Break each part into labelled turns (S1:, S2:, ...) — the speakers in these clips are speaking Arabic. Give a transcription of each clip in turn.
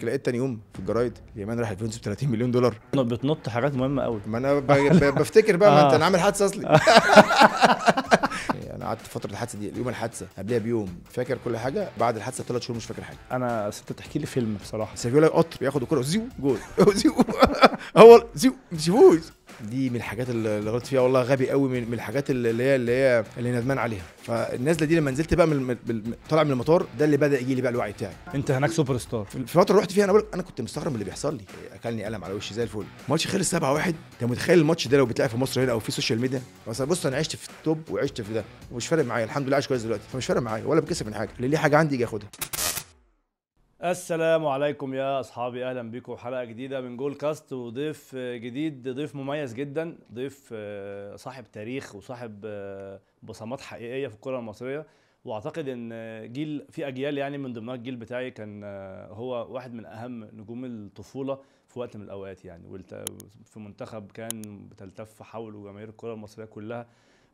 S1: لقيت تاني يوم في الجرايد اليابان راح الفينز ب 30 مليون دولار.
S2: بتنط حاجات مهمة قوي
S1: ما أنا بفتكر بقى ما
S2: أنت.
S1: أنا عامل حادثة أصلي. أنا قعدت فترة الحادثة دي يوم الحادثة قبلها بيوم. فاكر كل حاجة؟ بعد الحادثة بثلاث شهور مش فاكر حاجة.
S2: أنا ست تحكي لي فيلم
S1: بصراحة. لك قطر ياخد الكرة زيو جول. زيو هو زيو تشوفوش دي من الحاجات اللي غلطت فيها. والله غبي قوي من, الحاجات اللي هي اللي هي اللي ندمان عليها. فالنازلة دي لما نزلت بقى من طالع من المطار ده اللي بدأ يجي لي بقى الوعي بتاعي.
S2: انت هناك super star.
S1: في الفترة اللي رحت فيها أنا بقول أنا كنت مستغرب من اللي بيحصل لي. أكلني قلم على وشي زي الفل. الماتش خلص 7 1 أنت متخيل الماتش ده لو بيتلعب في مصر هنا أو في social media بس بص أنا عشت في ال top وعشت في ده. ومش فارق معايا. الحمد لله عايش كويس دلوقتي. فمش فارق معايا ولا بكسب من حاجة. اللي ليه حاجة عندي يجي ياخدها.
S2: السلام عليكم يا أصحابي أهلا بكم. حلقة جديدة من جول كاست وضيف جديد ضيف مميز جدا ضيف آه، صاحب تاريخ وصاحب آه، بصمات حقيقية في الكرة المصرية. وأعتقد إن جيل في أجيال يعني من ضمنها الجيل بتاعي كان آه، هو واحد من أهم نجوم الطفولة في وقت من الأوقات يعني. في منتخب كان بتلتف حوله جماهير الكرة المصرية كلها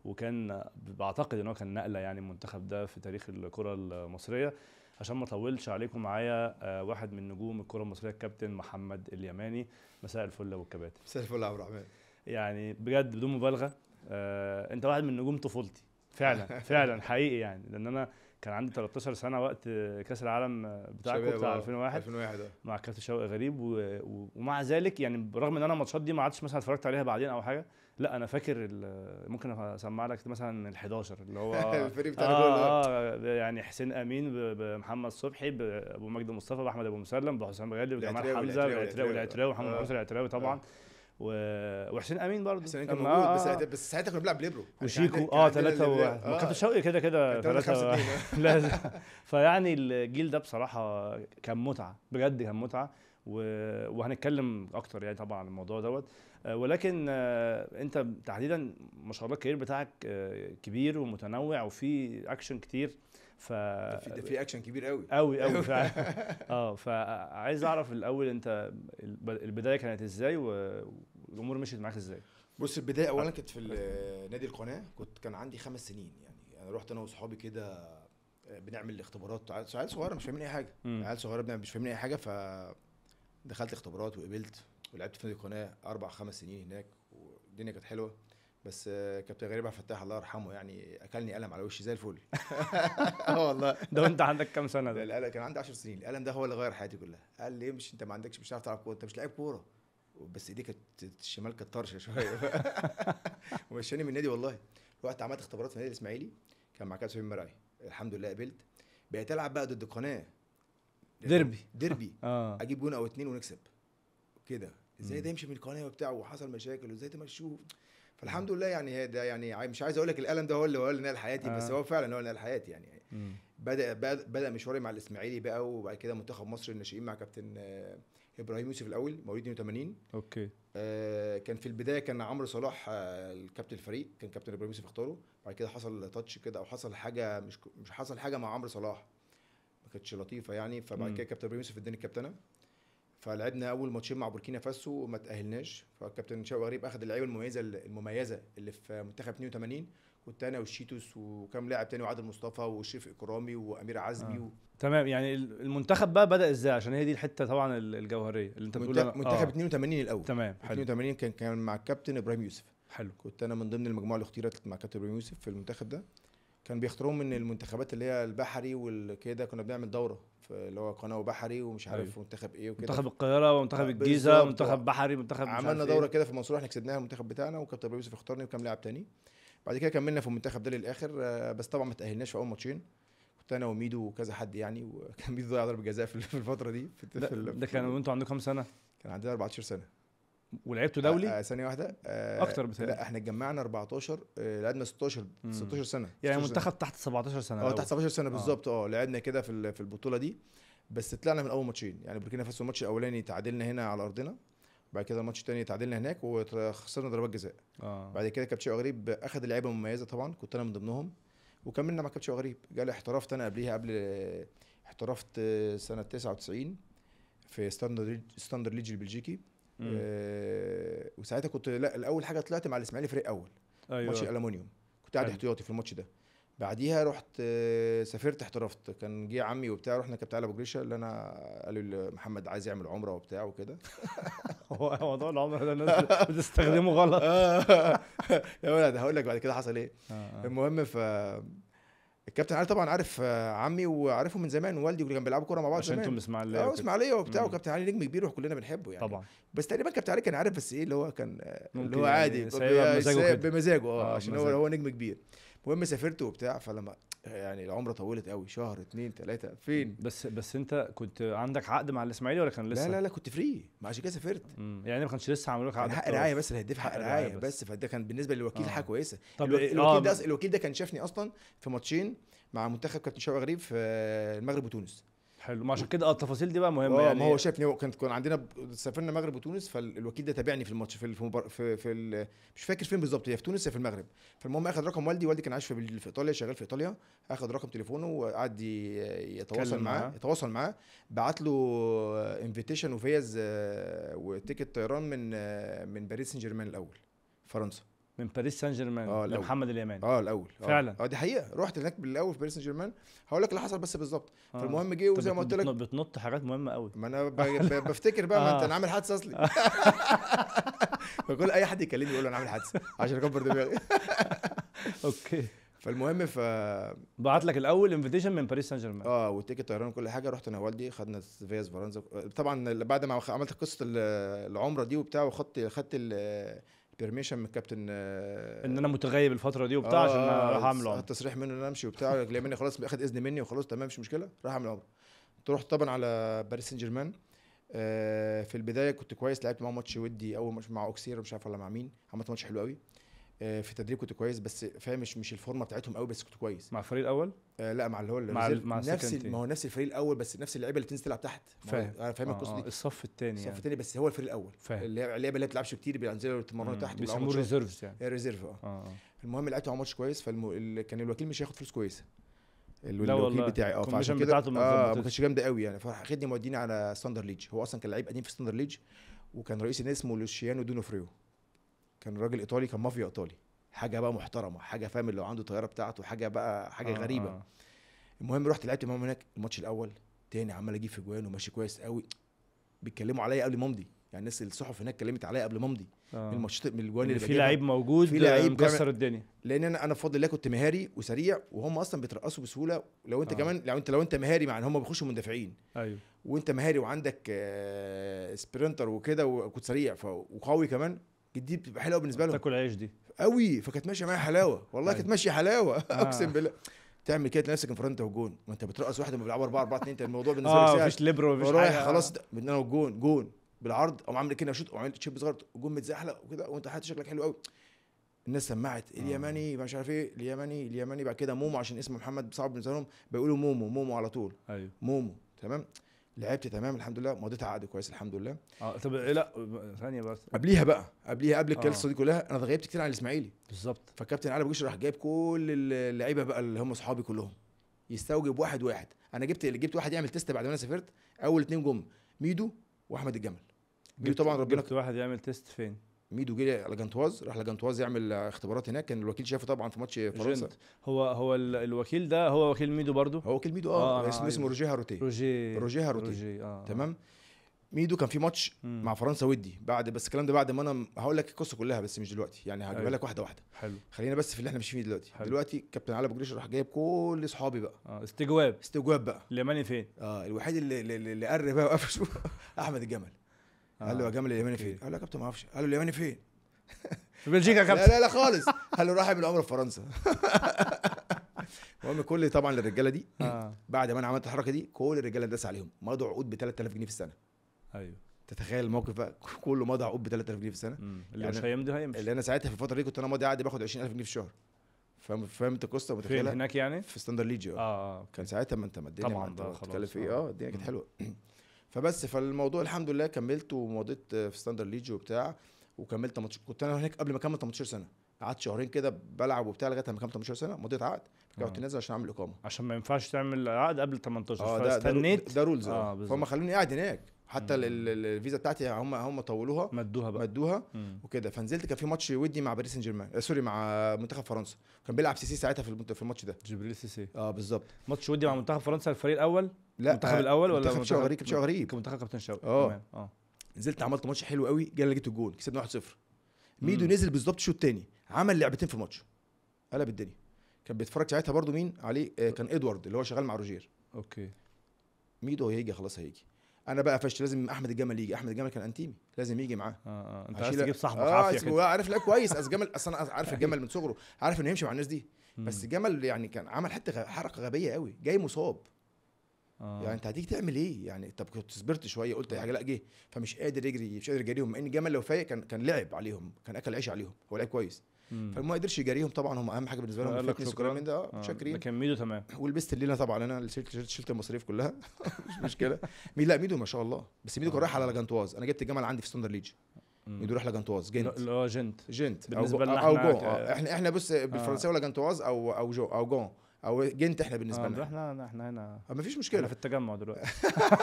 S2: وكان بعتقد إن هو كان نقلة يعني المنتخب ده في تاريخ الكرة المصرية. عشان ما اطولش عليكم معايا آه، واحد من نجوم الكرة المصرية الكابتن محمد اليماني. مساء الفل والكباتن
S1: مساء الفل يا عبد الرحمن.
S2: يعني بجد بدون مبالغة آه، أنت واحد من نجوم طفولتي. فعلا فعلا حقيقي يعني. لأن أنا كان عندي 13 سنة وقت آه، كأس العالم آه، بتاعكم بتاع 2001
S1: 2001 آه
S2: مع كابتن شوقي غريب و... و... ومع ذلك يعني برغم إن أنا الماتشات دي ما عادش مثلا اتفرجت عليها بعدين أو حاجة. لا أنا فاكر. ممكن أسمع لك مثلا ال 11 اللي هو
S1: الفريق بتاع.
S2: آه, آه يعني حسين أمين. بمحمد صبحي بابو مجدي مصطفى بأحمد أبو مسلم بحسام غالي بجمال حمزة
S1: العتراوي،
S2: ومحمد
S1: آه.
S2: محمود العتراوي طبعا و... وحسين أمين برضه
S1: حسين كان
S2: كان-
S1: موجود
S2: آه،
S1: بس
S2: آه.
S1: بس ساعتها كنا بنلعب it: libero
S2: وشيكو
S1: كان
S2: آه
S1: عندنا
S2: 3
S1: اللي-
S2: و
S1: آه.
S2: كابتن شوقي كده كده 3
S1: 3
S2: لازم فيعني الجيل ده بصراحة كان متعة بجد كان متعة و... وهنتكلم أكتر يعني طبعا عن الموضوع دوت آه، ولكن آه، انت تحديدا ما شاء الله ال career بتاعك آه، كبير ومتنوع وفي اكشن كتير ف
S1: ده في- ده في اكشن كبير قوي.
S2: قوي قوي فعلا آه فعايز أعرف الأول انت الب- البداية كانت إزاي والأمور مشيت معاك إزاي؟
S1: بص البداية اولا كانت في نادي القناة. كنت كان عندي خمس سنين يعني أنا رحت أنا وأصحابي كده آه، بنعمل اختبارات عيال صغيره مش فاهمين أي
S2: حاجة.
S1: عيال صغيره مش فاهمين أي حاجة ف دخلت اختبارات وقبلت. ولعبت في نادي القناة أربع خمس سنين هناك والدنيا كانت حلوة. بس آه، كابتن غريب عبد الفتاح الله يرحمه يعني أكلني قلم على وشي زي الفل. آه والله.
S2: ده وأنت عندك كام سنة
S1: ده؟ القلم كان عندي 10 سنين. القلم ده هو اللي غير حياتي كلها. قال لي مش انت ما عندكش مش هتعرف تلعب كورة انت مش لعيب كورة. بس ايديك كانت الشمال كانت طرشة شوية. ومشاني من النادي والله. رحت عملت اختبارات في النادي الإسماعيلي كان مع كابتن سليم مرعي الحمد لله قبلت. بقيت ألعب بقى ضد القناة.
S2: ديربي.
S1: ديربي.
S2: آه.
S1: أجيب جون أو اتنين ونكسب. كده.
S2: إزاي.
S1: ده يمشي من القناه وبتاع وحصل مشاكل وإزاي تمشوه فالحمد لله يعني هي ده يعني مش عايز أقول لك القلم ده هو اللي هو اللي نقل حياتي بس
S2: آه.
S1: هو فعلا هو اللي نقل حياتي يعني.
S2: مم.
S1: بدأ بدأ مشواري مع الإسماعيلي بقى وبعد كده منتخب مصر الناشئين مع كابتن آه، إبراهيم يوسف الأول مواليد 82
S2: أوكي.
S1: آه، كان في البداية كان عمرو صلاح آه، الكابتن الفريق كان كابتن إبراهيم يوسف اختاره. بعد كده حصل تاتش كده أو حصل حاجة مش مش حصل حاجة مع عمرو صلاح. ما كانتش لطيفة يعني. فبعد. كده كابتن إبراهيم يوسف اداني الكابتنة. فلعبنا أول ماتشين مع بوركينا فاسو وما تأهلناش. فالكابتن شوقي غريب أخذ اللعيبة المميزة المميزة اللي في منتخب 82 كنت أنا والشيتوس وكام لاعب تاني وعادل مصطفى وشريف إكرامي وأمير عزمي
S2: آه.
S1: و...
S2: تمام يعني المنتخب بقى بدأ إزاي؟ عشان هي دي الحتة طبعا ال- الجوهرية اللي أنت بتقول
S1: منتخب
S2: آه.
S1: 82 الأول.
S2: تمام حلو.
S1: 82 كان كان مع الكابتن إبراهيم يوسف.
S2: حلو.
S1: كنت أنا من ضمن المجموعة اللي اختيرت مع كابتن إبراهيم يوسف في المنتخب ده. كان بيختاروهم من المنتخبات اللي هي البحري والكده كنا بنعمل دورة في اللي هو قناة وبحري ومش عارف
S2: أيوة.
S1: منتخب إيه وكده
S2: منتخب القاهرة ومنتخب
S1: آه، الجيزة.
S2: ومنتخب بحري منتخب
S1: عملنا دورة
S2: إيه.
S1: كده في المنصوره إحنا كسبناها المنتخب بتاعنا وكابتن إبراهيم يوسف اختارني وكام لاعب تاني بعد كده كملنا في المنتخب ده للآخر آه، بس طبعا ما تأهلناش في أول ماتشين كنت أنا وميدو وكذا حد يعني وكان ميدو ضيع ضربة جزاء في الفترة دي في
S2: ده,
S1: في
S2: ده كان وأنتوا عندكم كام سنة
S1: كان عندنا 14 سنة
S2: ولعبتوا دولي
S1: آه، آه، ثانية واحدة آه،
S2: أكتر بتهيألي.
S1: لا إحنا اتجمعنا 14 آه، لعبنا 16
S2: مم.
S1: 16 سنة
S2: يعني
S1: 16 سنة.
S2: منتخب تحت 17
S1: سنة
S2: آه.
S1: تحت 17 سنة
S2: آه.
S1: بالظبط آه لعبنا كده في في البطولة دي بس طلعنا من أول ماتشين يعني بوركينا فاسو الماتش الاولاني تعادلنا هنا على أرضنا بعد كده الماتش الثاني تعادلنا هناك وخسرنا ضربات جزاء
S2: آه
S1: بعد كده كابتن شوقي غريب أخذ اللعيبة المميزة طبعا كنت أنا من ضمنهم وكملنا مع كابتن شوقي غريب جالي احترفت أنا قبليها قبل احترفت سنة 99 في ستاندرد ستاندرد لييج البلجيكي. آه وساعتها كنت لا الأول حاجة طلعت مع الإسماعيلي فريق أول ماتش
S2: أيوه
S1: الالومنيوم كنت قاعد. احتياطي في الماتش ده. بعديها رحت آه، سافرت احترفت. كان جه عمي وبتاع رحنا كابتن علي أبو جريشة اللي أنا قالوا لي محمد عايز يعمل عمرة وبتاع وكده.
S2: هو موضوع العمر ده الناس بتستخدمه غلط.
S1: يا ولد هقول لك بعد كده حصل إيه.
S2: آه، آه.
S1: المهم ف الكابتن علي طبعا عارف آه، عمي وعارفه من زمان ووالدي كانوا بيلعبوا كورة مع بعض
S2: عشان أنتم
S1: إسماعيلية
S2: آه.
S1: إسماعيلية وبتاع. وكابتن علي نجم كبير وكلنا بنحبه يعني
S2: طبعا
S1: بس تقريبا كابتن علي كان عارف بس إيه اللي هو كان آه، اللي هو
S2: يعني
S1: عادي
S2: بمزاجه.
S1: بمزاجه آه
S2: آه،
S1: عشان هو. هو نجم كبير المهم سافرت وبتاع فلما يعني العمرة طولت قوي شهر اتنين تلاتة فين
S2: بس بس انت كنت عندك عقد مع الإسماعيلي ولا كان لسه؟
S1: لا لا لا كنت free ما عشان كده سافرت.
S2: يعني ما كانش لسه عملوا لك عقد
S1: كان حق. رعاية بس هيدفع حق
S2: رعاية بس.
S1: بس فده كان بالنسبة للوكيل
S2: آه.
S1: حاجة كويسة
S2: طب إيه-
S1: الوكيل ده
S2: آه،
S1: أص- الوكيل ده كان شافني أصلا في ماتشين مع منتخب كابتن شوقي غريب في المغرب وتونس
S2: حلو. ما عشان كده آه التفاصيل دي بقى مهمة
S1: آه
S2: يعني.
S1: ما هو شافني هو كان كان عندنا سافرنا المغرب وتونس فالوكيل ده تابعني في الماتش في في, المبار- في, في ال- مش فاكر فين بالظبط هي في تونس يا في المغرب. فالمهم أخد رقم والدي والدي كان عايش في, في إيطاليا شغال في إيطاليا. أخد رقم تليفونه وقعد يتواصل معاه. يتواصل معاه. بعت له invitation و visa آه، و ticket طيران من آه، من باريس سان جيرمان الأول فرنسا.
S2: من باريس سان جيرمان
S1: الأول.
S2: لمحمد اليماني.
S1: آه الأول. آه.
S2: فعلا؟
S1: آه دي حقيقة. رحت هناك بالأول في باريس سان جيرمان هقول لك اللي حصل بس بالظبط.
S2: آه.
S1: فالمهم جه وزي ما قلت لك
S2: بتنط- حاجات مهمة قوي
S1: ما أنا بفتكر بقى ما أنت
S2: آه.
S1: أنا عامل حادثة أصلي. فكل أي حد يكلمني يقول له أنا عامل حادثة عشان أكبر دماغي.
S2: أوكي.
S1: فالمهم ف
S2: بعت لك الأول invitation من باريس سان جيرمان
S1: آه وال ticket طيران وكل حاجة. رحت أنا ووالدي خدنا فيز فرنسا. طبعا بعد ما عملت قصة ال- العمرة دي وبتاع وخدت خدت ال permission من الكابتن آه،
S2: إن أنا متغيب الفترة دي وبتاع عشان
S1: آه،
S2: راح أعمل عمرة.
S1: التصريح منه إن أنا أمشي وبتاع اليماني خلاص أخد إذن مني وخلاص تمام مش مشكلة راح أعمل عمرة. رحت طبعا على باريس سان جيرمان آه، في البداية كنت كويس لعبت معاه ماتش ودي أول ماتش مع أوكسير مش عارف ولا مع مين عملت ماتش حلو قوي في التدريب كنت كويس بس فاهم مش مش الفورمة بتاعتهم قوي بس كنت كويس
S2: مع الفريق الأول
S1: آه لا مع اللي هو
S2: مع. مع
S1: نفس ما هو نفس الفريق الأول بس نفس اللعيبة اللي تنزل تلعب تحت
S2: فاهم.
S1: أنا فاهم
S2: آه،
S1: القصة
S2: آه،
S1: دي
S2: الصف الثاني
S1: الصف
S2: يعني
S1: الثاني بس هو الفريق الأول
S2: فاهم
S1: اللعيبة اللي ما بتلعبش كتير بينزلوا يتمرنوا. تحت
S2: بيسموه. reserves يعني
S1: آه، reserve
S2: آه آه.
S1: المهم لعبت ماتش كويس فالم... ال- كان الوكيل مش هياخد فلوس
S2: كويسة
S1: الوكيل. بتاعي
S2: آه
S1: فعشان كده
S2: آه ما.
S1: كانش جامدة قوي يعني فراح خدني موديني على ستاندر لييج هو أصلا كان لعيب قديم في ستاندر لييج وكان رئيس النادي اسمه لوشيانو دونوفريو كان راجل إيطالي كان مافيا إيطالي حاجة بقى محترمة حاجة فاهم اللي عنده طيارة بتاعته حاجة بقى حاجة
S2: آه،
S1: غريبة
S2: آه.
S1: المهم رحت لعبت معاهم هناك الماتش الأول تاني عمال أجيب في جوان وماشي كويس قوي بيتكلموا عليا قبل ما امضي يعني الناس الصحف هناك كلمت عليا قبل ما امضي
S2: آه.
S1: من الماتشات من الجوان اللي
S2: في. لعيب موجود
S1: في لعيب
S2: مكسر الدنيا
S1: لأن أنا أنا بفضل الله كنت مهاري وسريع وهم أصلا بيترقصوا بسهولة لو أنت
S2: آه.
S1: كمان لو أنت لو أنت مهاري مع إن هم بيخشوا مندفعين
S2: أيوه
S1: وأنت مهاري وعندك آه sprinter وكده وكنت سريع. وقوي كمان دي بتبقى حلوة بالنسبة لهم.
S2: تاكل عيش دي.
S1: قوي فكانت ماشية معايا حلاوة. والله
S2: أيوة.
S1: كانت ماشية حلاوة.
S2: آه.
S1: أقسم بالله. تعمل كده نفسك انفراد انت والجون ما أنت بترقص واحد لما بيلعبوا 4 4 2 انت الموضوع بالنسبة لك آه
S2: مفيش ليبرو مفيش
S1: رايح خلاص من أنا والجون جون. بالعرض أو عامل كده شوط أو عملت chip صغير الجون متزحلق وكده وأنت حتى شكلك حلو قوي الناس سمعت اليماني مش عارف إيه اليماني اليماني بعد كده مومو عشان اسمه محمد صعب بالنسبة لهم بيقولوا مومو مومو على طول.
S2: أيوه.
S1: مومو تمام؟ لعبت تمام الحمد لله. مضيت عقد كويس الحمد لله.
S2: آه طب إيه لا ثانية بس.
S1: قبليها بقى قبليها قبل
S2: آه.
S1: القصة دي كلها أنا اتغيبت كتير عن الإسماعيلي.
S2: بالظبط.
S1: فالكابتن علي بوجيش راح جايب كل اللعيبة بقى اللي هم اصحابي كلهم. يستجوب واحد واحد. أنا جبت جبت واحد يعمل تيست بعد ما أنا سافرت. أول اتنين جم ميدو وأحمد الجمل. ميدو طبعا ربنا
S2: جبت واحد يعمل تيست فين؟
S1: ميدو جه على لاجانتواز راح لاجانتواز يعمل اختبارات هناك. كان الوكيل شافه طبعا في ماتش فرنسا.
S2: هو هو ال- الوكيل ده هو وكيل ميدو برضو؟
S1: هو وكيل ميدو
S2: آه،
S1: آه,
S2: أنا
S1: اسمه
S2: عايز-
S1: اسمه روجيه هاروتي
S2: روجي
S1: روجيه هاروتي
S2: روجي آه.
S1: تمام. ميدو كان في ماتش
S2: مم.
S1: مع فرنسا ودي. بعد بس الكلام ده بعد ما أنا هقول لك القصة كلها بس مش دلوقتي. يعني هجيبها
S2: أيوة.
S1: لك واحدة واحدة.
S2: حلو.
S1: خلينا بس في اللي إحنا ماشيين فيه دلوقتي.
S2: حلو.
S1: دلوقتي كابتن علي أبو جريشة راح جايب كل أصحابي بقى.
S2: آه استجواب.
S1: استجواب بقى.
S2: اليماني فين؟
S1: آه الوحيد اللي اللي, اللي قر بقى وقفشه أحمد الجمل. قال له يا
S2: آه.
S1: جمل اليماني فين؟
S2: أوكي.
S1: قال له يا كابتن ما أعرفش. قال له اليماني فين؟
S2: في بلجيكا يا كابتن.
S1: لا لا خالص. قال له راح يعمل عمره في فرنسا. المهم كل طبعا الرجاله دي
S2: آه.
S1: بعد ما أنا عملت الحركة دي كل الرجالة داس عليهم مضوا عقود ب 3000 جنيه في السنة.
S2: أيوه.
S1: تتخيل الموقف بقى؟ كله مضى عقود ب 3000 جنيه في
S2: السنة. اللي
S1: يعني
S2: مش هيمضي هيمشي.
S1: اللي أنا ساعتها في الفترة دي كنت أنا ماضي عقد باخد 20000 جنيه في الشهر. فاهم فاهم انت
S2: القصة
S1: متخيلها؟
S2: هناك يعني؟
S1: في ستاندر لييج آه.
S2: آه آه
S1: كان ساعتها ما انت ما الدنيا
S2: طبعاً
S1: بتتكلم في إيه
S2: آه.
S1: آه الدنيا كانت. حلوة. فبس فالموضوع الحمد لله كملت ومضيت في ستاندر لييج وبتاع وكملت 18 كنت أنا هناك قبل ما أكمل 18 سنة. قعدت شهرين كده بلعب وبتاع لغاية ما كملت 18 سنة مضيت عقد.
S2: آه.
S1: كنت نازل عشان أعمل إقامة.
S2: عشان ما ينفعش تعمل عقد قبل 18
S1: آه ده ده,
S2: فاستنيت
S1: ده rules
S2: آه،
S1: آه
S2: بالظبط.
S1: فهم خلوني قاعد هناك. حتى الفيزا بتاعتي هم هم طولوها.
S2: مدوها بقى.
S1: مدوها. وكده. فنزلت كان في ماتش ودي مع باريس سان جيرمان. آه، sorry مع منتخب فرنسا. كان بيلعب سيسي ساعتها في في الماتش ده.
S2: جبريل سيسي
S1: آه بالظبط.
S2: ماتش ودي مع منتخب فرنسا الفريق الأول؟
S1: لا
S2: المنتخب
S1: آه،
S2: الأول ولا
S1: منتخب شوقي غريب شوقي غريب.
S2: منتخب كابتن شوقي. تمام. آه.
S1: نزلت عملت ماتش حلو قوي جالي لقيت الجون كسبنا 1-0 ميدو. نزل بالظبط شوط تاني عمل لعبتين في الماتش. قلب الدنيا. كان بيتفرج ساعتها برضو مين؟ عليه آه، كان إدوارد اللي هو شغال مع روجير.
S2: أوكي.
S1: ميدو هيجي خلاص هيجي. أنا بقى قفشت لازم أحمد الجمل يجي أحمد الجمل كان أنتيمي لازم يجي معاه.
S2: آه آه.
S1: أنت
S2: عايز تجيب صاحبك آه
S1: عافية
S2: كده.
S1: عارف لا كويس. أصل جمل أصل أنا عارف الجمل من صغره عارف إنه يمشي مع الناس دي. بس. جمل يعني كان عمل حتة غ- حركة غبية قوي جاي مصاب.
S2: آه.
S1: يعني أنت هتيجي تعمل إيه؟ يعني طب كنت صبرت شوية قلت حاجة لا جه. فمش قادر يجري مش قادر يجاريهم مع ان جمل لو فايق كان كان لعب عليهم كان أكل عيش عليهم. هو لعب كويس. فما قدرش يجاريهم طبعا هم أهم حاجة بالنسبة لهم ال
S2: fitness.
S1: والكلام من ده. آه
S2: آه.
S1: شاكرين.
S2: لكن ميدو تمام.
S1: ولبست الليلة طبعا أنا اللي شلت شلت, المصاريف كلها. مش مشكلة. ميدو لا ميدو ما شاء الله. بس ميدو كان
S2: آه.
S1: رايح على لاجانتواز أنا جبت الجمل عندي في ستاندر
S2: لييج.
S1: ميدو راح لاجانتواز جنت.
S2: اللي هو جنت.
S1: جنت. جو
S2: لنا أو
S1: آه. إحنا إحنا بص بالفرنساوي لاجانتواز أو أو جو أو جون أو جنت إحنا بالنسبة
S2: آه
S1: لنا.
S2: إحنا إحنا هنا.
S1: ما فيش
S2: إحنا
S1: مشكله
S2: في التجمع دلوقتي.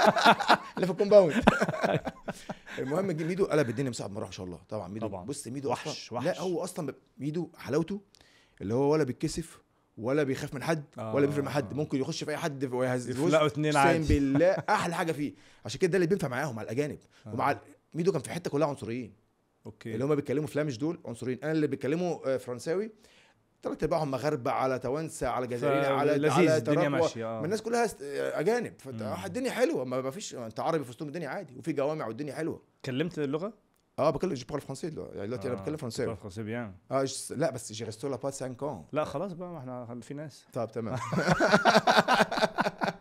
S1: إحنا في ال compound. المهم ميدو قلب الدنيا مساعد مروه ما شاء الله. طبعا ميدو
S2: طبعاً.
S1: بص ميدو
S2: وحش-
S1: أصلاً
S2: وحش.
S1: لا هو أصلا ميدو حلاوته اللي هو ولا بيتكسف ولا بيخاف من حد
S2: آه.
S1: ولا بيفرق مع حد. ممكن يخش في أي حد ويهز
S2: يفلقوا اتنين
S1: اقسم
S2: عادي.
S1: بالله. أحلى حاجة فيه. عشان كده ده اللي بينفع معاهم مع الأجانب.
S2: آه.
S1: ومع ميدو كان في حتة كلها عنصريين.
S2: okay.
S1: اللي هم بيتكلموا Flemish دول عنصريين. أنا اللي بيتكلموا آه، فرنساوي ثلاث ارباعهم مغاربه على توانسة على جزائريين على
S2: لذيذ
S1: على
S2: الدنيا. ماشية
S1: ما الناس كلها أجانب
S2: مم.
S1: الدنيا حلوة ما فيش أنت عربي في وسطهم الدنيا عادي وفي جوامع والدنيا حلوة.
S2: كلمت اللغة؟
S1: آه بتكلم je parle français دلوقتي يعني دلوقتي أنا بتكلم فرنساوي
S2: français bien
S1: آه جس- لا بس j'ai resté là-bas 5 ans.
S2: لا خلاص بقى ما إحنا في ناس.
S1: طب تمام.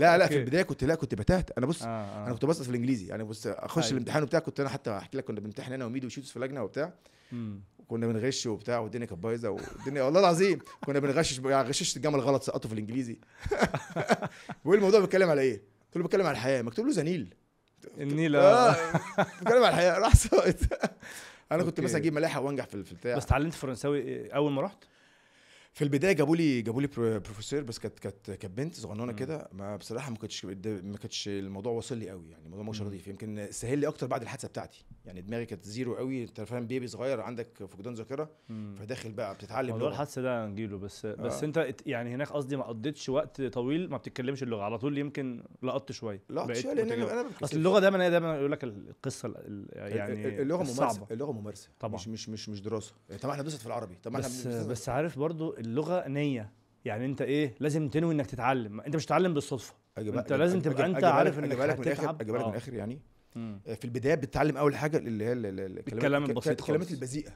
S1: لا لا في. البداية كنت لا كنت بتهت أنا بص
S2: آه آه
S1: أنا كنت بسقط في الإنجليزي يعني بص أخش
S2: أيوة.
S1: الامتحان وبتاع كنت أنا حتى أحكي لك كنا بنمتحن أنا وميدو وشيتوس في لجنة وبتاع
S2: مم.
S1: كنا بنغش وبتاع والدنيا كانت بايظة والدنيا والله العظيم كنا بنغشش يعني غششت الجمل غلط سقطته في الإنجليزي بيقول الموضوع بيتكلم على إيه؟ قلت له بيتكلم على الحياة مكتوب له زنيل
S2: النيل
S1: آه
S2: آه.
S1: بيتكلم على الحياة راح ساقط أنا كنت. مثلا أجيب ملاحق وأنجح في في البتاع
S2: بس اتعلمت فرنساوي إيه؟ أول ما رحت؟
S1: في البداية جابوا لي جابوا لي برو- بروفيسور بس كانت كانت كانت بنت
S2: صغنونة.
S1: كده ما بصراحة ما كانتش ما كانتش الموضوع واصل لي قوي يعني الموضوع مش
S2: مم.
S1: نظيف يمكن سهل لي أكتر بعد الحادثة بتاعتي يعني دماغي كانت zero قوي أنت فاهم baby صغير عندك فقدان
S2: ذاكرة.
S1: فداخل بقى بتتعلم
S2: موضوع. الحادثة ده نجيله بس بس
S1: آه.
S2: أنت ات- يعني هناك قصدي ما قضيتش وقت طويل ما بتتكلمش اللغة على طول يمكن لقطت شوية
S1: لا
S2: بقيت شوية
S1: لأن. أنا ما
S2: أصل اللغة دايما هي دايما يقول لك القصة ال- ال-
S1: يعني اللغة
S2: ممارسة
S1: اللغة ممارسة
S2: طبعا.
S1: مش مش مش دراسة طب ما إحنا بنسقط في العربي طب ما إحنا
S2: بس بس عارف برضو اللغة نية يعني أنت إيه لازم تنوي إنك تتعلم أنت مش تتعلم بالصدفة
S1: أجيب-
S2: أنت
S1: أجيب-
S2: لازم تبقى
S1: أنت
S2: عارف
S1: إنك
S2: هتتعب
S1: أجيبها لك من
S2: آه.
S1: الآخر يعني
S2: مم.
S1: في البداية بتتعلم أول حاجة اللي هي
S2: الكلام البسيط
S1: الكلمات. البذيئة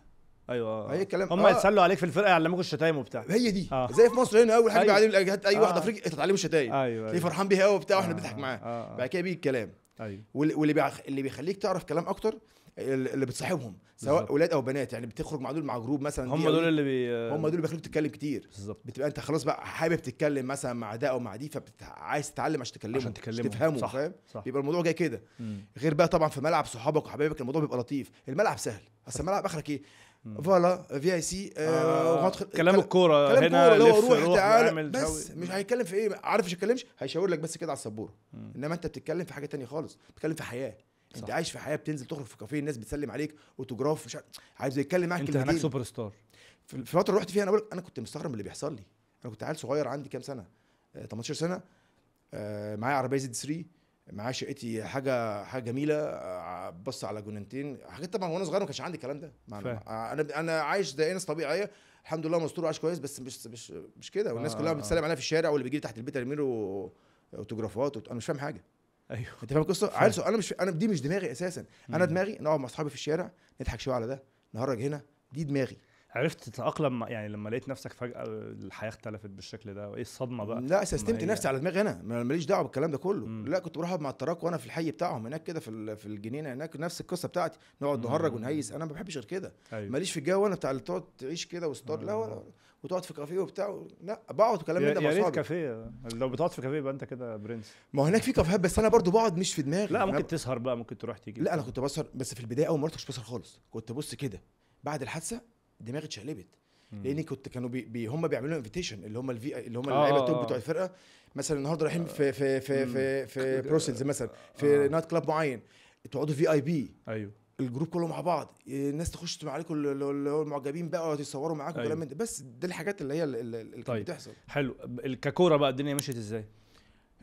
S2: أيوه آه.
S1: هي الكلام
S2: هم
S1: آه.
S2: يتسلوا عليك في الفرقة يعلموك الشتايم وبتاع
S1: هي دي
S2: آه.
S1: زي في مصر هنا أول حاجة
S2: أيوة.
S1: هات أي واحد
S2: آه.
S1: أفريقي تتعلموا الشتايم
S2: أيوه
S1: تلاقيه فرحان بيها قوي وبتاع وإحنا
S2: آه،
S1: بنضحك معاه
S2: آه
S1: بعد كده بيجي الكلام
S2: أيوه
S1: واللي بيخليك تعرف كلام أكتر اللي بتصاحبهم سواء. أولاد أو بنات يعني بتخرج مع دول مع group مثلا
S2: هم دول. اللي بي
S1: هم دول اللي بيخلوك تتكلم كتير
S2: بالظبط
S1: بتبقى أنت خلاص بقى حابب تتكلم مثلا مع ده أو مع دي فعايز تتعلم عشان تكلمه
S2: عشان تكلمه.
S1: تفهمه
S2: صح.
S1: فاهم
S2: صح
S1: بيبقى الموضوع جاي كده. غير بقى طبعا في ملعب صحابك وحبايبك الموضوع بيبقى لطيف الملعب سهل أصل الملعب
S2: آخرك
S1: إيه. voilà viens ici
S2: آه.
S1: ومدخل-
S2: كلام الكورة
S1: كلام
S2: هنا لف
S1: روح تعالى
S2: واعمل
S1: بس. مش هيتكلم في إيه عارف مش هيتكلمش هيشاور لك بس كده على
S2: السبورة.
S1: إنما أنت بتتكلم في حاجة تانية خالص بتتكلم في حياة انت
S2: صح.
S1: عايش في حياة بتنزل تخرج في كافيه الناس بتسلم عليك اوتوجراف مش عايز يتكلم معاك
S2: انت هناك سوبر ستار
S1: في الفترة اللي رحت فيها أنا بقول أنا كنت مستغرب من اللي بيحصل لي. أنا كنت عيل صغير عندي كام سنة؟ آه، 18 سنة. آه، معايا عربية Z3 معايا شقتي حاجة حاجة جميلة آه، بص على جنينتين حاجات طبعا وأنا صغير ما كانش عندي الكلام ده. آه، أنا أنا عايش زي ناس طبيعية الحمد لله مستور وعايش كويس بس مش مش مش كده. والناس
S2: آه،
S1: كلها
S2: آه.
S1: بتسلم عليا في الشارع واللي بيجي لي تحت البيت ارمي له اوتوجرافات وت- أنا مش فاهم حاجة.
S2: أيوه.
S1: أنت فاهم
S2: القصة.
S1: عيل أنا مش أنا دي مش دماغي أساسا.
S2: أنا.
S1: دماغي نقعد مع أصحابي في الشارع نضحك شوية على ده نهرج هنا دي دماغي.
S2: عرفت تتأقلم يعني لما لقيت نفسك فجأة الحياة اختلفت بالشكل ده وإيه الصدمة بقى؟
S1: لا سستمت
S2: هي-
S1: نفسي على دماغي أنا ما- ماليش دعوة بالكلام ده كله.
S2: مم.
S1: لا كنت بروح أقعد مع التراك وأنا في الحي بتاعهم هناك كده في في الجنينة هناك نفس القصة بتاعتي. نقعد. نهرج ونهيس. أنا ما بحبش غير كده.
S2: أيوه.
S1: ماليش في الجو أنا بتاع اللي تقعد تعيش كده و star لا
S2: آه.
S1: ولا. وتقعد في كافيه وبتاع لا بقعد وكلام من ده
S2: يا ريت كافيه. لو بتقعد في كافيه يبقى أنت كده برنس.
S1: ما هو هناك في كافيهات بس أنا برضو بقعد مش في دماغي.
S2: لا
S1: أنا
S2: ممكن تسهر بقى ممكن تروح تيجي
S1: لا أنا كنت بسهر بس في البداية أول ما رحت بسهر خالص. كنت بص كده بعد الحادثة دماغي اتشقلبت. لأن كنت كانوا بي بي هم بيعملوا invitation اللي هم ال V اللي هم
S2: آه،
S1: اللعيبة
S2: آه،
S1: ال top
S2: آه.
S1: بتوع الفرقة. مثلا النهارده رايحين في في في. في, في بروسلز مثلا في
S2: آه.
S1: night club معين. تقعدوا VIP أيوه.
S2: ال
S1: group كله مع بعض الناس تخش تبقى عليكم ال- ال- اللي هو المعجبين بقى ويتصوروا معاكم
S2: أيوة.
S1: كلام بس دي الحاجات اللي هي ال- ال- اللي
S2: طيب.
S1: بتحصل.
S2: حلو. ككوره بقى الدنيا مشيت إزاي؟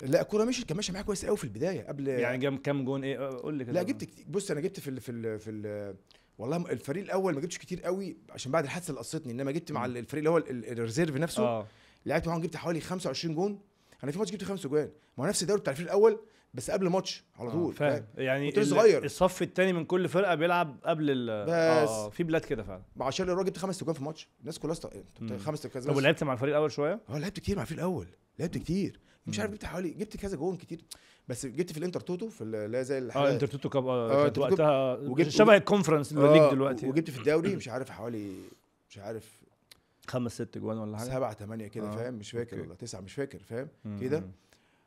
S1: لا الكوره مشيت كان ماشيه معايا كويس قوي في البداية قبل
S2: يعني جاب كام جون؟ إيه قول لي كده.
S1: لا جبت بص أنا جبت في ال في ال في ال والله الفريق الأول ما جبتش كتير قوي عشان بعد الحادثة اللي قصتني إنما جبت مع. الفريق اللي هو ال- ال- ال reserve نفسه.
S2: آه.
S1: لعبت معاهم جبت حوالي 25 جون. أنا في ماتش جبت خمس جوان ما هو نفس الدوري بتاع الفريق الأول بس قبل ماتش على
S2: آه،
S1: طول
S2: فاهم يعني
S1: كنت صغير.
S2: الصف الثاني من كل فرقة بيلعب قبل ال
S1: بس.
S2: آه في بلاد كده فعلا
S1: عشان الراجل جبت خمس جوان في ماتش الناس كلها است... خمس كذا
S2: طب. ولعبت مع الفريق الأول شوية
S1: آه لعبت كتير مع الفريق الأول لعبت كتير مش. عارف جبت حوالي جبت كذا جون كتير بس جبت في ال Intertoto في ال- لا زي
S2: آه. Intertoto Cup
S1: آه،
S2: آه كانت
S1: Intertoto.
S2: وقتها
S1: وجبت-
S2: شبه ال Conference
S1: آه،
S2: League دلوقتي
S1: وجبت في الدوري مش عارف حوالي مش عارف
S2: خمس ست جوان ولا حاجة
S1: سبعة ثمانية كده
S2: آه،
S1: فاهم مش فاكر. والله تسعة مش فاكر فاهم كده.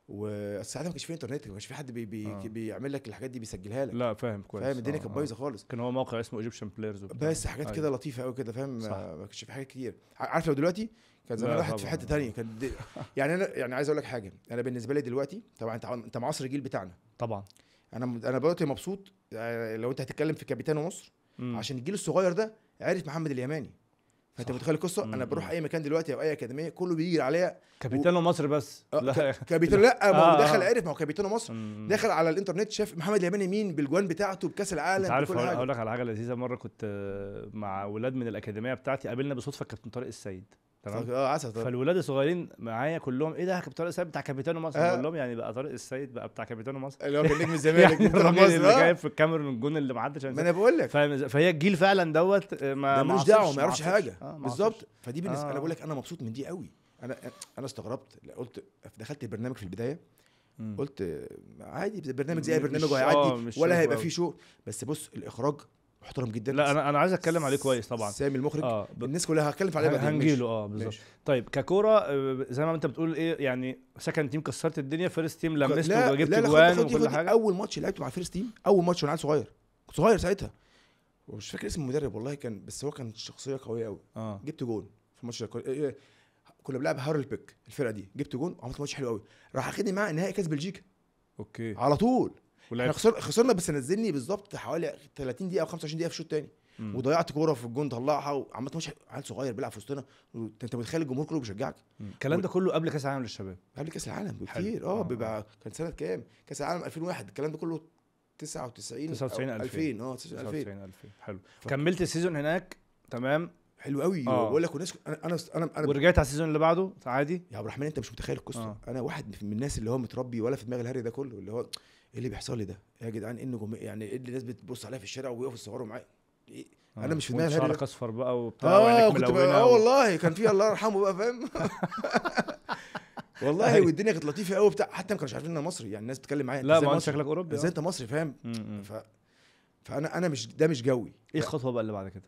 S1: وساعتها ما كانش في إنترنت ما كانش في حد بي بي
S2: آه.
S1: بيعمل لك الحاجات دي بيسجلها لك
S2: لا فاهم كويس
S1: فاهم الدنيا
S2: آه،
S1: كانت
S2: آه.
S1: بايظة خالص
S2: كان هو موقع اسمه Egyptian Players
S1: بس حاجات
S2: أيوة.
S1: كده لطيفة قوي كده فاهم. ما كانش في حاجات كتير عارف لو دلوقتي كان زمان واحد في. حتة تانية كان دي يعني أنا يعني عايز أقول لك حاجة أنا بالنسبة لي دلوقتي طبعا أنت أنت معاصر الجيل بتاعنا
S2: طبعا
S1: أنا أنا دلوقتي مبسوط آه، لو أنت هتتكلم في كابيتانو مصر. عشان الجيل الصغير ده عرف محمد اليماني
S2: فأنت.
S1: متخيل
S2: القصة
S1: أنا بروح. أي مكان دلوقتي أو أي أكاديمية كله بيجي عليا
S2: كابيتانو مصر بس
S1: آه،
S2: لا
S1: كابيتانو لا ما
S2: آه،
S1: هو دخل
S2: آه.
S1: عرف ما هو كابيتانو مصر
S2: مم.
S1: دخل على الإنترنت شاف محمد اليماني مين بالجوان بتاعته بكأس العالم
S2: أنت عارف
S1: بكل
S2: هقول لك على حاجة لذيذة مرة كنت آه، مع ولاد من الأكاديمية بتاعتي قابلنا بالصدفه كابتن طارق السيد تمام
S1: آه عسل طبعا
S2: فالولاد الصغيرين معايا كلهم إيه ده كابتن طارق السيد بتاع كابيتانو مصر
S1: آه.
S2: بقول لهم يعني بقى طارق السيد بقى بتاع كابيتانو مصر
S1: اللي هو كان نجم الزمالك
S2: يعني الراجل اللي
S1: آه.
S2: جايب في الكاميرون الجون اللي ما حدش
S1: ما. أنا بقول لك؟
S2: فهي الجيل فعلا دوت آه، ما
S1: ملوش دعوة ما يعرفش. حاجة
S2: آه،
S1: بالظبط. فدي بالنسبة
S2: آه.
S1: أنا بقول لك أنا مبسوط من دي قوي أنا أنا استغربت قلت دخلت البرنامج في
S2: البداية.
S1: قلت عادي برنامج زي برنامج وهيعدي ولا هيبقى. فيه show بس بص الإخراج محترم جدا.
S2: لا أنا أنا عايز أتكلم عليه كويس طبعا.
S1: سامي المخرج
S2: آه ب-
S1: الناس كلها هتكلم عليه بعدين.
S2: هنجيله آه بالظبط. طيب ككورة آه، زي ما أنت بتقول إيه يعني second team كسرت الدنيا first team لمست وجبت جوان وكل حاجة.
S1: أول ماتش لعبته مع ال first team أول ماتش وأنا عيل صغير. كنت صغير ساعتها. ومش فاكر اسم المدرب والله كان بس هو كان شخصية قوية قوي
S2: آه.
S1: جبت جون في الماتش ده. إيه، كنا بنلعب هارلبيك الفرقة دي. جبت جون وعملت ماتش حلو قوي راح أخدني معاه نهائي كأس بلجيكا.
S2: okay.
S1: على طول.
S2: إحنا
S1: خسر خسرنا بس نزلني بالظبط حوالي 30 دقيقة أو 25 دقيقة في الشوط الثاني. وضيعت كورة في الجون طلعها وعملت ماتش عيل صغير بيلعب في وسطنا. انت متخيل الجمهور كله بيشجعك.
S2: الكلام ده كله قبل كأس العالم للشباب.
S1: قبل كأس العالم. بكتير.
S2: آه،
S1: آه. بيبقى كان سنة كام؟ كأس العالم 2001 الكلام ده كله 99
S2: 99
S1: أو
S2: 2000.
S1: 2000 آه 99 2000
S2: 99 2000 حلو. كملت ال season هناك. تمام.
S1: حلو قوي
S2: آه.
S1: بقول لك والناس أنا أنا أنا, أنا
S2: ورجعت على ال season اللي بعده؟ عادي؟
S1: يا عبد الرحمن أنت مش متخيل القصة.
S2: آه.
S1: أنا واحد من الناس اللي هو متربي ولا في دماغ الهري ده كله. اللي هو إيه اللي بيحصل لي ده يا جدعان إيه النجوم يعني إيه اللي الناس بتبص عليا في الشارع ويقفوا يصوروا معايا إيه؟ أنا مش في دماغي
S2: شعرك. اصفر بقى وبتاع آه
S1: كنت بقى
S2: آه
S1: والله كان في الله يرحمه بقى فاهم والله
S2: أيوة.
S1: والدنيا كانت لطيفة قوي بتاع حتى ما كانوش عارفين إن أنا مصري يعني الناس بتتكلم معايا
S2: لا ما انت؟ شكلك أوروبي
S1: إزاي
S2: آه.
S1: أنت مصري فاهم. ف... فانا أنا مش ده مش جوي
S2: إيه الخطوة بقى اللي بعد كده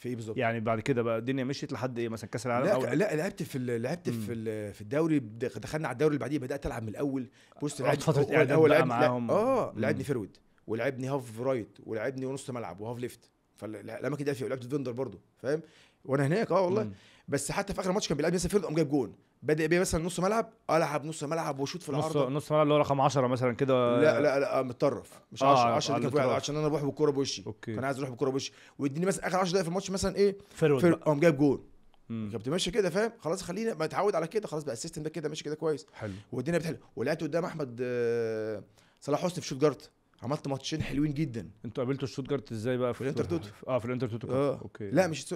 S1: في إيه بالظبط
S2: يعني بعد كده بقى الدنيا مشيت لحد إيه مثلا كأس العالم
S1: لا
S2: أو
S1: لا لعبت في لعبت
S2: مم.
S1: في في الدوري دخلنا على الدوري اللي بعديه بدأت ألعب من الأول بص
S2: رحت
S1: لعبت
S2: إعداد
S1: هو
S2: بقى
S1: لعبني-
S2: معاهم. آه.
S1: لعبني forward ولعبني half right ولعبني نص ملعب و half left فالاماكن دي فيها ولعبت defender برضو فاهم وأنا هناك آه والله
S2: مم.
S1: بس حتى في آخر ماتش كان بيلعب مثلا forward قام جايب جون بدا بيه مثلا نص ملعب ألعب نص ملعب وأشوط في
S2: نص
S1: العارضة.
S2: نص ملعب اللي هو رقم 10 مثلا كده.
S1: لا لا لا آه، متطرف. مش
S2: آه،
S1: 10
S2: على
S1: 10 دي كان فيها-
S2: الأطراف.
S1: عشان أنا بروح بالكورة بوشي.
S2: okay.
S1: كان عايز أروح بالكورة بوشي. ويديني مثلا آخر 10 دقايق في الماتش مثلا إيه؟
S2: forward
S1: قام جايب
S2: مم.
S1: كنت ماشي كده فاهم؟ خلاص خلينا ما اتعود على كده خلاص بقى ال system ده كده ماشي كده كويس.
S2: حلو.
S1: والدنيا بتحلو ولعبت قدام أحمد آه، صلاح حسني في شوتجارت عملت ماتشين حلوين جدا.
S2: أنتوا قابلتوا شوتجارت إزاي بقى
S1: في الإنتر توتو.
S2: آه في الإنتر توتو.
S1: آه.
S2: okay.
S1: لا مش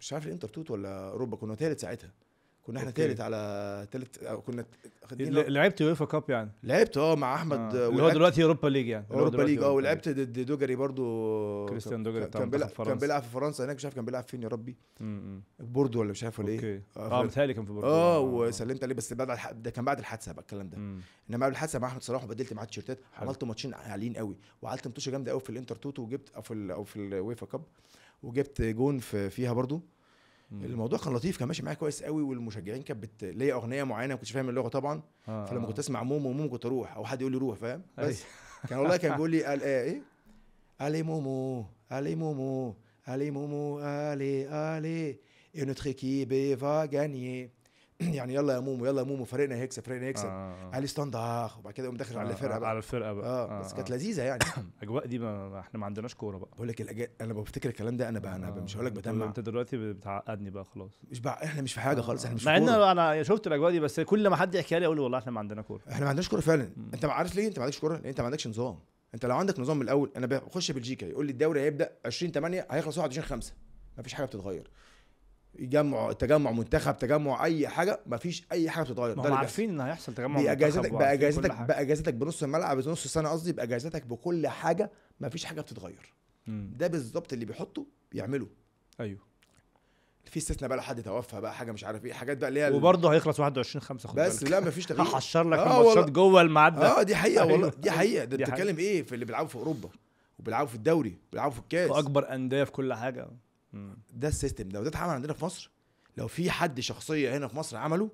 S1: مش عارف الإنتر توت ولا أوروبا كنا ثالث ساعتها. كنا
S2: إحنا.
S1: ثالث على ثالث كنا
S2: لعبت UEFA Cup يعني
S1: لعبت آه مع أحمد
S2: آه.
S1: آه،
S2: اللي هو دلوقتي Europa League يعني
S1: Europa League
S2: آه
S1: ولعبت ضد دوجري برضو
S2: كريستيان دوجري
S1: كان- بيلعب كان. بيلعب في فرنسا هناك مش عارف كان بيلعب فين يا ربي. بوردو ولا مش عارف ولا
S2: إيه
S1: آه،
S2: آه
S1: ف-
S2: متهيألي كان في برضه
S1: آه وسلمت عليه بس بعد الح... ده كان بعد الحادثة بقى الكلام ده. إنما قبل الحادثة مع أحمد صلاح وبدلت معاه تيشيرتات. عملت ماتشين عاليين قوي وعملت ماتش جامدة قوي في الإنتر توتو وجبت أو في. أو في ال UEFA Cup وجبت جون في فيها برضو. الموضوع كان لطيف كان ماشي معايا كويس قوي والمشجعين كانت بت... ليا أغنية معينة ما كنتش فاهم اللغة طبعا
S2: آه،
S1: فلما
S2: آه.
S1: كنت أسمع مومو مومو كنت أروح أو حد يقول لي روح فاهم؟
S2: أي.
S1: بس. كان والله كان بيقول لي قال إيه إيه؟ allez Momo allez Momo allez Momo allez allez et notre équipe va gagner يعني يلا يا مومو يلا يا مومو فريقنا هيكسب فريقنا هيكسب
S2: آه.
S1: allez Standard وبعد كده يقوم داخل على الفرقة بقى.
S2: على الفرقة بقى.
S1: آه بس كانت لذيذة يعني.
S2: الاجواء دي ما إحنا ما عندناش كورة بقى.
S1: بقول لك الأجا... أنا بفتكر الكلام ده أنا بقى أنا
S2: آه.
S1: مش هقول لك بتمع
S2: أنت دلوقتي بتعقدني بقى خلاص.
S1: مش بقى إحنا مش في حاجة خالص إحنا مش
S2: مع
S1: إن.
S2: أنا شفت الأجواء دي بس كل ما حد يحكي لي أقول والله إحنا ما عندنا كورة.
S1: إحنا ما عندناش كورة فعلا. أنت عارف ليه؟ أنت ما عندكش كورة؟ لأن أنت ما عندكش نظام. أنت لو عندك نظام من الأول أنا بخش بلجيكا يقول لي الدوري هيبدأ 20 8 هيخلص 21 5 ما فيش حاجة بتتغير. يجمع تجمع منتخب تجمع أي حاجة ما فيش أي حاجة بتتغير ده
S2: عارفين إن هيحصل تجمع
S1: باجازتك باجازتك. باجازتك بنص الملعب بنص السنة قصدي باجازتك بكل حاجة ما فيش حاجة بتتغير
S2: مم.
S1: ده بالظبط اللي بيحطه بيعمله
S2: أيوه
S1: في استثناء بقى لو حد توفى بقى حاجة مش عارف إيه حاجات بقى اللي هي
S2: وبرضه هيخلص 21 5 خد
S1: بس
S2: بالك.
S1: لا ما فيش تغيير
S2: هحشر لك
S1: آه
S2: الماتشات
S1: والله.
S2: جوه الميعاد ده
S1: آه دي حقيقة والله
S2: أيوة.
S1: دي حقيقة ده انت. بتتكلم إيه في اللي بيلعبوا في أوروبا وبيلعبوا في الدوري بيلعبوا في الكاس
S2: في أكبر أندية في كل حاجة.
S1: ده السيستم. ده وده اتعمل عندنا في مصر لو في حد شخصية هنا في مصر عمله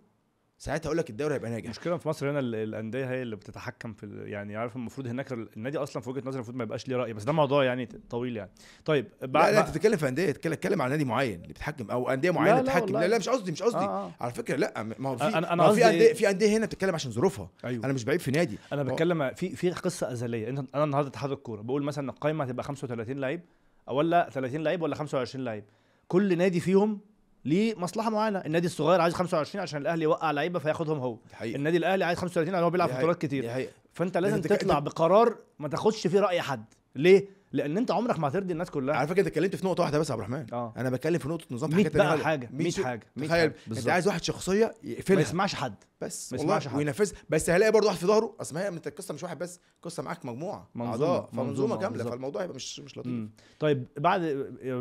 S1: ساعتها أقول لك الدوري هيبقى ناجح.
S2: المشكلة في مصر هنا ال- الأندية هي اللي بتتحكم في يعني عارف المفروض هناك ال- النادي أصلا في وجهة نظري المفروض ما يبقاش ليه رأي بس ده موضوع يعني طويل يعني. طيب
S1: لا
S2: بعد
S1: لا أنت بتتكلم في أندية تتكلم تتكلم عن نادي معين اللي بتحكم أو أندية معينة
S2: لا
S1: بتحكم
S2: والله.
S1: لا لا مش قصدي مش قصدي.
S2: آه آه.
S1: على فكرة لا ما هو في
S2: أنا-
S1: ما هو في انديه؟ في أندية هنا بتتكلم عشان ظروفها.
S2: أيوه.
S1: أنا مش بعيب في نادي. أنا
S2: بتكلم في في قصة أزلية. انت أنا النهارده اتحاد الكورة بقول مثلا القايمة هتبقى 35 لعيب. ولا 30 لعيب ولا 25 لعيب. كل نادي فيهم ليه مصلحة معينة. النادي الصغير عايز 25 عشان الأهلي يوقع لعيبة فياخدهم هو.
S1: دي حقيقة.
S2: النادي الأهلي عايز 35 عشان هو بيلعب
S1: حقيقة.
S2: بطولات كتير.
S1: دي حقيقة.
S2: فأنت لازم تطلع بقرار ما تاخدش فيه رأي حد. ليه؟ لأن أنت عمرك ما هترضي الناس كلها.
S1: على فكرة أنت اتكلمت في نقطة واحدة بس يا عبد الرحمن.
S2: آه.
S1: أنا بتكلم في نقطة نظام في
S2: 100
S1: حاجات تانية
S2: بقى. حاجة 100
S1: 100
S2: حاجة 100
S1: تخيل
S2: حاجة.
S1: أنت
S2: بالظبط.
S1: عايز واحد شخصية
S2: ما
S1: يقفلها
S2: يسمعش حد.
S1: بس
S2: ما يسمعش حد.
S1: وينفذ بس هلاقي برضه واحد في ظهره. أصل ما هي أنت القصة مش واحد بس القصة معاك مجموعة. أعضاء.
S2: فمنظومة
S1: كامله. فالموضوع يبقى مش مش لطيف.
S2: طيب بعد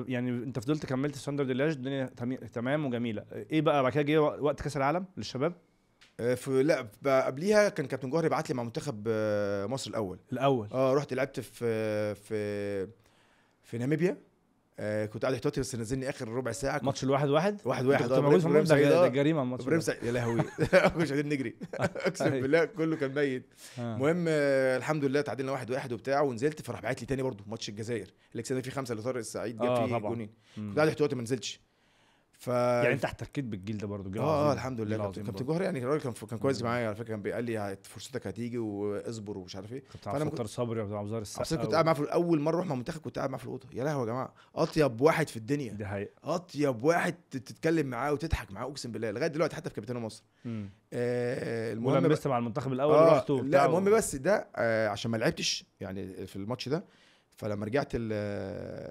S2: يعني أنت فضلت كملت ديلاج الدنيا تمام وجميلة. إيه بقى؟ بعد كده جه وقت كأس العالم للشباب؟
S1: آه، في لا قبليها كان كابتن جوهري بعت لي مع منتخب آه، مصر الأول.
S2: الأول.
S1: آه رحت لعبت في في في ناميبيا. آه، كنت قاعد احتياطي بس نزلني آخر ربع ساعة.
S2: ماتش الواحد واحد؟
S1: واحد واحد.
S2: كنت
S1: آه،
S2: موجود في ده
S1: آه.
S2: جريمة الماتش
S1: إبراهيم يا لهوي. مش قادرين نجري. اقسم
S2: أيوة.
S1: بالله كله كان ميت.
S2: آه.
S1: المهم آه، الحمد لله تعادلنا واحد واحد وبتاع ونزلت فراح باعت لي تاني برضه ماتش الجزائر. اللي كسبنا فيه خمسة لطارق السعيد جاب
S2: آه،
S1: فيه. جونين. كنت قاعد احتياطي ما نزلتش. ف
S2: يعني انت احتكيت بالجيل ده برضه جيل آه.
S1: آه الحمد لله كابتن كابتن. جوهر يعني الراجل كان كان كويس. معايا على فكرة كان بيقال لي فرصتك هتيجي واصبر ومش عارف إيه
S2: كنت عبد الستار صبري وعبد
S1: أصل
S2: السقا
S1: كنت قاعد معاه في أول مرة أروح مع المنتخب كنت قاعد معاه في الأوضة يا لهوي يا جماعة أطيب واحد في الدنيا
S2: دي حقيقة
S1: أطيب واحد تتكلم معاه وتضحك معاه أقسم بالله لغاية دلوقتي حتى في كابتن مصر. آه المهم
S2: ولمست مع المنتخب الأول
S1: آه
S2: رحت
S1: لا المهم بس ده آه عشان ما لعبتش يعني في الماتش ده فلما رجعت ال-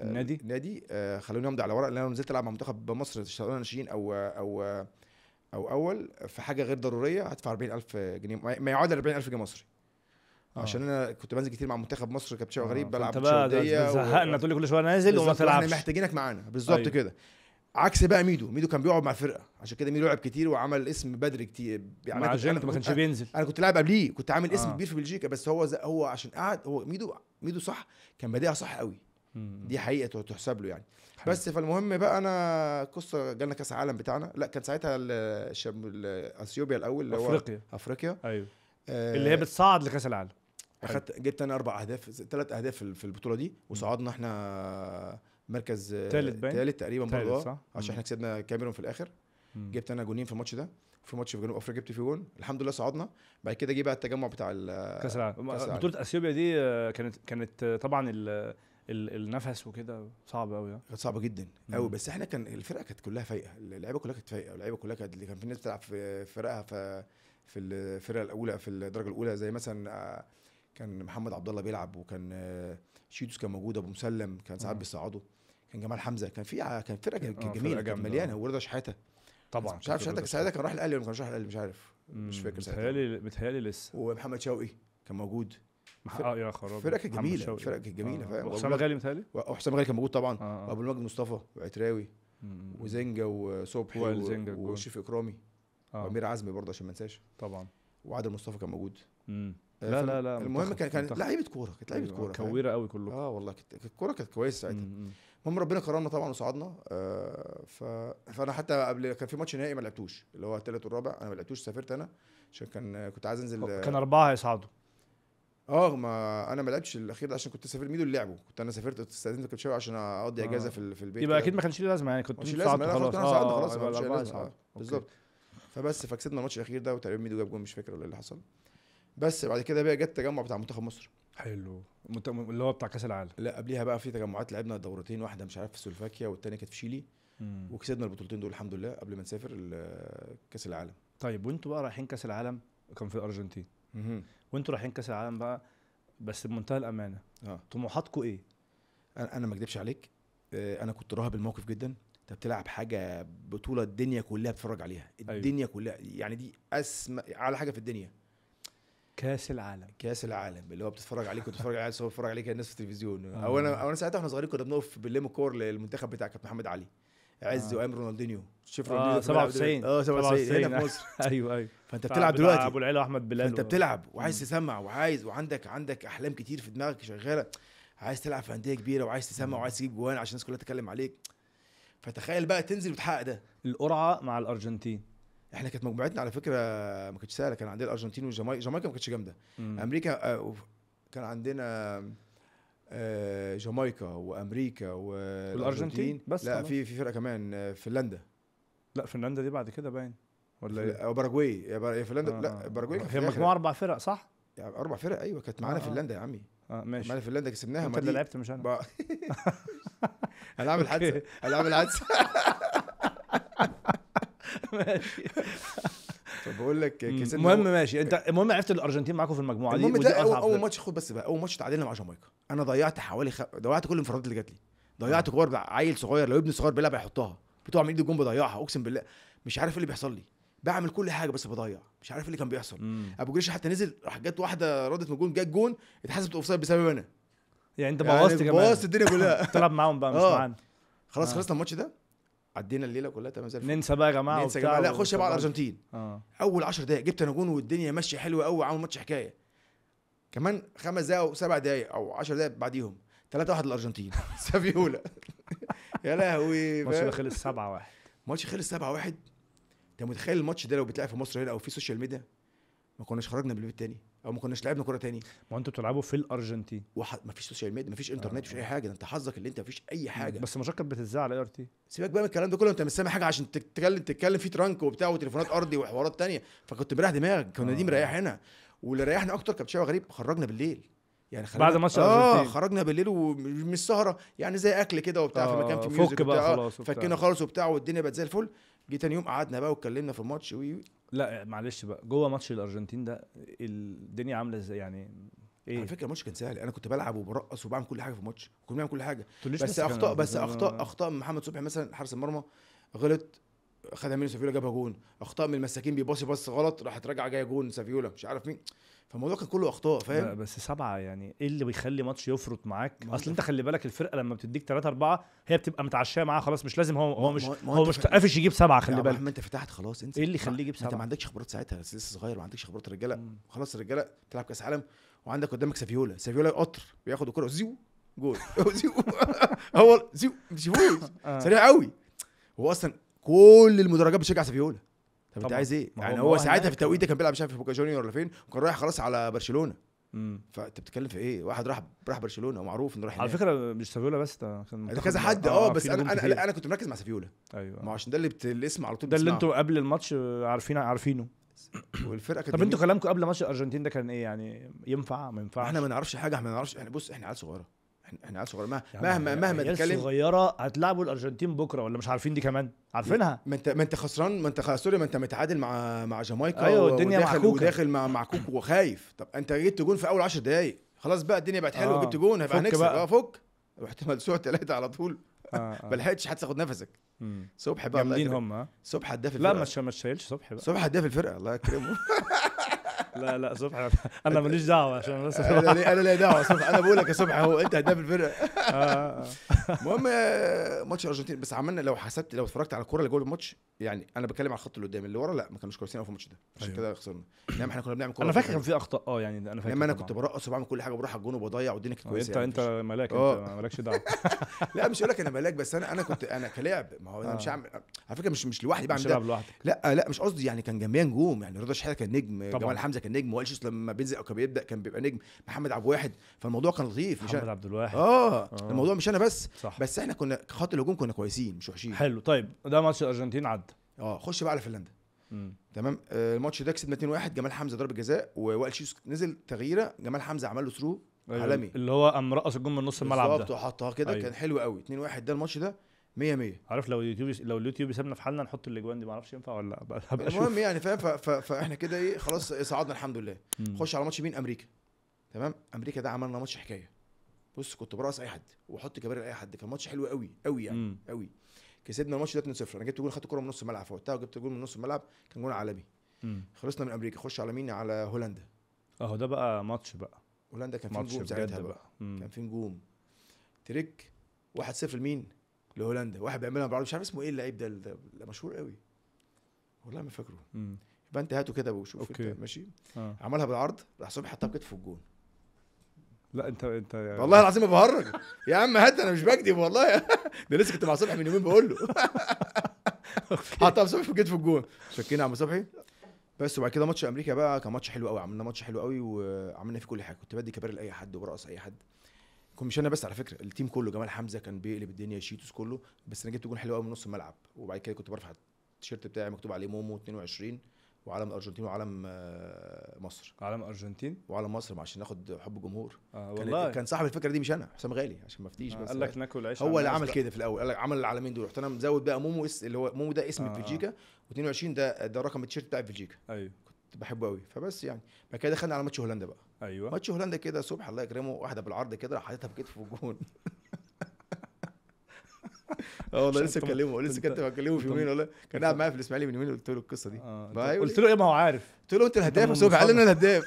S2: النادي؟
S1: النادي آه خلوني امضي على ورق لأن أنا نزلت ألعب مع منتخب مصر اشتغلنا ناشئين أو أو أو أول في حاجة غير ضرورية هدفع 40000 جنيه ما يعادل 40000 جنيه مصري
S2: آه.
S1: عشان أنا كنت بنزل كتير مع منتخب مصر كابتن شوقي
S2: آه،
S1: غريب بلعب
S2: فأنت بقى زهقنا تقول لي كل شوية نازل وما تلعبش
S1: محتاجينك معانا بالظبط
S2: أيوة.
S1: كده عكس بقى ميدو. ميدو كان بيقعد مع الفرقه عشان كده ميدو لعب كتير وعمل اسم بدري كتير. يعني
S2: مع
S1: جينت
S2: ما كانش بينزل.
S1: أنا كنت لاعب قبليه. كنت عامل اسم
S2: آه.
S1: كبير في بلجيكا. بس هو. هو عشان قعد هو ميدو ميدو صح كان بادئها صح قوي. دي حقيقة تحسب له يعني.
S2: حلو.
S1: بس فالمهم بقى أنا قصة جالنا كأس العالم بتاعنا. لا كان ساعتها أثيوبيا الأول اللي هو
S2: أفريقيا.
S1: أفريقيا.
S2: أيوه.
S1: آه،
S2: اللي هي بتصعد لكأس العالم.
S1: اخدت جبت أنا أربع أهداف ثلاث أهداف في في البطولة دي. وصعدنا إحنا مركز آه،
S2: تالت باين؟
S1: تالت تقريبا برضه آه،
S2: صح؟
S1: عشان. إحنا كسبنا الكاميرون في الآخر
S2: مم.
S1: جبت أنا جونين في الماتش ده في ماتش في جنوب أفريقيا جبت فيه جون الحمد لله صعدنا بعد كده جه بقى التجمع بتاع كأس العالم.
S2: بطولة أثيوبيا دي آه، كانت كانت آه، طبعا ال- ال- النفس وكده صعب قوي
S1: كانت صعبة جدا. قوي بس إحنا كان الفرقة كانت كلها فايقة اللعيبة كلها كانت فايقة اللعيبة كلها كانت اللي كان في ناس بتلعب في فرقها في في الفرقه الأولى في الدرجة الأولى زي مثلا آه، كان محمد عبد الله بيلعب وكان آه، شيتوس كان موجود أبو مسلم كان ساعات
S2: مم.
S1: بيصعدوا كان جمال حمزة. كان في كان فرقة كانت
S2: آه، فرقة
S1: جميلة كانت
S2: جامدة،
S1: مليانة.
S2: آه.
S1: ورضا شحاتة.
S2: طبعا
S1: مش عارف شحاتة ساعتها كان راح الأهلي ولا ما كانش راح الأهلي مش عارف. مش فاكر ساعتها.
S2: متهيألي متهيألي لسه.
S1: ومحمد شوقي كان موجود.
S2: آه يا خرابي.
S1: فرقة كانت
S2: جميلة.
S1: فرقة كانت جميلة
S2: آه.
S1: فاهم؟
S2: وحسام غالي متهيألي؟
S1: وحسام غالي كان موجود طبعا.
S2: آه.
S1: وأبو المجد مصطفى وعتراوي
S2: مم.
S1: وزنجة وصبحي. وشريف اكرامي وأمير عزمي برضه عشان ما انساش.
S2: طبعا.
S1: وعادل مصطفى كان موجود. آه،
S2: لا لا لا
S1: المهم كان كان. لعيبة كورة كانت لعيبة
S2: أيوة،
S1: كورة؟
S2: كويرة قوي كلكم
S1: آه والله كانت الكوره كانت كويسة ساعتها. المهم ربنا كرمنا طبعا وصعدنا آه ف... فأنا حتى قبل كان في ماتش نهائي ما لعبتوش اللي هو الثالث والرابع أنا ما لعبتوش سافرت أنا عشان كان كنت عايز أنزل
S2: كان أربعة هيصعدوا
S1: آه ما أنا ما لعبتش الأخير ده عشان كنت سافرت ميدو اللي لعبه كنت أنا سافرت استأذنت كنت شوية عشان أقضي
S2: آه.
S1: أجازة في في البيت
S2: يبقى. أكيد ما كانش ليه لازمة يعني كنت
S1: مش
S2: أنتوا
S1: لازم
S2: صعدتوا
S1: أنا خلاص
S2: خلاص أنا
S1: صعدت خلاص. آه،
S2: okay.
S1: بالظبط فبس فكسبنا الماتش الأخير ده وتقريبا ميدو جاب جون مش فاكر ولا اللي حصل بس بعد كده بقى جت التجمع بتاع منتخب مصر.
S2: حلو. مت- اللي هو بتاع كأس العالم.
S1: لا قبليها بقى في تجمعات لعبنا دورتين واحدة مش عارف في سلوفاكيا والتانية كانت في شيلي.
S2: مم.
S1: وكسبنا البطولتين دول الحمد لله قبل ما نسافر كأس العالم.
S2: طيب وانتوا بقى رايحين كأس العالم؟ كان في
S1: الأرجنتين.
S2: وانتوا رايحين كأس العالم بقى بس بمنتهى الأمانة.
S1: آه.
S2: طموحاتكم إيه؟
S1: أنا أنا ما اكدبش عليك آه، أنا كنت راهب الموقف جدا. أنت بتلعب حاجة بطولة الدنيا كلها بتتفرج عليها.
S2: أيوة.
S1: الدنيا كلها يعني دي أسمى على حاجة في الدنيا.
S2: كاس العالم.
S1: كاس العالم اللي هو بتتفرج عليه كنت بتتفرج عليه عليه كان الناس في التلفزيون.
S2: آه.
S1: أو أنا أو أنا ساعتها وإحنا صغيرين كنا بنقف بنلم الكور للمنتخب بتاع كابتن محمد علي. عز
S2: آه.
S1: وأيام رونالدينيو. شوف
S2: آه،
S1: رونالدينيو الملعب
S2: 97.
S1: دلوقتي. آه 97 هنا في
S2: 97.
S1: مصر.
S2: أيوه
S1: أيوه.
S2: فأنت
S1: بتلعب دلوقتي.
S2: ابو العيله واحمد بلال
S1: فأنت
S2: و-
S1: بتلعب وعايز. تسمع وعايز وعندك عندك أحلام كتير في دماغك شغالة. عايز تلعب في أندية كبيرة وعايز تسمع وعايز تجيب جوان عشان الناس كلها تتكلم عليك. فتخيل بقى تنزل وتحقق ده.
S2: القرعة مع الأرجنتين.
S1: إحنا كانت مجموعتنا على فكرة ما كانتش سهلة كان عندنا الأرجنتين والجامايكا جامايكا ما كانتش
S2: جامدة.
S1: أمريكا آه، كان عندنا آه، جامايكا وأمريكا والأرجنتين
S2: بس
S1: لا. في في فرقة كمان آه، فنلندا
S2: لا فنلندا دي بعد كده باين ولا إيه؟
S1: أو باراجواي يا فنلندا
S2: آه،
S1: لا. باراجواي
S2: هي. مجموعة أربع فرق صح؟
S1: يعني أربع فرق أيوه كانت معانا
S2: آه،.
S1: فنلندا يا عمي
S2: آه ماشي
S1: معانا فنلندا كسبناها أنت
S2: اللي لعبت مش
S1: أنا عامل حادثه عامل حادثه
S2: ماشي.
S1: فبقول لك كسبنا
S2: المهم ماشي. انت المهم عرفت الأرجنتين معاكم في المجموعة دي
S1: المهم ده اول, أول
S2: فرقة.
S1: ماتش خد بس بقى أول ماتش تعادلنا مع جامايكا. أنا ضيعت حوالي خ... ضيعت كل الانفرادات اللي جات لي. ضيعت كور عيل صغير لو ابني صغير بيلعب هيحطها. بتقع من إيد الجون بضيعها أقسم بالله. مش عارف إيه اللي بيحصل لي. بعمل كل حاجة بس بضيع. مش عارف إيه اللي كان بيحصل.
S2: مم.
S1: أبو جريشه حتى نزل راح جت واحدة ردت من الجون جت جون اتحسبت offside بسبب أنا.
S2: يعني أنت بوظت
S1: يعني
S2: كمان.
S1: بوظت الدنيا كلها.
S2: تلعب معاهم بقى مش
S1: آه.
S2: معانا.
S1: خلاص
S2: آه.
S1: خلصنا الماتش ده؟ عدينا الليلة كلها تمام زي الفل.
S2: ننسى بقى يا جماعة
S1: ننسى يا جماعة. لا خش بقى على الأرجنتين.
S2: آه.
S1: أول 10 دقائق جبت أنا جون والدنيا ماشية حلوة قوي عامل ماتش حكاية. كمان خمس دقائق أو سبع دقائق أو 10 دقائق بعديهم 3 1 للأرجنتين. سافيولا. يا لهوي
S2: الماتش ده؟ خلص 7 1
S1: ماتش خلص 7 1 أنت متخيل الماتش ده لو بيتلعب في مصر هنا أو في ال social media ما كناش خرجنا بالبيت تاني. أو ما كناش لعبنا كوره تاني
S2: ما أنتوا بتلعبوا في الأرجنتين
S1: وح... ما فيش social media ما فيش انترنت
S2: آه.
S1: مفيش أي حاجة ده انت حظك اللي انت ما فيش أي حاجة
S2: بس مشاكل كانت بتذاع على ART
S1: سيبك بقى من الكلام ده كله انت مش سامع حاجة عشان تتكلم تتكلم في trunk وبتاع وتليفونات أرضي وحوارات تانية فكنت مريح دماغك كنا دي
S2: آه.
S1: مريح هنا واللي ريحنا أكتر كابتن شوقي غريب خرجنا بالليل يعني خلينا
S2: بعد ماتش آه.
S1: خرجنا بالليل ومش سهرة يعني زي أكل كده وبتاع في
S2: آه،
S1: مكان في
S2: فك
S1: music
S2: بقى
S1: وبتاع. آه،
S2: خلاص وبتاع.
S1: فكنا خالص وبتاع والدنيا بقت زي الفل جه تاني يوم قعدنا بقى واتكلمنا في الماتش وي.
S2: لا معلش بقى جوه ماتش الأرجنتين ده الدنيا عاملة إزاي؟ يعني إيه؟
S1: على فكرة الماتش كان سهل أنا كنت بلعب وبرقص وبعمل كل حاجة في الماتش كنا بنعمل كل
S2: حاجة.
S1: بس أخطاء بس أخطاء أخطاء من محمد صبحي مثلا حارس المرمى غلط خدها منه سافيولا جابها جون. أخطاء من المساكين بيباصي باص غلط راحت راجعة جاية جون سافيولا مش عارف مين. فالموضوع كان كله أخطاء
S2: لا
S1: فاهم
S2: بس سبعة يعني إيه اللي بيخلي ماتش يفرط معاك؟
S1: ما
S2: أصل
S1: انت-
S2: خلي بالك الفرقة لما بتديك 3 4 هي بتبقى متعشية معاها خلاص مش لازم هو هو
S1: ما-
S2: مش
S1: ما- ما
S2: هو مش قافش يجيب سبعة
S1: يا
S2: خلي بالك.
S1: الرحمن أنت فتحت خلاص أنت
S2: إيه اللي يخليه يجيب
S1: ما
S2: أنت
S1: ما عندكش خبرات ساعتها لسه صغير ما عندكش خبرات رجالة.
S2: مم.
S1: خلاص الرجالة تلعب كأس عالم وعندك قدامك سافيولا. سافيولا قطر بياخد الكرة زيو جول. زيو. هو زيو ما تشوفوش
S2: آه.
S1: سريع قوي. هو أصلا كل المدرجات بتشجع سافيولا. طب انت. عايز إيه؟
S2: ما
S1: يعني
S2: ما
S1: هو
S2: هو
S1: ساعتها في. التوقيت ده كان بيلعب مش عارف في بوكا جونيور ولا فين وكان رايح خلاص على برشلونة
S2: مم.
S1: فانت بتتكلم في إيه؟ واحد راح راح برشلونة ومعروف انه راح
S2: على. فكرة مش سافيولا بس ده كان
S1: ده كذا حد آه بس
S2: في أنا
S1: أنا أنا كنت مركز مع سافيولا ما هو
S2: أيوه
S1: عشان ده اللي بت... الاسم على طول
S2: ده اللي. أنتوا قبل الماتش عارفين عارفينه
S1: والفرقة كانت
S2: طب
S1: أنتوا.
S2: كلامكم قبل ماتش الأرجنتين ده كان إيه يعني ينفع ما ينفعش
S1: إحنا ما نعرفش حاجة إحنا ما نعرفش إحنا بص إحنا عيال صغيرة إحنا إحنا عيال صغيرة. مهما
S2: عم
S1: مهما مهما
S2: عيال
S1: تتكلم
S2: صغيره هتلعبوا الأرجنتين بكرة ولا مش عارفين دي كمان؟ عارفينها.
S1: ما انت ما أنت خسران ما أنت سوري ما أنت متعادل مع مع جامايكا أيوه،
S2: الدنيا
S1: وداخل. وداخل مع معكوك وخايف. طب أنت جبت جون في أول 10 دقايق. خلاص بقى الدنيا بقت حلوة
S2: آه.
S1: جبت جون هيبقى هنكسب.
S2: بقى.
S1: آه فك. رحت ملسوع ثلاثة على طول.
S2: آه، آه.
S1: ما لحقتش حتى تاخد نفسك. صبحي بقى
S2: جامدين. هم ها
S1: صبحي هداف
S2: لا
S1: الفرقة.
S2: ما تش- ما تشيلش صبحي بقى.
S1: صبحي هداف الفرقة الله يكرمه.
S2: لا لا صبحي. أنا ماليش دعوة عشان بس
S1: أنا ليه- أنا لا دعوة صبحي. أنا بقول لك يا صبحي هو أنت هداف الفرقة.
S2: آه،.
S1: المهم ماتش الارجنتين بس عملنا لو حسبت لو اتفرجت على الكورة اللي جوه الماتش يعني أنا بتكلم على الخط اللي قدام اللي ورا لا ما كانوش كويسين قوي في الماتش ده. عشان
S2: أيوة.
S1: كده خسرنا. انما إحنا كنا بنعمل كورة
S2: أنا فاكر كان في أخطاء. آه يعني أنا فاكر
S1: لما
S2: أنا.
S1: كنت برقص وبعمل كل حاجة وبروح على الجون وبضيع والدنيا كانت
S2: آه،
S1: كويسة
S2: انت
S1: يعني. أنت
S2: ملاك
S1: آه.
S2: أنت مالكش دعوة.
S1: لا مش هقول لك أنا ملاك بس أنا أنا كنت أنا كلاعب. ما هو
S2: أنا.
S1: مش هعمل على فكرة مش مش لوحدي بعمل ده. لا لا مش قصدي يعني كان جنبيا نجوم. يعني رضا شحاتة كان نجم. جمال حمزة كان نجم والشيس لما بينزل أو كان بيبدأ كان بيبقى نجم محمد عبد الواحد فالموضوع كان لطيف مش
S2: محمد. عبد الواحد
S1: آه
S2: آه.
S1: الموضوع مش أنا بس
S2: صح
S1: بس إحنا كنا خط الهجوم كنا كويسين مش وحشين
S2: حلو طيب ده ماتش الأرجنتين عدى
S1: آه خش بقى على فنلندا. تمام آه، الماتش ده كسبنا 2-1 جمال حمزة ضربة جزاء ووائل شيس نزل تغييرة جمال حمزة عمل له ثرو
S2: أيوة،
S1: عالمي.
S2: اللي هو قام مرقص الجون من نص الملعب
S1: بالظبط
S2: ده
S1: وحطها كده
S2: أيوة.
S1: كان حلو قوي 2-1 ده الماتش ده 100 100
S2: عارف لو اليوتيوب لو اليوتيوب يسيبنا في حالنا نحط الأجوان دي ما أعرفش ينفع ولا لأ؟
S1: المهم يعني فاهم؟ فاحنا كده إيه خلاص صعدنا الحمد لله. خش على ماتش مين؟ أمريكا. تمام؟ أمريكا ده عملنا ماتش حكاية. بص كنت براس أي حد وأحط كباري لأي حد. كان ماتش حلو قوي قوي يعني
S2: مم.
S1: قوي كسبنا الماتش ده 2-0 أنا جبت جول خدت كوره من نص الملعب فوتها وجبت جول من نص الملعب كان جول عالمي. خلصنا من أمريكا. خش على مين؟ على هولندا.
S2: أهو ده بقى ماتش بقى.
S1: هولندا كان في نجوم ساعتها بقى.
S2: بقى.
S1: كان في نجوم. تريك 1-0 لمين؟ لهولندا. واحد بيعملها بعرض. مش عارف اسمه إيه اللعيب ده ده مشهور قوي. والله ما فاكره. يبقى انت هاته كده وشوف. انت. ماشي؟
S2: آه.
S1: عملها بالعرض راح صبحي حطها بكتفه في الجون.
S2: لا انت انت
S1: والله العظيم ما بهرج. يا عم هات أنا مش بكذب والله. ده لسه كنت مع صبحي من يومين بقول له. حطها صبحي في كتفه الجون. شكينا يا عم صبحي. بس وبعد كده ماتش أمريكا بقى كان ماتش حلو قوي. عملنا ماتش حلو قوي وعملنا فيه كل حاجة. كنت بدي كبار لأي حد وبرقص أي حد. مش أنا بس على فكرة. ال team كله جمال حمزة كان بيقلب الدنيا شيتوس كله بس أنا جبت جون حلو قوي من نص الملعب. وبعد كده كنت برفع التيشيرت بتاعي مكتوب عليه مومو 22 وعلم الارجنتين وعلم آه، مصر.
S2: علم أرجنتين؟
S1: وعلم مصر عشان ناخد حب الجمهور كان
S2: والله.
S1: كان صاحب الفكرة دي مش أنا حسام غالي عشان ما أفتيش
S2: آه،
S1: بس
S2: قال لك ناكل عيش
S1: هو اللي عمل. كده في الأول. قال لك عمل العالمين دول. رحت أنا مزود بقى مومو اس اللي هو مومو ده اسم
S2: آه، آه.
S1: بلجيكا و22 ده ده رقم التيشيرت بتاع بلجيكا. أيوه. بحبه قوي فبس يعني بعد كده دخلنا على ماتش هولندا بقى.
S2: أيوه.
S1: ماتش هولندا كده صبح الله يكرمه واحدة بالعرض كده راح حاططها في كتفه الجون. آه والله لسه بكلمه لسه كنت بكلمه في يومين والله. كان قاعد معايا في الإسماعيلي من يومين قلت له القصة دي.
S2: آه. قلت له إيه؟ ما هو عارف.
S1: قلت له أنت الهداف يا صبحي قال لي
S2: أنا.
S1: الهداف.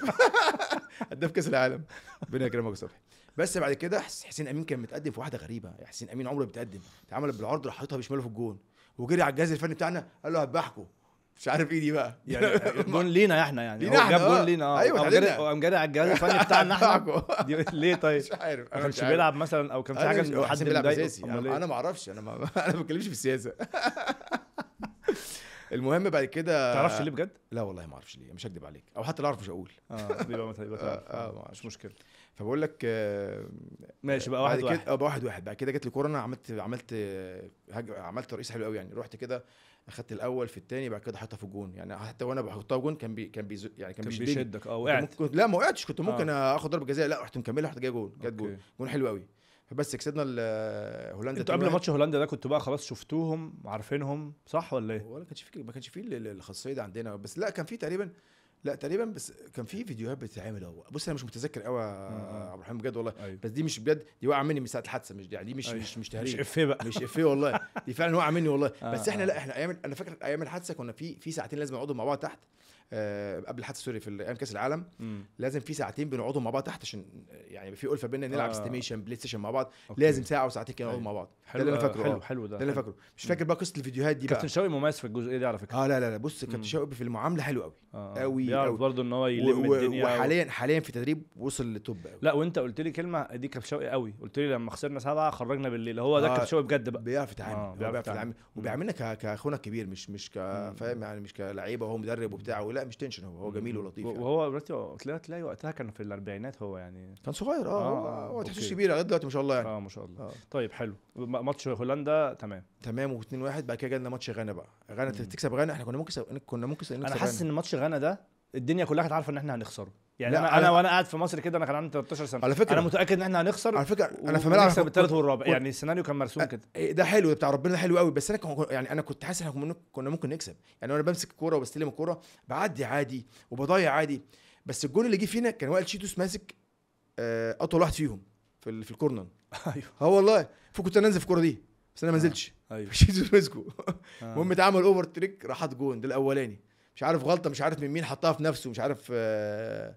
S1: هداف كأس العالم. ربنا يكرمك يا صبحي. بس بعد كده حس- حسين أمين كان متقدم في واحدة غريبة. حسين أمين عمره ما بيتقدم. اتعملت بالعرض راح حاططها بشماله في الجون. وجري على الجهاز الفني بتاعنا قال له هذبحكم مش عارف إيه دي بقى.
S2: يعني جون لينا إحنا يعني.
S1: لينا
S2: هو
S1: إحنا،
S2: جاب
S1: آه.
S2: جون لينا آه.
S1: أيوة،
S2: قام جاري-
S1: اتعادلنا.
S2: قام جاري على الجهاز الفني بتاعنا إحنا. ليه طيب؟
S1: مش عارف
S2: ما كانش. بيلعب مثلا أو كان في
S1: حاجة
S2: حد
S1: بيلعب
S2: أساسي.
S1: أنا
S2: إيه؟
S1: أنا ما أعرفش. أنا ما أنا ما بتكلمش في السياسة. المهم بعد كده
S2: تعرفش ليه بجد؟
S1: لا والله ما أعرفش ليه. مش هكدب عليك. أو حتى لو أعرف مش هقول.
S2: آه بيبقى.
S1: آه، آه،
S2: آه،
S1: ما
S2: مش مشكلة.
S1: فبقول لك آه،
S2: ماشي بقى واحد واحد.
S1: آه بقى واحد واحد. بعد كده جت لي كورونا عملت عملت آه،. عملت ترقيص حلو قوي يعني. رحت كده أخدت الأول في الثاني بعد كده حطها في الجون. يعني حتى وأنا بحطها جون كان بي... كان بيزق يعني كان,
S2: كان. بيشدك.
S1: آه
S2: وقعت.
S1: ممكن... لا ما وقعتش. كنت ممكن آخد ضربة جزاء. لا رحت مكمله رحت جاي جون جت جون. جون حلو قوي. فبس كسبنا هولندا
S2: أنتوا قبل
S1: 2-1.
S2: ماتش هولندا ده كنتوا بقى خلاص شفتوهم عارفينهم صح ولا إيه؟
S1: ولا كانش في ما كانش في ال- ال- الخاصية دي عندنا. بس لا كان في تقريبا لا تقريبا بس كان في فيديوهات بتتعمل أهو. بص أنا مش متذكر قوي. عبد الرحمن بجد والله.
S2: أيوه.
S1: بس دي مش بجد دي واقعة مني من ساعة الحادثة مش يعني دي مش
S2: أيوة.
S1: مش مش
S2: مش
S1: تهريج.
S2: إفيه بقى.
S1: مش إفيه والله. دي فعلا واقعة مني والله.
S2: آه،
S1: بس إحنا
S2: آه.
S1: لا إحنا أيام أنا فاكر أيام الحادثة كنا في في ساعتين لازم نقعدوا مع بعض تحت. قبل الحادثة سوري في أيام كأس العالم
S2: مم.
S1: لازم في ساعتين بنقعدوا مع بعض تحت عشان يعني في ألفة بينا نلعب
S2: آه.
S1: Estimation بلاي ستيشن مع بعض
S2: okay.
S1: لازم ساعة وساعتين كده نقعد
S2: أيوة.
S1: مع بعض
S2: حلو
S1: اللي أنا
S2: آه،
S1: فاكره،
S2: حلو
S1: آه.
S2: حلو ده
S1: ده اللي
S2: أنا.
S1: فاكره مش فاكر بقى قصة الفيديوهات دي
S2: كابتن شوقي مميز في الجزئيه دي على فكرة
S1: آه لا لا لا بص كابتن. شوقي في المعاملة حلو قوي
S2: آه.
S1: أوي،
S2: بيعرف
S1: أوي.
S2: برضه إن هو
S1: و-
S2: يلم
S1: و-
S2: الدنيا و-
S1: وحاليا حاليا في تدريب وصل لل top قوي
S2: لا وأنت قلت لي كلمة دي كابتن شوقي قوي قلت لي لما خسرنا سبعة خرجنا بالليل هو ده
S1: آه.
S2: كابتن شوقي بجد بقى
S1: بيعرف يتعامل
S2: آه، بيعرف
S1: بيعرف
S2: يتعامل.
S1: وبيعاملنا كأخونا الكبير مش مش ك
S2: مم.
S1: فاهم يعني مش كلعيبه وهو مدرب وبتاع لا مش tension هو هو جميل ولطيف يعني.
S2: وهو دلوقتي تلاقي تلاقي وقتها كان في الأربعينات هو يعني
S1: كان صغير آه
S2: آه،
S1: هو-
S2: آه،
S1: تحسوش. كبير لغاية دلوقتي ما شاء الله يعني
S2: آه ما شاء الله
S1: آه.
S2: طيب حلو ماتش هولندا تمام
S1: تمام و2 1 بعد كده جالنا ماتش غانا بقى غانا. تكسب غانا إحنا كنا ممكن كنا ممكن نكسب
S2: أنا حاسس إن ماتش غانا ده الدنيا كلها كانت عارفة إن إحنا هنخسره. يعني أنا
S1: أنا-
S2: أنا وأنا قاعد في مصر كده أنا كان عندي 13 سنة.
S1: على فكرة.
S2: أنا متأكد إن إحنا هنخسر
S1: على فكرة أنا في ملعب
S2: نكسب الثالث
S1: كنت-
S2: والرابع
S1: كنت-
S2: يعني السيناريو كان مرسوم كده.
S1: إيه ده حلو بتاع ربنا ده حلو قوي بس أنا كن- يعني أنا كنت حاسس إن إحنا كنا- ممكن نكسب. يعني وأنا بمسك الكورة وبستلم الكورة بعدي عادي وبضيع عادي. بس الجون اللي جه فينا كان وائل شيتوس ماسك آه، أطول واحد فيهم في في الكورنر.
S2: أيوه.
S1: آه والله. فكنت أنا أنزل في الكورة دي بس أنا ما
S2: آه.
S1: نزلتش.
S2: أيوه.
S1: شيتوس مسكه.
S2: آه.
S1: المهم اتعمل over trick راح حط جون ده الأولاني. مش عارف غلطة مش عارف من مين حطها في نفسه مش عارف آه،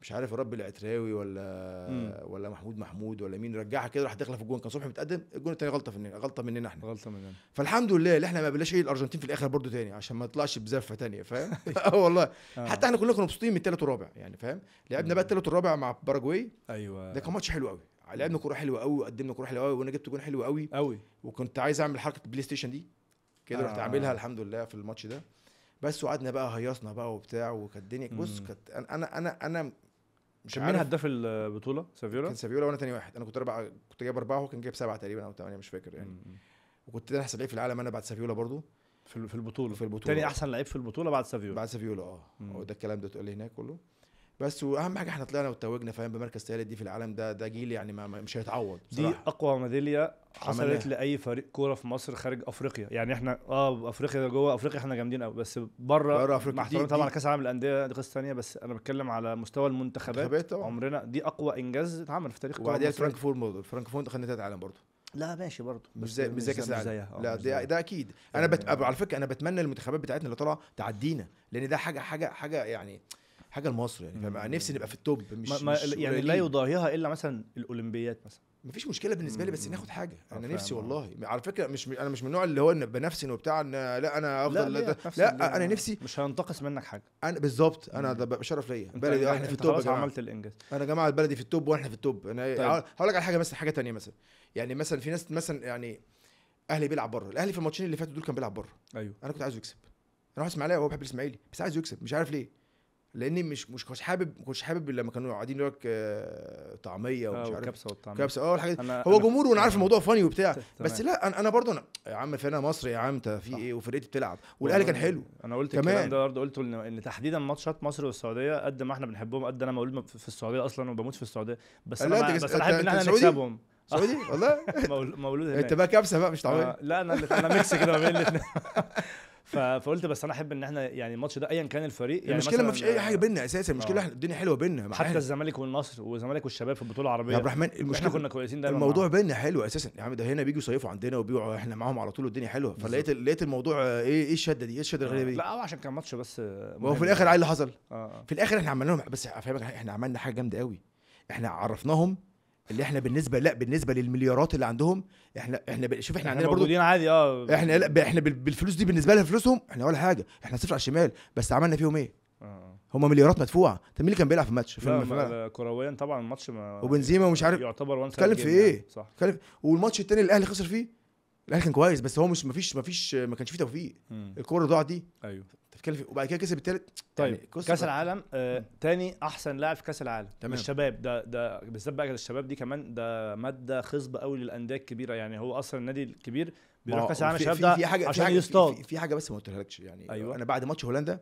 S1: مش عارف رب العتراوي ولا
S2: مم.
S1: ولا محمود محمود ولا مين رجعها كده راح داخلة في الجون. كان صبحي متقدم الجون التاني غلطة مننا غلطة مننا إحنا.
S2: غلطة مننا.
S1: فالحمد لله اللي إحنا ما قابلناش إيه الأرجنتين في الآخر برضو تاني عشان ما نطلعش بزفة تانية فاهم؟ آه والله.
S2: آه.
S1: حتى إحنا كلنا كنا مبسوطين من التالت والرابع يعني فاهم؟ لعبنا بقى التالت والرابع مع باراجواي.
S2: أيوه.
S1: ده كان ماتش حلو قوي. لعبنا كورة حلوة قوي وقدمنا كورة حلوة قوي وأنا جبت جون حلو قوي.
S2: قوي.
S1: وكنت عايز أعمل حركة البلاي ستيشن دي. كده رحت
S2: آه.
S1: عاملها الحمد لله في الماتش ده. بس وقعدنا بقى هيصنا بقى وبتاع وكانت الدنيا بص. كانت أنا أنا أنا مش
S2: كان مين هداف البطولة؟ سافيولا؟
S1: كان سافيولا وأنا تاني واحد. أنا كنت رابع كنت جايب أربعة وهو كان جايب سبعة تقريبا أو ثمانيه مش فاكر يعني.
S2: مم.
S1: وكنت تاني أحسن لعيب في العالم أنا بعد سافيولا برضو.
S2: في البطولة.
S1: في البطولة.
S2: تاني أحسن لعيب في البطولة بعد سافيولا.
S1: بعد سافيولا
S2: آه.
S1: هو ده الكلام ده تقول لي هناك كله. بس وأهم حاجة إحنا طلعنا وتوجنا فاهم بمركز ثالث دي في العالم ده ده جيل يعني ما مش هيتعوض
S2: دي. أقوى ميدالية حصلت. لأي فريق كورة في مصر خارج أفريقيا يعني إحنا آه أفريقيا جوه أفريقيا إحنا جامدين قوي بس بره
S1: بره أفريقيا.
S2: مع
S1: دي-
S2: احترامي طبعا كأس العالم للأندية دي قصة ثانية بس أنا بتكلم على مستوى المنتخبات
S1: منتخبات طبعا
S2: عمرنا دي أقوى إنجاز اتعمل في تاريخ الكره
S1: وبعديها برضه الفرانكفورت خدنا ثالث عالم برضه
S2: لا ماشي برضه
S1: مش زي مش زي كأس العالم.
S2: آه،
S1: لا
S2: مش
S1: ده. ده أكيد أنا
S2: يعني-
S1: بت... على فكرة أنا بتمنى المنتخبات بتاعتنا اللي طالعة تعدينا لأن ده حاجة حاجة حاجة يعني حاجة لمصر يعني فاهم. نفسي نبقى في ال top مش,
S2: ما
S1: مش
S2: يعني لا. يضاهيها إلا مثلا الأولمبيات مثلا.
S1: مفيش مشكلة بالنسبة لي بس. ناخد
S2: حاجة.
S1: أنا نفسي
S2: فاهم، آه.
S1: والله. على فكرة مش أنا مش من النوع اللي هو إن بنفسن وبتاع إن لا أنا أفضل لا؟ لا, لا
S2: ال-
S1: أنا نفسي
S2: مش هينتقص منك حاجة.
S1: أنا بالظبط.
S2: أنا.
S1: ده شرف ليا بلدي إحنا في ال top
S2: خلاص عملت الإنجاز.
S1: أنا يا جماعة البلدي في ال top وإحنا في ال top.
S2: أنا
S1: طيب. هقول لك على حاجة مثلا حاجة تانية مثلا. يعني مثلا في ناس مثلا يعني أهلي بيلعب بره. الأهلي في الماتشين اللي فاتوا دول كان بيلعب بره.
S2: أيوه.
S1: أنا كنت عايزه يكسب. أنا واحد اسماعيليه وهو بحب الإسماعيلي بس عايزه يكسب مش عارف ليه. لاني مش مش كنتش حابب ما كنتش حابب لما كانوا قاعدين يقول لك آه، طعمية ومش
S2: آه
S1: عارف
S2: والكبسه والطعم
S1: كبسة آه الحاجات هو جمهور وأنا عارف
S2: آه.
S1: الموضوع فاني وبتاع. بس لا أنا أنا برضه أنا يا عم فانا مصري يا عم انت في. إيه؟ وفرقتي بتلعب. والأهلي كان حلو.
S2: أنا قلت
S1: كمان.
S2: الكلام ده برضه قلت ان تحديدا ماتشات مصر والسعودية قد ما إحنا بنحبهم قد أنا مولود في السعودية أصلا وبموت في السعودية. بس أنا
S1: جس-
S2: بس
S1: أنا
S2: احب إن
S1: إحنا؟
S2: نكسبهم.
S1: سعودي؟ والله.
S2: مول- مولود هناك.
S1: انت بقى كبسة بقى مش طعمية.
S2: آه لا أنا أنا mix كده ما بين الاثنين فقلت بس أنا احب ان إحنا يعني الماتش ده ايا كان الفريق يعني
S1: المشكلة ما فيش أي
S2: حاجة
S1: بينا أساسا المشكلة
S2: آه.
S1: إحنا الدنيا حلوة بينا
S2: حتى. الزمالك والنصر والزمالك والشباب في البطولة
S1: يا
S2: العربيه
S1: عبد الرحمن المشكلة
S2: كنا كويسين دايما
S1: الموضوع. بينا حلو أساسا يا عم ده هنا بيجوا يصيفوا عندنا وبيقعوا إحنا معاهم على طول والدنيا حلوة فلقيت لقيت الموضوع إيه إيه الشدة دي إيه الشدة الغريبة دي
S2: لا هو عشان كان ماتش بس آه،
S1: وهو في. الآخر إيه اللي حصل
S2: آه.
S1: في الآخر إحنا عملنا لهم بس أفهمك إحنا عملنا حاجة جامدة قوي إحنا عرفناهم اللي إحنا بالنسبة لا بالنسبة للمليارات اللي عندهم إحنا إحنا شوف إحنا
S2: إحنا
S1: عندنا
S2: موجودين عادي آه.
S1: إحنا لا إحنا بال- بالفلوس دي بالنسبة لهم فلوسهم إحنا ولا حاجة إحنا صفر على الشمال بس عملنا فيهم إيه؟
S2: آه،.
S1: هم مليارات مدفوعة. طب مين اللي كان بيلعب في الماتش؟ في
S2: كرويا طبعا الماتش ما
S1: وبنزيما ومش عارف
S2: يعتبر وان
S1: تتكلم في إيه؟
S2: صح.
S1: كلف والماتش التاني اللي الأهلي خسر فيه الأهلي كان كويس بس هو مش مفيش مفيش ما كانش فيه توفيق. الكورة ضاعت دي.
S2: أيوه.
S1: تتكلم في وبعد كده كسب التالت
S2: طيب
S1: يعني كأس.
S2: العالم آه تاني أحسن لاعب في كأس العالم
S1: تمام.
S2: الشباب ده ده بالذات بقى الشباب دي كمان ده مادة خصبه قوي للأندية الكبيرة يعني هو أصلا النادي الكبير بيروح كأس العالم الشباب ده
S1: في حاجة في
S2: عشان يصطاد
S1: في, في حاجة بس ما قلتلكش يعني
S2: أيوة.
S1: أيوة. أنا بعد ماتش هولندا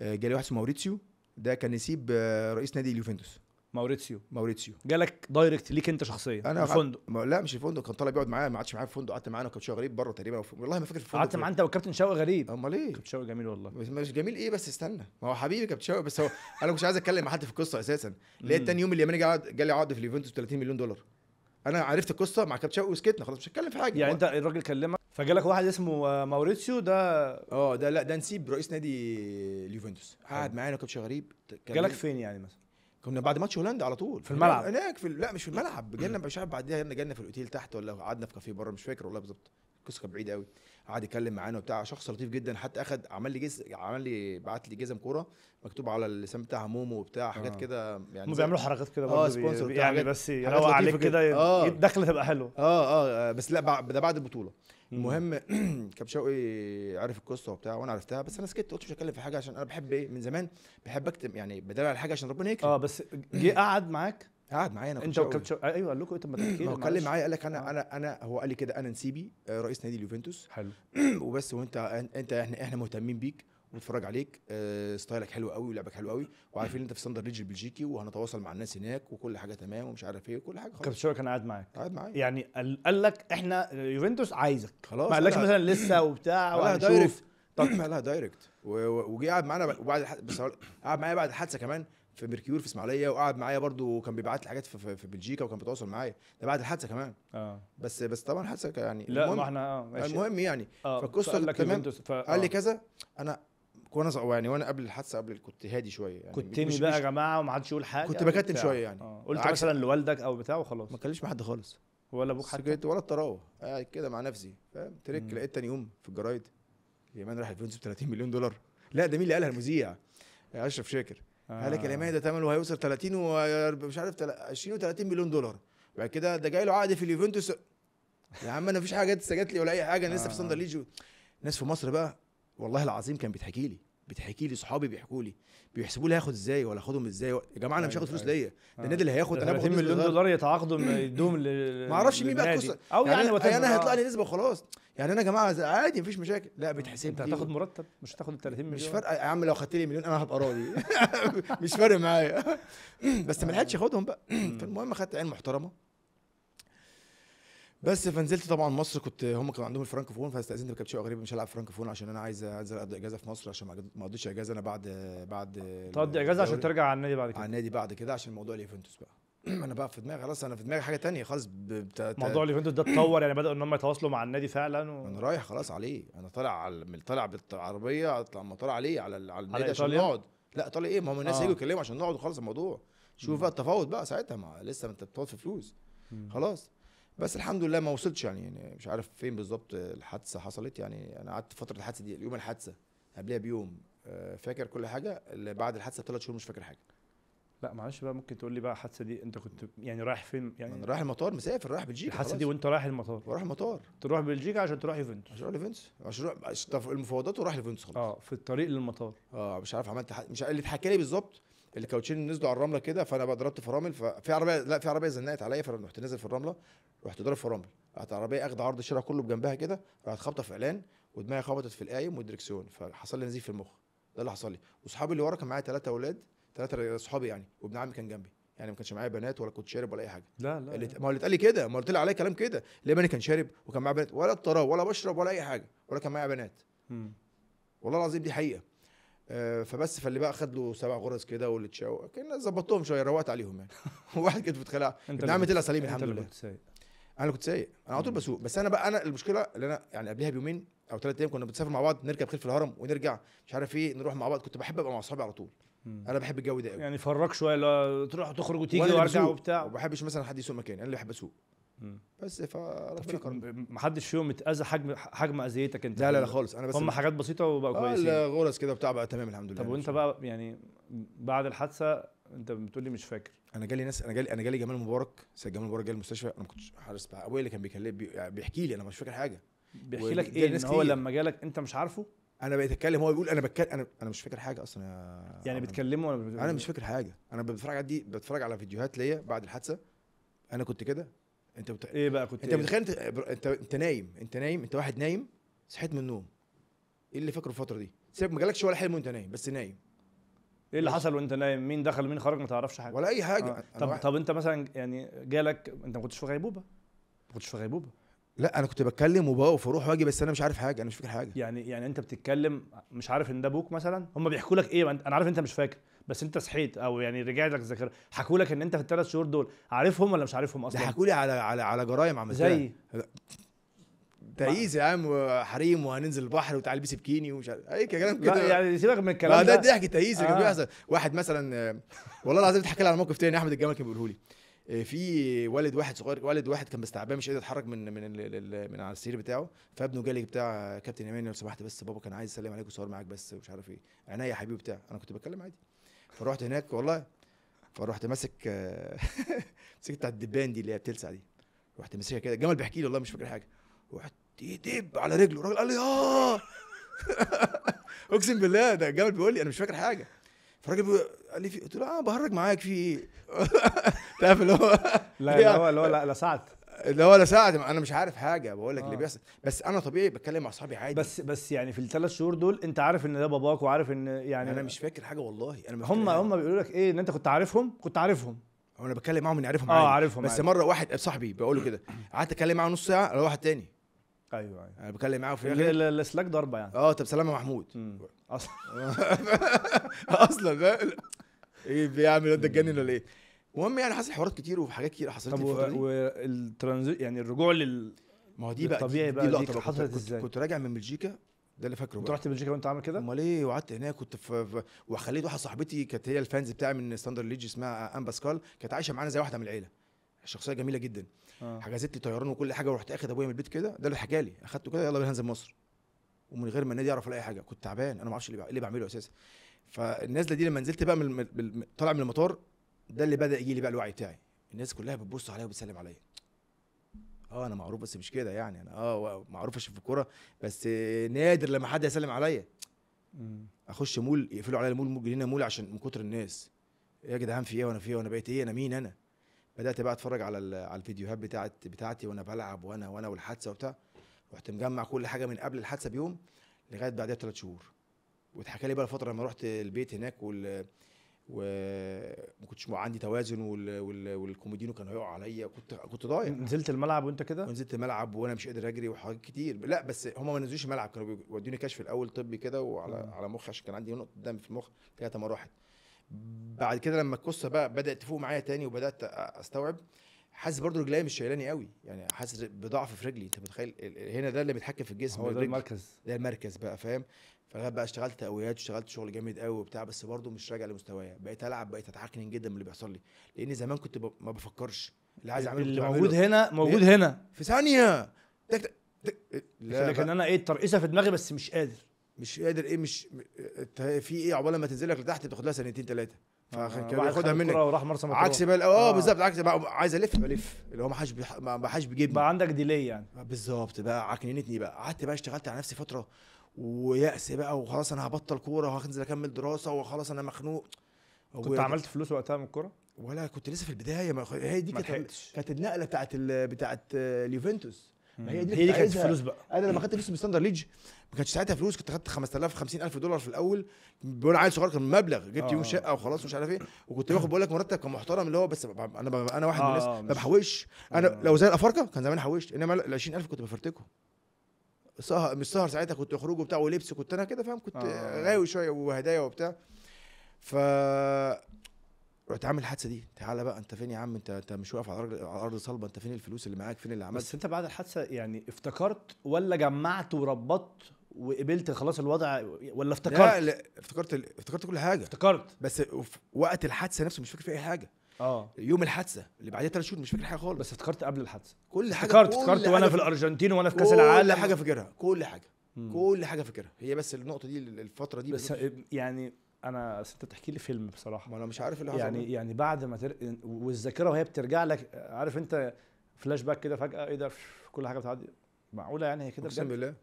S1: آه، جالي واحد اسمه ماوريتسيو ده كان نسيب آه، رئيس نادي اليوفنتوس
S2: ماوريتسيو.
S1: ماوريتسيو.
S2: جالك direct ليك انت شخصيا
S1: أنا
S2: الفندق
S1: ما لا مش الفندق كان طالع بيقعد معايا ما قعدش معايا في الفندق قعدت معانا وكابتن غريب بره تقريبا. والله ما فاكر في الفندق
S2: قعدت. معاه أنت والكابتن شوقي غريب.
S1: أمال إيه؟
S2: كابتن شوقي جميل والله.
S1: مش جميل إيه بس استنى. ما هو حبيبي كابتن شوقي بس هو أنا مش عايز أتكلم مع حد في القصة أساسا. لقيت. تاني يوم اليماني قاعد جالي عقد في اليوفنتوس 30 مليون دولار. أنا عرفت القصة مع كابتن شوقي وسكتنا خلاص مش هتكلم في حاجة.
S2: يعني أنت الراجل كلمك فجالك واحد اسمه آه، ماوريتسيو ده
S1: آه ده لا ده نسيب رئيس نادي اليوفنتوس. قعد معانا كابتن غريب
S2: جالك فين يعني مثلا؟
S1: كنا بعد ماتش هولندا على طول.
S2: في الملعب؟
S1: هناك في لا مش في الملعب. جالنا مش عارف بعديها جالنا في الأوتيل تحت ولا قعدنا في كافيه بره مش فاكر والله بالظبط. القصة كانت بعيدة قوي قعد يتكلم معانا وبتاع. شخص لطيف جدا. حتى أخد عمل لي جز عمل لي بعت لي جزم كورة مكتوب على اللسان بتاعها مومو وبتاع حاجات
S2: آه.
S1: كده يعني
S2: هم بيعملوا حركات كده
S1: آه،
S2: بي-
S1: sponsor
S2: يعني بس يروق عليك كده
S1: آه.
S2: الدخله تبقى حلوة
S1: آه آه بس لا ده بعد البطولة. المهم كابتن شوقي عرف القصة وبتاع وأنا عرفتها بس أنا سكت قلت مش هتكلم في حاجة عشان أنا بحب إيه من زمان بحب أكتب يعني بدل على حاجة عشان ربنا يكرم.
S2: آه بس جه قعد معاك؟
S1: قعد معايا أنا
S2: أنت وكابتن شوقي. أيوه قال لكم ما تحكي
S1: ما هو
S2: لي معلش.
S1: معايا قال لك أنا
S2: آه.
S1: أنا أنا هو قال لي كده أنا نسيبي رئيس نادي اليوفنتوس.
S2: حلو.
S1: وبس وأنت أنت إحنا إحنا مهتمين بيك. ونتفرج عليك. آه، style ك حلو قوي ولعبك حلو قوي. وعارفين إن أنت في ستاندرد لييج البلجيكي وهنتواصل مع الناس هناك وكل حاجة تمام ومش عارف إيه وكل حاجة
S2: كابتن
S1: خلاص.
S2: شوقي كان قاعد معاك.
S1: قاعد معايا.
S2: يعني قال لك إحنا يوفنتوس عايزك.
S1: خلاص
S2: ما قالكش
S1: قال-
S2: مثلا لسه وبتاع وهنشوف.
S1: direct طب لا direct وجي قعد معانا بعد- وبعد بس قعد معايا بعد الحادثة كمان في ميركيور في إسماعيلية وقعد معايا برضو كان بيبعت لي حاجات في, في, بلجيكا وكان بيتواصل معايا. ده بعد الحادثة كمان.
S2: آه.
S1: بس بس طبعا الحادثه يعني
S2: لا ما
S1: المهم,
S2: إحنا آه ماشي.
S1: المهم يعني
S2: آه
S1: فالقصة
S2: فقال لك
S1: تمام.
S2: يوفنتوس ف...
S1: قال لي
S2: آه.
S1: كذا أنا وأنا يعني وأنا قبل الحادثة قبل كنت هادي شوية يعني.
S2: كنت
S1: مش-
S2: بقى يا جماعة وما حدش يقول حاجة؟
S1: كنت بكتم. شوية يعني.
S2: آه. قلت مثلا لوالدك أو بتاع وخلاص.
S1: ما اتكلمش مع حد خالص.
S2: ولا أبوك حتى؟
S1: سكت ولا الطراوه قاعد كده مع نفسي فاهم؟ تريك. لقيت تاني يوم في الجرايد. اليماني راح الفينز ب 30 مليون دولار. لا ده مين اللي قالها؟ المذيع. أشرف شاكر. قال لك اليماني ده ثمنه هيوصل 30 ومش عارف تل- 20 و30 مليون دولار. بعد كده ده جاي له عقد في اليوفنتوس. يا عم أنا مفيش حاجة لسه جات لي ولا أي حاجة. أنا لسه في
S2: آه.
S1: ستاندرد لييج ناس في مصر بقى والله العظيم كان بيتحكي لي بتحكي لي صحابي بيحكوا لي بيحسبوا لي هاخد إزاي ولا اخدهم إزاي يا جماعة أنا مش
S2: أيوة،
S1: هاخد فلوس
S2: أيوة.
S1: ليا
S2: آه.
S1: ده النادي اللي هياخد أنا باخد
S2: 30
S1: نسبة
S2: مليون. دولار يتعاقدوا يدوهم ل
S1: ما أعرفش مين بقى. القصة
S2: أو يعني,
S1: يعني,
S2: whatever.
S1: أنا هيطلع
S2: آه.
S1: لي نسبه وخلاص يعني أنا يا جماعة عادي مفيش مشاكل لا بتحسب أنت
S2: هتاخد مرتب مش هتاخد ال 30 مليون
S1: مش فارقه يا عم لو خدت لي مليون أنا هبقى راضي مش فارق معايا بس ما لحقتش أخدهم بقى فالمهم خدت عين محترمة بس فنزلت طبعا مصر كنت هم كانوا عندهم الفرانكوفون فاستأذنت بكابتن شوقي غريب مش هلعب فرانكوفون عشان أنا عايز عايز أقضي إجازة في مصر عشان ما أقضيش إجازة أنا بعد بعد
S2: تقضي إجازة عشان. ترجع على النادي بعد
S1: على
S2: كده
S1: النادي بعد كده عشان موضوع اليوفنتوس بقى أنا بقى في دماغي خلاص أنا في دماغي حاجة تانية خالص بتا- تا-
S2: موضوع اليوفنتوس ده اتطور يعني بدأوا إن هم يتواصلوا مع النادي فعلا و...
S1: أنا رايح خلاص عليه أنا طالع على طالع بالعربية أطلع ما طالع عليه على على النادي عشان؟ نقعد لا ايطاليا إيه ما هم الناس
S2: آه.
S1: يتكلموا عشان نقعد وخلص الموضوع شوف. بقى التفاوض بقى ساعتها ما لسه انت بتقعد في فلوس. خلاص بس الحمد لله ما وصلتش يعني, يعني مش عارف فين بالظبط الحادثة حصلت يعني. أنا قعدت فترة الحادثة دي يوم الحادثة قبلها بيوم آه، فاكر كل حاجة؟ اللي بعد الحادثة بثلاث شهور مش فاكر حاجة.
S2: لا معلش بقى ممكن تقول لي بقى الحادثة دي أنت كنت يعني رايح فين؟
S1: أنا
S2: يعني
S1: رايح المطار مسافر رايح بلجيكا الحادثة.
S2: دي وأنت رايح المطار.
S1: ورايح المطار.
S2: تروح بلجيكا عشان تروح يوفنتوس.
S1: عشان أروح ليوفنتوس عشان أروح طب المفاوضات وراح ليوفنتوس خلاص.
S2: آه في الطريق للمطار.
S1: آه مش عارف عملت حق. مش اللي اتحكى لي بالظبط. الكاوتشين نزلوا على الرملة كده فأنا بقى ضربت فرامل ففي عربية لا في عربية زنقت عليا فأنا رحت نازل في الرملة رحت ضارب فرامل راحت العربية أخد عرض الشارع كله بجنبها كده راحت خابطه في إعلان ودماغي خبطت في القايم والدركسيون فحصل لي نزيف في المخ ده اللي حصل لي واصحابي اللي ورا كان معايا ثلاثة أولاد ثلاثة صحابي يعني وابن عمي كان جنبي يعني ما كانش معايا بنات ولا كنت شارب ولا أي حاجة
S2: لا لا,
S1: اللي. ما هو اللي اتقال لي كده ما قلت لي عليا كلام كده ليه بني كان شارب وكان معايا بنات ولا الطراب ولا بشرب ولا أي حاجة ولا كان معايا بنات. والله العظيم دي حقيقة فبس فاللي بقى خد له سبع غرز كده واللي اتشاو كنا ظبطتهم شوية روقت عليهم يعني. واحد كده عمي
S2: اللي
S1: طلع سليم الحمد لله.
S2: كنت سايق.
S1: أنا اللي كنت سايق. أنا على طول. بسوق. بس أنا بقى أنا المشكلة اللي أنا يعني قبلها بيومين أو ثلاث أيام كنا بنسافر مع بعض نركب خلف الهرم ونرجع مش عارف إيه نروح مع بعض. كنت بحب أبقى مع أصحابي على طول. أنا بحب الجو ده قوي
S2: يعني فرق شوية تروح تخرج وتيجي
S1: وأرجع.
S2: وبتاع.
S1: وما بحبش مثلا حد يسوق مكاني. أنا اللي بحب
S2: أسوق.
S1: بس فربنا كرم
S2: ما حدش فيهم اتاذى حجم حجم اذيتك أنت
S1: لا لا لا خالص. أنا بس
S2: هم حاجات بسيطة وبقوا
S1: آه
S2: كويسين.
S1: الغرز كده بتاع بقى تمام الحمد لله.
S2: طب وأنت بقى يعني بعد الحادثة أنت بتقول لي مش فاكر.
S1: أنا جالي ناس أنا جالي أنا جالي جمال مبارك سيد جمال مبارك جالي المستشفى. أنا ما كنتش حارس بقى. أبويا اللي كان بيكلم بي... يعني بيحكي لي أنا مش فاكر حاجة.
S2: بيحكي لك إيه؟
S1: إن
S2: هو. لما جالك أنت مش عارفه؟
S1: أنا بقيت أتكلم هو بيقول أنا بتكلم أنا أنا مش فاكر حاجة أصلا يا
S2: يعني. بتكلمه ولا
S1: أنا مش فاكر حاجة. أنا بتفرج على دي بتفرج على فيديوهات ليا بعد الحادثة. أنا كنت كده. انت بت...
S2: إيه بقى كنت
S1: انت
S2: إيه؟
S1: متخيل انت انت انت نايم انت نايم انت واحد نايم صحيت من النوم. إيه اللي فاكره الفترة دي؟ سيبك ما جالكش ولا حلم وانت نايم بس نايم.
S2: إيه اللي حصل وانت نايم؟ مين دخل؟ ومين خرج؟ ما تعرفش حاجة.
S1: ولا أي حاجة.
S2: آه. طب
S1: واحد-
S2: طب انت مثلا يعني جالك انت ما كنتش في غيبوبة؟ ما كنتش في غيبوبة.
S1: لا أنا كنت بتكلم وبقف وأروح وأجي بس أنا مش عارف حاجة أنا مش فاكر حاجة.
S2: يعني يعني أنت بتتكلم مش عارف إن ده أبوك مثلا؟ هم بيحكوا لك إيه؟ أنا عارف أنت مش فاكر. بس انت صحيت أو يعني رجع لك الذاكرة. حكوا لك ان انت في الثلاث شهور دول عارفهم ولا مش عارفهم
S1: ده
S2: أصلا
S1: حكوا لي على على على جرايم عملتها.
S2: زي؟
S1: تهييس يا عم وحريم وهننزل البحر وتعالى البسي بكيني ومش عارف أي كلام كده.
S2: يعني سيبك من
S1: لا
S2: الكلام
S1: ده
S2: ده.
S1: ضحك تهيس اللي
S2: آه.
S1: بيحصل. واحد مثلا والله العظيم اتحكى لي على موقف تاني أحمد الجمل كان بيقوله لي. آه، في والد واحد صغير والد واحد كان مستعبان مش قادر يتحرك من من ال- ال- من على السرير بتاعه. فابنه جالي بتاع كابتن يماني لو سمحت بس بابا كان عايز يسلم عليك ويصور معاك بس ومش عارف إيه. عينيا يا حبيبي بتاع أنا كنت بتكلم عادي. فرحت هناك والله فرحت ماسك مسكت بتاع الدبان دي اللي هي بتلسع دي. رحت ماسكها كده الجمل بيحكي لي والله مش فاكر حاجة. رحت دب على رجله الراجل قال لي آه! أقسم بالله ده الجمل بيقول لي أنا مش فاكر حاجة. فالراجل بيقول- قال لي في قلت له آه بهرج معاك في إيه تعرف اللي هو
S2: لا اللي هو لا لا سعد
S1: اللي هو لا ساعد أنا مش عارف حاجة بقول لك
S2: آه.
S1: اللي بيحصل. بس أنا طبيعي بتكلم مع أصحابي عادي.
S2: بس بس يعني في الثلاث شهور دول أنت عارف إن ده باباك وعارف إن يعني
S1: أنا مش فاكر حاجة والله. أنا
S2: هم. هم بيقولوا لك إيه إن أنت كنت عارفهم؟ كنت عارفهم.
S1: أنا بتكلم معاهم إني عارفهم آه
S2: عارفهم
S1: بس
S2: عادي.
S1: مرة واحد صاحبي بقول له كده. قعدت أتكلم معاه نص ساعة على واحد تاني.
S2: أيوه أيوه.
S1: أنا بتكلم معاه في
S2: ال-
S1: الآخر.
S2: ال- السلاك ضربة يعني.
S1: آه طب سلام يا محمود. أصلا أصلا إيه بيعمل انت اتجنن ولا إيه؟ المهم يعني حصل حوارات كتير وحاجات كتير حصلت
S2: طب. والترانزي يعني الرجوع لل
S1: ما هو دي بقى
S2: الطبيعي
S1: دي,
S2: بقى
S1: دي لقطة بقى.
S2: حصلت
S1: كنت,
S2: إزاي؟
S1: كنت, راجع من بلجيكا ده اللي فاكره
S2: انت رحت بلجيكا وأنت عامل كده؟
S1: أمال إيه؟ وقعدت هناك كنت في, في وخليت واحدة صاحبتي كانت هي ال fans بتاعي من ستاندرد لييج اسمها ام باسكال كانت عايشة معانا زي واحدة من العيلة. شخصية جميلة جدا.
S2: آه.
S1: حجزت لي طيران وكل حاجة ورحت أخد أبويا من البيت كده ده اللي حكى لي. أخدته كده يلا بينا ننزل مصر. ومن غير ما النادي يعرف ولا أي حاجة. كنت تعبان أنا ما أعرفش اللي, بع- اللي بعمله أساسا. فالنازلة دي لما نزلت بقى من- طالع من المطار ده اللي بدأ يجي لي بقى الوعي بتاعي. الناس كلها بتبص عليا وبتسلم عليا. آه أنا معروف بس مش كده يعني. أنا آه معروف عشان في الكورة بس نادر لما حد يسلم عليا. أخش مول يقفلوا عليا المول مول جنينة مول عشان من كتر الناس. إيه يا جدعان في إيه وأنا في إيه؟ وأنا بقيت إيه؟ أنا مين أنا؟ بدأت بقى أتفرج على على الفيديوهات بتاعت بتاعتي وأنا بلعب وأنا وأنا والحادثة وبتاع. رحت مجمع كل حاجة من قبل الحادثة بيوم لغاية بعدها بثلاث شهور. واتحكى لي بقى الفترة لما رحت البيت هناك وال وما كنتش عندي توازن وال... وال... والكوميدينو كانوا هيقعوا عليا. كنت كنت ضايع.
S2: نزلت الملعب وانت كده؟
S1: ونزلت ملعب وأنا مش قادر اجري وحاجات كتير. لا بس هم ما نزلوش ملعب كانوا بيودوني كشف الأول طبي كده وعلى
S2: مم.
S1: على مخي عشان كان عندي نقطة دم في المخ. ما راحت بعد كده لما القصة بقى بدأت تفوق معايا تاني وبدأت أستوعب حاسس برضو رجليا مش شايلاني قوي. يعني حاسس بضعف في رجلي. أنت متخيل؟ هنا ده اللي بيتحكم في الجسم
S2: هو ده. المركز.
S1: ده المركز بقى فاهم؟ فلغايه بقى اشتغلت تقويات واشتغلت شغل جامد قوي وبتاع بس برضه مش راجع لمستوايا. بقيت ألعب بقيت اتعكنن جدا من اللي بيحصل لي. لأن زمان كنت ب... ما بفكرش. اللي عايز أعمله
S2: اللي موجود. هنا موجود هنا.
S1: في ثانية. تك تك لا
S2: لكن أنا إيه الترقيصة في دماغي بس مش قادر.
S1: مش قادر إيه مش في إيه عقبال ما تنزل لك لتحت بتاخد لها سنتين ثلاثة فعشان
S2: آه،
S1: كده
S2: واحد
S1: بياخدها
S2: خد
S1: منك
S2: وراح مرسى مطروح.
S1: عكس بقى آه
S2: آه.
S1: بالظبط عكس بقى عايز ألف بلف اللي هو ما حدش ما حدش بيجيبني.
S2: بقى عندك ديلي يعني.
S1: بالظبط بقى عكننتني بقى. قعدت بقى اشتغلت على نفسي فترة. ويأس بقى وخلاص أنا هبطل كورة وهنزل أكمل دراسة وخلاص أنا مخنوق
S2: كنت عملت فلوس وقتها من الكورة
S1: ولا كنت لسه في البداية ما هي دي كانت. كانت النقلة بتاعت. بتاعت اليوفنتوس ما هي دي
S2: هي دي كانت. فلوس بقى
S1: أنا لما خدت فلوس من ستاندرد لييج ما كانش ساعتها فلوس كنت خدت 5000 50000 دولار في الأول وأنا عيل صغير كان مبلغ جبت
S2: آه.
S1: يوم شقة وخلاص ومش عارف إيه وكنت باخد بقول لك مرتب كان محترم اللي هو بس أنا أنا واحد من
S2: آه،
S1: الناس
S2: آه،
S1: ما بحوش أنا
S2: آه.
S1: لو زي الأفارقة كان زمان حوشت إنما ال 20000 كنت بفرتكهم سهر مش سهر ساعتها كنت خروج وبتاع ولبس كنت أنا كده فاهم كنت
S2: آه.
S1: غاوي شوية وهدايا وبتاع. ف رحت عامل الحادثة دي. تعالى بقى أنت فين يا عم؟ انت أنت مش واقف على ارض على أرض صلبة. أنت فين الفلوس اللي معاك؟ فين اللي عملت؟
S2: بس أنت بعد الحادثة يعني افتكرت ولا جمعت وربطت وقبلت خلاص الوضع ولا
S1: لا
S2: افتكرت؟
S1: لا افتكرت ال- افتكرت كل حاجة.
S2: افتكرت.
S1: بس في وقت الحادثة نفسه مش فاكر فيه أي حاجة.
S2: آه.
S1: يوم الحادثة اللي بعدها ثلاث شهور مش فاكر حاجة خالص.
S2: بس افتكرت قبل الحادثة.
S1: كل حاجة
S2: افتكرت
S1: كل
S2: افتكرت وأنا في الأرجنتين وأنا في كأس
S1: كل
S2: العالم.
S1: حاجة فاكرها كل حاجة
S2: مم.
S1: كل حاجة فاكرها. هي بس النقطة دي الفترة دي
S2: بس يعني أنا أنت بتحكي لي فيلم بصراحة.
S1: ما أنا مش عارف اللي حصل
S2: يعني يعني بعد ما تر... والذاكرة وهي بترجع لك عارف أنت فلاش باك كده فجأة إيه ده؟ كل حاجة بتعدي. معقولة يعني هي كده أقسم
S1: بالله.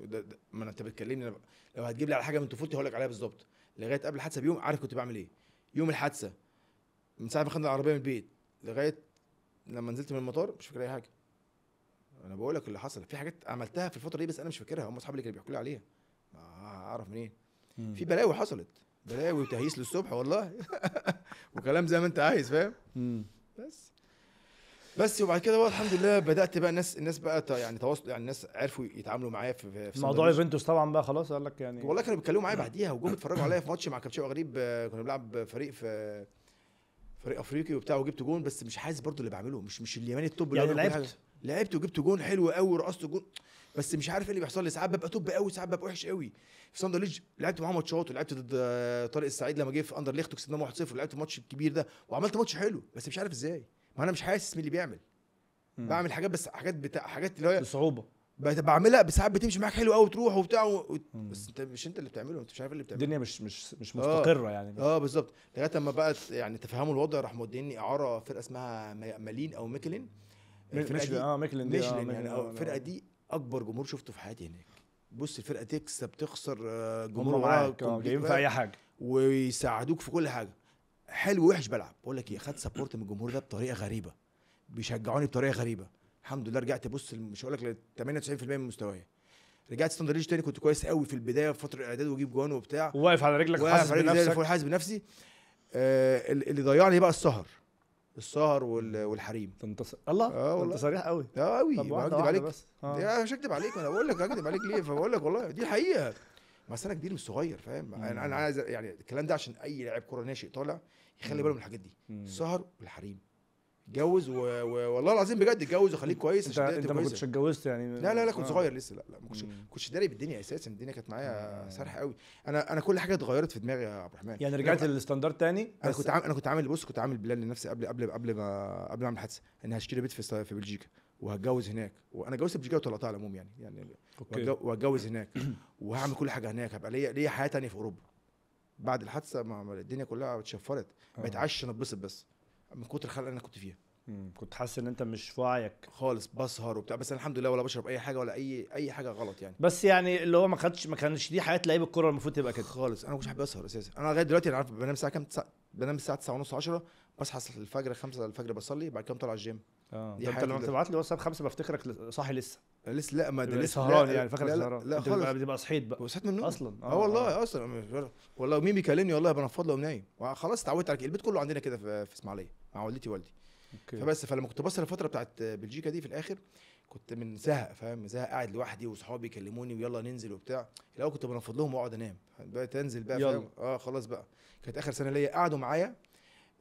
S1: ده ده ما أنت بتكلمني لو هتجيب لي على حاجة من طفولتي هقول لك عليها بالظبط. لغاية قبل الحادثة بيوم عارف كنت بعمل إيه. يوم الحادثة من ساعة ما خدنا العربية من البيت لغاية لما نزلت من المطار مش فاكر أي حاجة. أنا بقول لك اللي حصل. في حاجات عملتها في الفترة دي بس أنا مش فاكرها. هم أصحابي اللي كانوا بيحكوا لي عليها. ما أعرف منين.
S2: مم.
S1: في بلاوي حصلت. بلاوي وتهييس للصبح والله. وكلام زي ما أنت عايز فاهم. بس. بس وبعد كده بقى الحمد لله بدأت بقى الناس الناس بقى يعني تواصل يعني الناس عرفوا يتعاملوا معايا في في
S2: موضوع. يوفنتوس طبعا بقى خلاص قال لك يعني.
S1: والله كانوا بيتكلموا معايا بعديها وجم اتفرجوا عليا في ماتش مع كابتن شوقي غريب كنا بنلعب فريق في فريق افريقي وبتاع وجبت جون بس مش حاسس برضو اللي بعمله مش مش اليماني ال top اللي
S2: يعني لعبت؟
S1: لعبت وجبت جون حلو قوي ورقصت جون بس مش عارف إيه اللي بيحصل لي. ساعات ببقى top قوي ساعات ببقى وحش قوي. في ستاندرد لييج لعبت معاه ماتشات ولعبت ضد طارق السعيد لما جه في أندرلخت وكسبناه 1-0 ولعبت الماتش الكبير ده وعملت ماتش حلو بس مش عارف إزاي. ما أنا مش حاسس مين اللي بيعمل. بعمل حاجات بس حاجات بتاع حاجات اللي هي بصعوبة. بعملها بس ساعات بتمشي معاك حلو قوي وتروح وبتاع و... بس انت مش انت اللي بتعمله انت مش عارف اللي بتعمله.
S2: الدنيا مش مش مش
S1: آه.
S2: مستقرة يعني.
S1: آه بالظبط. لغاية لما بقت يعني تفهموا الوضع راح موديني أعارة فرقة اسمها ما- مالين أو ميكلين. الفرقة
S2: ميشلين
S1: دي
S2: آه ميكلين دي آه،
S1: ميشلين
S2: ميكلين،
S1: يعني
S2: آه،
S1: آه، الفرقة دي أكبر جمهور شفته في حياتي هناك. بص الفرقة تكسب تخسر آه، جمهور
S2: معاك آه، جايين في أي حاجة.
S1: ويساعدوك في كل حاجة. حلو وحش بلعب. بقول لك إيه خدت support من الجمهور ده بطريقة غريبة. بيشجعوني بطريقة غريبة. الحمد لله رجعت بص مش هقول لك ل 98% من مستواي. رجعت ستاندرد لييج تاني كنت كويس قوي في البداية في فترة الإعداد وأجيب جوان وبتاع.
S2: واقف على رجلك
S1: واقف
S2: حاسس
S1: على رجلي زي
S2: بنفسك؟
S1: الفل حاسس بنفسي. آه اللي ضيعني بقى السهر. السهر وال- والحريم.
S2: انت. الله
S1: آه.
S2: انت صريح قوي.
S1: آه قوي.
S2: طب
S1: ما
S2: واحدة
S1: عليك.
S2: بس. آه.
S1: مش هكدب عليك ما أنا بقول لك هكدب عليك ليه؟ فبقول لك والله دي الحقيقة بس أنا كبير مش صغير فاهم؟ أنا أنا عايز يعني الكلام ده عشان أي لاعب كورة ناشئ طالع يخلي. باله من الحاجات دي. السهر والحريم. اتجوز و... و... والله العظيم بجد اتجوز وخليك كويس
S2: انت انت ما. كنتش اتجوزت يعني
S1: لا لا لا كنت
S2: آه.
S1: صغير لسه لا لا ما كنتش. كنتش داري بالدنيا أساسا الدنيا كانت معايا
S2: آه.
S1: سرح قوي أنا أنا كل حاجة اتغيرت في دماغي يا عبد الرحمن
S2: يعني رجعت للستاندرد تاني أنا
S1: كنت عامل أنا كنت عامل بص كنت عامل plan لنفسي قبل قبل قبل ما قبل ما أعمل حادثة ان هشتري بيت في في بلجيكا وهتجوز هناك وأنا اتجوزت في بلجيكا وطلعتها على العموم يعني يعني وهتجوز هناك وهعمل كل حاجة هناك هبقى ليا ليا حياة تانية في أوروبا بعد الحادثة ما الدنيا كلها اتشفرت بقيت
S2: آه.
S1: عايش عشان اتبسط بس من كتر الخنقة اللي أنا كنت فيها.
S2: كنت حاسس إن أنت مش في وعيك
S1: خالص بسهر وبتاع. بس أنا الحمد لله ولا بشرب أي حاجة ولا أي أي حاجة غلط يعني.
S2: بس يعني اللي هو ما خدش ما كانش دي حياة لعيب الكورة المفروض تبقى كده.
S1: خالص. أنا ما كنتش حابب أسهر أساسا. أنا لغاية دلوقتي أنا عارف بنام الساعة كام؟ تسع- بنام الساعة 9 ونص 10 بصحى الفجر 5 الفجر بصلي بعد كده طالع الجيم
S2: آه.
S1: دي
S2: انت لما. بتبعت لي واتساب خمسة بفتكرك ل- صاحي لسه.
S1: لسه؟ لا ما ده لسه
S2: سهران
S1: لا
S2: يعني فاكرك
S1: لا لا,
S2: سهران.
S1: لا
S2: انت
S1: خالص.
S2: بتبقى- صحيت بقى.
S1: وصحيت من النوم.
S2: أصلا.
S1: آه. والله أصلا. مش- والله مين بيكلمني؟ والله بنفض له نايم خلاص اتعودت على كده. البيت كله عندنا كده في إسماعيلية مع والدتي ووالدي.
S2: okay.
S1: فبس فلما كنت بصل الفترة بتاعت بلجيكا دي في الآخر كنت من زهق فاهم؟ زهق قاعد لوحدي وصحابي يكلموني ويلا ننزل وبتاع. الأول كنت بنفض لهم وأقعد أنام. بقيت أنزل بقى. فاهم؟ آه خلاص بقى. كانت آخر سنة ليا. قعدوا معايا. آه،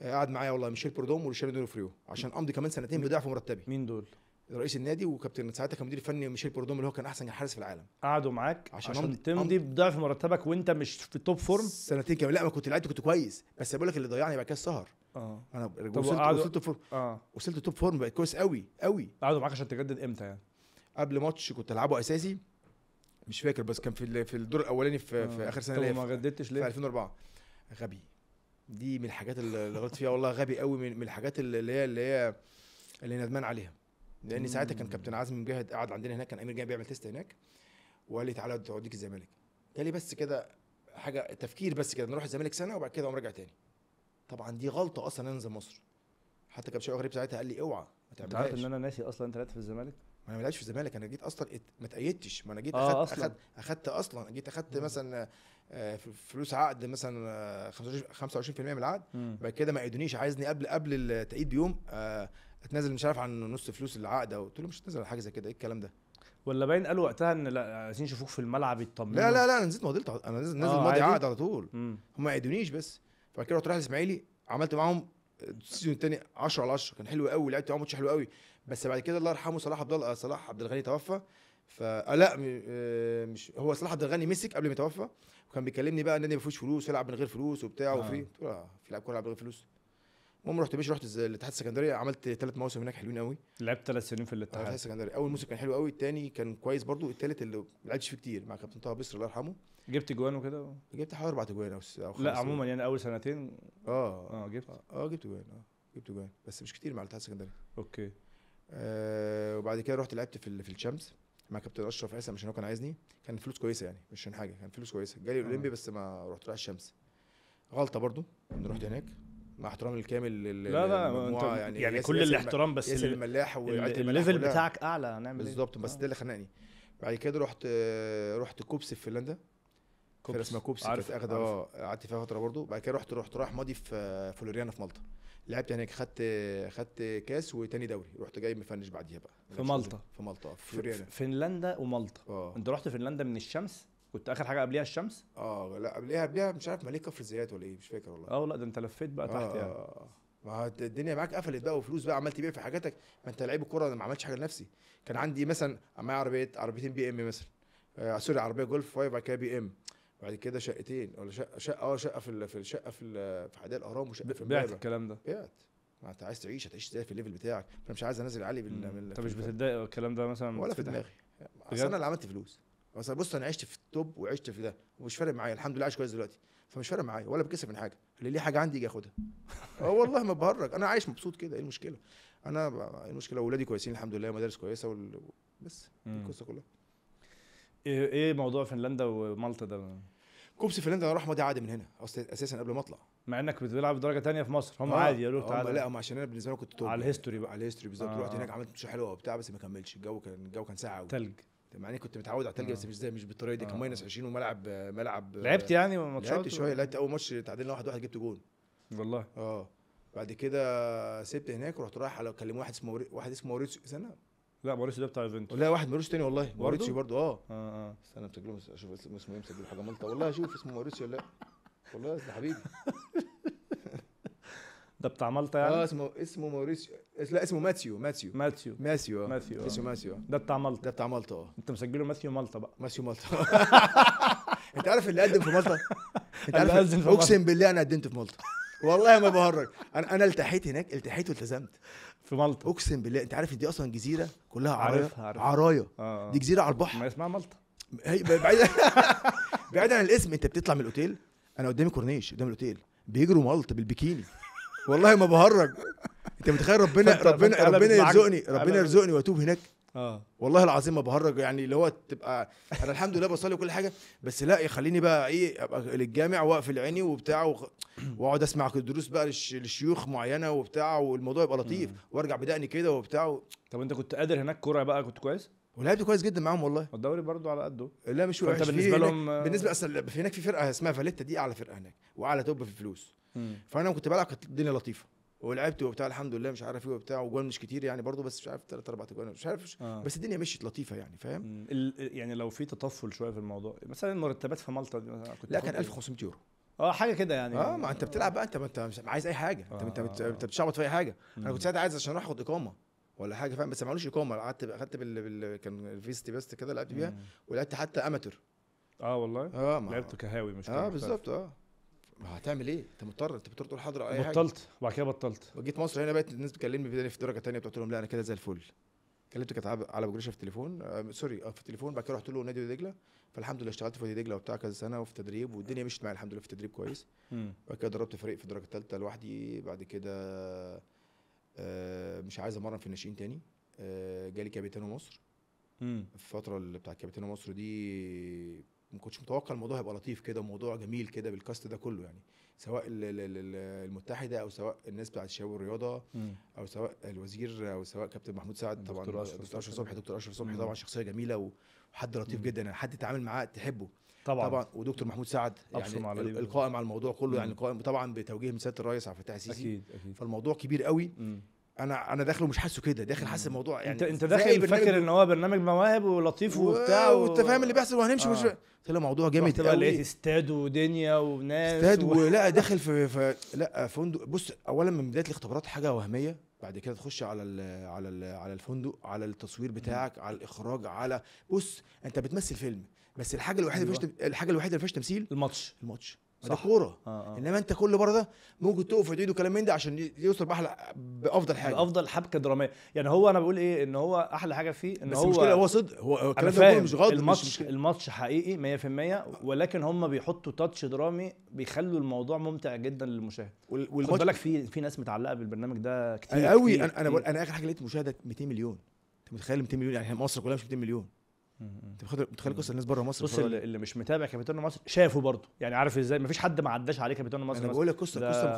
S1: قعد معايا والله ميشيل برودوم وريشارد نورو فريو عشان امضي كمان سنتين بضعف مرتبي.
S2: مين دول؟
S1: رئيس النادي وكابتن ساعتها كان مدير فني ميشيل برودوم اللي هو كان أحسن حارس في العالم.
S2: قعدوا معاك
S1: عشان
S2: عشان,
S1: أمضي-
S2: تمضي بضعف مرتبك وأنت مش في top form
S1: سنتين كمان لا ما كنت لعبت كنت كويس. بس بقول لك اللي ضيعني بعد كده السهر. آه.
S2: أنا
S1: وصلت
S2: وقعدوا-
S1: وصلت form
S2: آه.
S1: وصلت top form بقيت كويس قوي قوي.
S2: قعدوا معاك عشان تجدد إمتى يعني؟
S1: قبل ماتش كنت ألعبه أساسي. مش فاكر بس كان في في الدور الأولاني في, في
S2: آه.
S1: آخر
S2: سنة
S1: ليا
S2: ما
S1: في,
S2: جددتش
S1: في
S2: ليه؟
S1: 2004 غبي. دي من الحاجات اللي غلطت فيها. والله غبي قوي من, الحاجات اللي هي اللي هي اللي ندمان عليها. لأن ساعتها كان. كابتن عزمي مجاهد قاعد عندنا هناك كان أمير جاي بيعمل test هناك وقال لي تعالى توديك الزمالك. قال لي بس كده حاجة تفكير بس كده نروح الزمالك سنة وبعد كده أقوم راجع تاني. طبعا دي غلطة أصلا أنزل مصر. حتى كابتن شوقي غريب ساعتها قال لي أوعى ما
S2: أنت عارف إن أنا ناسي أصلا أنت لعبت في الزمالك؟
S1: ما أنا ما في الزمالك أنا جيت أصلا ما تأيدتش ما أنا جيت
S2: آه،
S1: اخدت. اخدت أخدت أصلا جيت
S2: أخدت.
S1: مثلا فلوس عقد مثلا آه، 25 25% من العقد. بعد كده ما ايدونيش عايزني قبل قبل التأييد بيوم آه، اتنازل مش عارف عن نص فلوس العقد أو قلت له مش هتنزل حاجة زي كده إيه الكلام ده
S2: ولا باين قالوا وقتها إن لا عايزين يشوفوك في الملعب يطمنوا
S1: لا لا لا أنا نزلت مضيت أنا نزل
S2: آه،
S1: ماضي؟ عقد على طول. هم ما ايدونيش بس فبعد كده رحت رايح الاسماعيلي عملت معاهم ال season الثاني 10 على 10 كان حلو قوي لعبت معاهم ماتش حلو قوي بس بعد كده الله يرحمه صلاح عبد الله صلاح عبد الغني توفى ف آه لا آه، مش هو صلاح عبد الغني مسك قبل ما يتوفى وكان بيكلمني بقى النادي ما فيهوش فلوس يلعب من غير فلوس وبتاع
S2: آه.
S1: و free. قلت له آه، في لعب كورة يلعب من غير فلوس. المهم رحت مش رحت الاتحاد السكندري عملت ثلاث مواسم هناك حلوين قوي
S2: لعبت ثلاث سنين في
S1: الاتحاد. السكندري. أول موسم كان حلو قوي الثاني كان كويس برضو الثالث اللي ما لعبتش فيه كتير مع كابتن طه بصري الله يرحمه.
S2: جبت جوان وكده؟
S1: جبت حوالي أربع اجوان أو أو خمس.
S2: لا. عموما يعني أول سنتين.
S1: آه.
S2: آه جبت.
S1: آه جبت جوان آه جبت جوان. بس مش كتير مع الاتحاد السكندري.
S2: okay.
S1: آه وبعد كده رحت لعبت في ال- في الشمس. مع كابتن اشرف عيسى عشان هو كان عايزني كان فلوس كويسة يعني مش عشان حاجة كان فلوس كويسة جالي
S2: آه.
S1: الاولمبي بس ما رحت رايح الشمس غلطة برضو إني رحت هناك مع احترامي الكامل
S2: لا لا أنت يعني,
S1: ياسر-
S2: كل الاحترام بس
S1: ياسر
S2: ال-
S1: الملاح
S2: ال
S1: level.
S2: بتاعك أعلى هنعمل إيه
S1: بالظبط بس
S2: آه.
S1: ده اللي خنقني بعد كده رحت آه، رحت كوبس في فنلندا فرقه
S2: كوبس.
S1: اسمها كوبس
S2: عارف-
S1: كانت اخده
S2: عارف.
S1: آه قعدت فيها فترة برضو. بعد كده رحت رحت رايح ماضي في آه، فلوريانا في مالطا. لعبت هناك خدت خدت كاس وتاني دوري. رحت جاي مفنش بعديها بقى.
S2: في مالطا.
S1: في مالطا في فلوريانا
S2: فنلندا ومالطا.
S1: آه.
S2: انت رحت فنلندا من الشمس؟ كنت آخر حاجة قبليها الشمس؟
S1: آه لا قبلها قبلها مش عارف ملك كفر الزيات ولا إيه مش فاكر والله.
S2: آه لا ده أنت لفيت بقى تحت يعني.
S1: آه. ما هو الدنيا معاك قفلت بقى وفلوس بقى عمال تبيع في حاجاتك. ما أنت لعيب الكورة أنا ما عملتش حاجة لنفسي. كان عندي مثلا معايا عربية عربيتين BM مثلا. آه سوري عربية جولف 5 بعد كده BM. بعد كده شقتين ولا شقة شقة آه شقة في في الشقه في في حدائق الأهرام وشقة في
S2: بعت الكلام ده.
S1: بعت. ما انت عايز تعيش هتعيش إزاي في ال level بتاعك؟ فانا مش عايز انزل عالي بال
S2: انت مش بتتضايق الكلام ده مثلا
S1: ولا في دماغي؟ أصل أنا اللي عملت فلوس. بس بص أنا عشت في ال top وعشت في ده ومش فارق معايا. الحمد لله عايش كويس دلوقتي. فمش فارق معايا ولا بكسب من حاجة. اللي ليه حاجة عندي يجي ياخدها. أه والله ما بهرج. أنا عايش مبسوط كده. إيه المشكلة؟ أنا إيه المشكلة؟ اولادي كويسين الحمد لله مدارس كويسة وال... بس. القصة كلها.
S2: إيه إيه موضوع فنلندا ومالطا ده؟
S1: كوبس فنلندا أنا راح ماضي عادي من هنا أساسا قبل ما أطلع.
S2: مع إنك بتلعب درجة تانية في مصر هم
S1: آه،
S2: عادي
S1: هم
S2: تعالى.
S1: لا هم عشان أنا بالنسبة لي كنت top.
S2: على.
S1: ال
S2: history بقى.
S1: على ال history بالظبط.
S2: آه،
S1: رحت هناك
S2: آه.
S1: عملت ماتش حلوة وبتاع بس ما كملش. الجو كان الجو كان ساقع قوي
S2: تلج.
S1: مع إني كنت متعود على التلج بس
S2: آه.
S1: مش زي مش بالطريقة دي. كان
S2: آه.
S1: minus 20 وملعب ملعب
S2: لعبت يعني ماتشات
S1: لعبت شوية لعبت أول ماتش تعادلنا واحد واحد جبت جون.
S2: والله.
S1: آه. بعد كده سبت هناك ورحت رايح على كلم واحد اسمه. واحد اسمه موريتسيو. استنى.
S2: لا موريسيو ده بتاع يوفنتوس.
S1: لا واحد موريتسيو تاني والله. موريتسيو برضه آه.
S2: آه آه.
S1: استنى مسجله أشوف اسمه إيه مسجله حاجة مالطا. والله أشوف اسمه موريتسيو ولا لأ. والله ده حبيبي.
S2: ده بتاع مالطا
S1: آه
S2: يعني
S1: اسمه اسمه موريتسيو لا اسمه ماتيو ماتيو.
S2: ماثيو
S1: ماسيو آه.
S2: ماثيو، آه.
S1: اسمه ماسيو آه.
S2: ده بتاع مالطا.
S1: ده بتاع مالطا آه.
S2: أنت مسجله ماثيو مالطا بقى.
S1: ماسيو مالطا. أنت عارف اللي قدم في مالطا؟
S2: أنت
S1: عارف. أقسم بالله أنا قدمت في مالطا. والله ما بهرج. أنا أنا التحيت هناك التحيت والتزمت.
S2: في مالطا.
S1: أقسم بالله أنت عارف إن دي أصلا جزيرة كلها عرايا. عرايا.
S2: آه آه.
S1: دي جزيرة على البحر.
S2: ما اسمها مالطا.
S1: بعيد بعيد عن الاسم أنت بتطلع من الأوتيل أنا قدامي كورنيش قدام الأوتيل. بيجروا مالط بالبيكيني. والله ما بهرج. أنت متخيل ربنا ربنا ربنا يرزقني ربنا يرزقني وأتوب هناك؟
S2: آه.
S1: والله العظيم ما بهرج يعني اللي هو تبقى أنا الحمد لله بصلي وكل حاجة بس لا يخليني بقى إيه أبقى للجامع وأقفل عيني وبتاع وأقعد أسمع دروس بقى للش- للشيوخ معينة وبتاع والموضوع يبقى لطيف. وأرجع بدقني كده وبتاع و...
S2: طب أنت كنت قادر هناك كورة بقى كنت كويس؟
S1: ولعبت كويس جدا معاهم والله.
S2: والدوري برضو على قده؟
S1: لا مش وحش. بالنسبة
S2: لهم
S1: بالنسبة اصل في هناك في فرقة اسمها فاليتا دي أعلى فرقة هناك وأعلى توب في الفلوس. فأنا كنت بلعب كانت الدنيا لطيفة. ولعبت وبتاع الحمد لله مش عارف إيه وبتاع وجوان مش كتير يعني برضو بس مش عارف ثلاث أربع جوان مش عارف
S2: آه.
S1: بس الدنيا مشيت لطيفة يعني فاهم
S2: يعني لو في تطفل شوية في الموضوع مثلا المرتبات في مالطا دي مثلا كنت
S1: لا كان
S2: إيه؟
S1: 1500 يورو
S2: آه حاجة كده يعني
S1: آه ما أنت بتلعب بقى أنت ما أنت مش عايز أي حاجة أنت أنت بت-
S2: آه.
S1: انت بتشعبط في أي حاجة
S2: أنا.
S1: كنت ساعتها عايز عشان أروح أخد إقامة ولا حاجة فاهم بس ما معلوش إقامة قعدت اخدت بال... بال... كان الفيستي بس كده لعبت بيها. ولعبت حتى أماتور
S2: آه والله
S1: آه ما...
S2: لعبت كهاوي مش آه.
S1: بالظبط آه ما هتعمل إيه؟ أنت مضطر أنت بتضطر تقول حاضر أي حاجة.
S2: بطلت وبعد كده بطلت.
S1: جيت مصر هنا بقت الناس بتكلمني في درجه ثانية قلت لهم لا أنا كده زي الفل. كلمت كانت على على أبو جريشة في التليفون آه سوري آه في التليفون بعد كده رحت له نادي دجلة. فالحمد لله اشتغلت في وادي دجلة وبتاع كذا سنة وفي تدريب والدنيا مشيت معايا الحمد لله في التدريب كويس. بعد كده دربت فريق في الدرجه الثالثه لوحدي بعد كده آه، مش عايز أمرن في الناشئين تاني. آه، جالي كابتن مصر. في الفترة اللي بتاعت كابتن مصر دي ما كنتش متوقع الموضوع هيبقى لطيف كده وموضوع جميل كده بالكاست ده كله يعني سواء ال- ال- ال- المتحده أو سواء الناس بتاعت الشباب
S2: والرياضة.
S1: أو سواء الوزير أو سواء كابتن محمود سعد طبعا
S2: دكتور أشرف صبحي.
S1: دكتور أشرف صبحي. طبعا شخصية جميلة وحد لطيف
S2: مم.
S1: جدا يعني حد تتعامل معاه تحبه
S2: طبعا
S1: طبعا ودكتور محمود سعد يعني. القائم على الموضوع كله يعني. القائم طبعا بتوجيه من سياده الرئيس عبد الفتاح السيسي
S2: أكيد أكيد
S1: فالموضوع كبير قوي
S2: مم.
S1: أنا أنا داخله مش حاسه كده داخل حاسس الموضوع يعني
S2: انت انت داخل فاكر إن هو برنامج مواهب ولطيف وبتاع و...
S1: وانت فاهم اللي بيحصل وهنمشي
S2: آه.
S1: مش قلت له موضوع جامد
S2: بقى لقيت
S1: قوي
S2: استاد ودنيا وناس
S1: استاد
S2: و...
S1: ولا داخل في, في لا فندق. بص اولا من بداية الاختبارات حاجة وهمية بعد كده تخش على ال على ال على الفندق على التصوير بتاعك على الإخراج على بص أنت بتمثل فيلم بس الحاجة الوحيدة اللي. فيهاش الحاجة الوحيدة اللي فيهاش تمثيل
S2: الماتش.
S1: الماتش. ده. كوره
S2: آه آه.
S1: إنما أنت كل مرة ده ممكن تقف في إيده كلام من ده عشان يوصل بأحلى بأفضل حاجة.
S2: افضل حبكة درامية. يعني هو أنا بقول إيه؟ إن هو أحلى حاجة فيه إن
S1: بس
S2: هو
S1: المشكلة هو صدق هو
S2: أنا
S1: الكلام ده مش غلط مش
S2: الماتش
S1: مشكلة.
S2: الماتش حقيقي 100% ولكن هم بيحطوا تاتش درامي بيخلوا الموضوع ممتع جدا للمشاهد.
S1: وال-
S2: خد بالك في في ناس متعلقة بالبرنامج ده كتير
S1: قوي.
S2: كتير
S1: أنا أنا
S2: كتير.
S1: أنا آخر حاجة لقيت مشاهده 200 مليون. أنت متخيل 200 مليون؟ يعني مصر كلها مش 200 مليون. انت متخيل قصة الناس بره مصر؟
S2: بص اللي, مش متابع كابتن مصر شافه برضه. يعني عارف إزاي؟ مفيش حد ما عداش عليه كابتن مصر أنا.
S1: بقول لك قصه قصة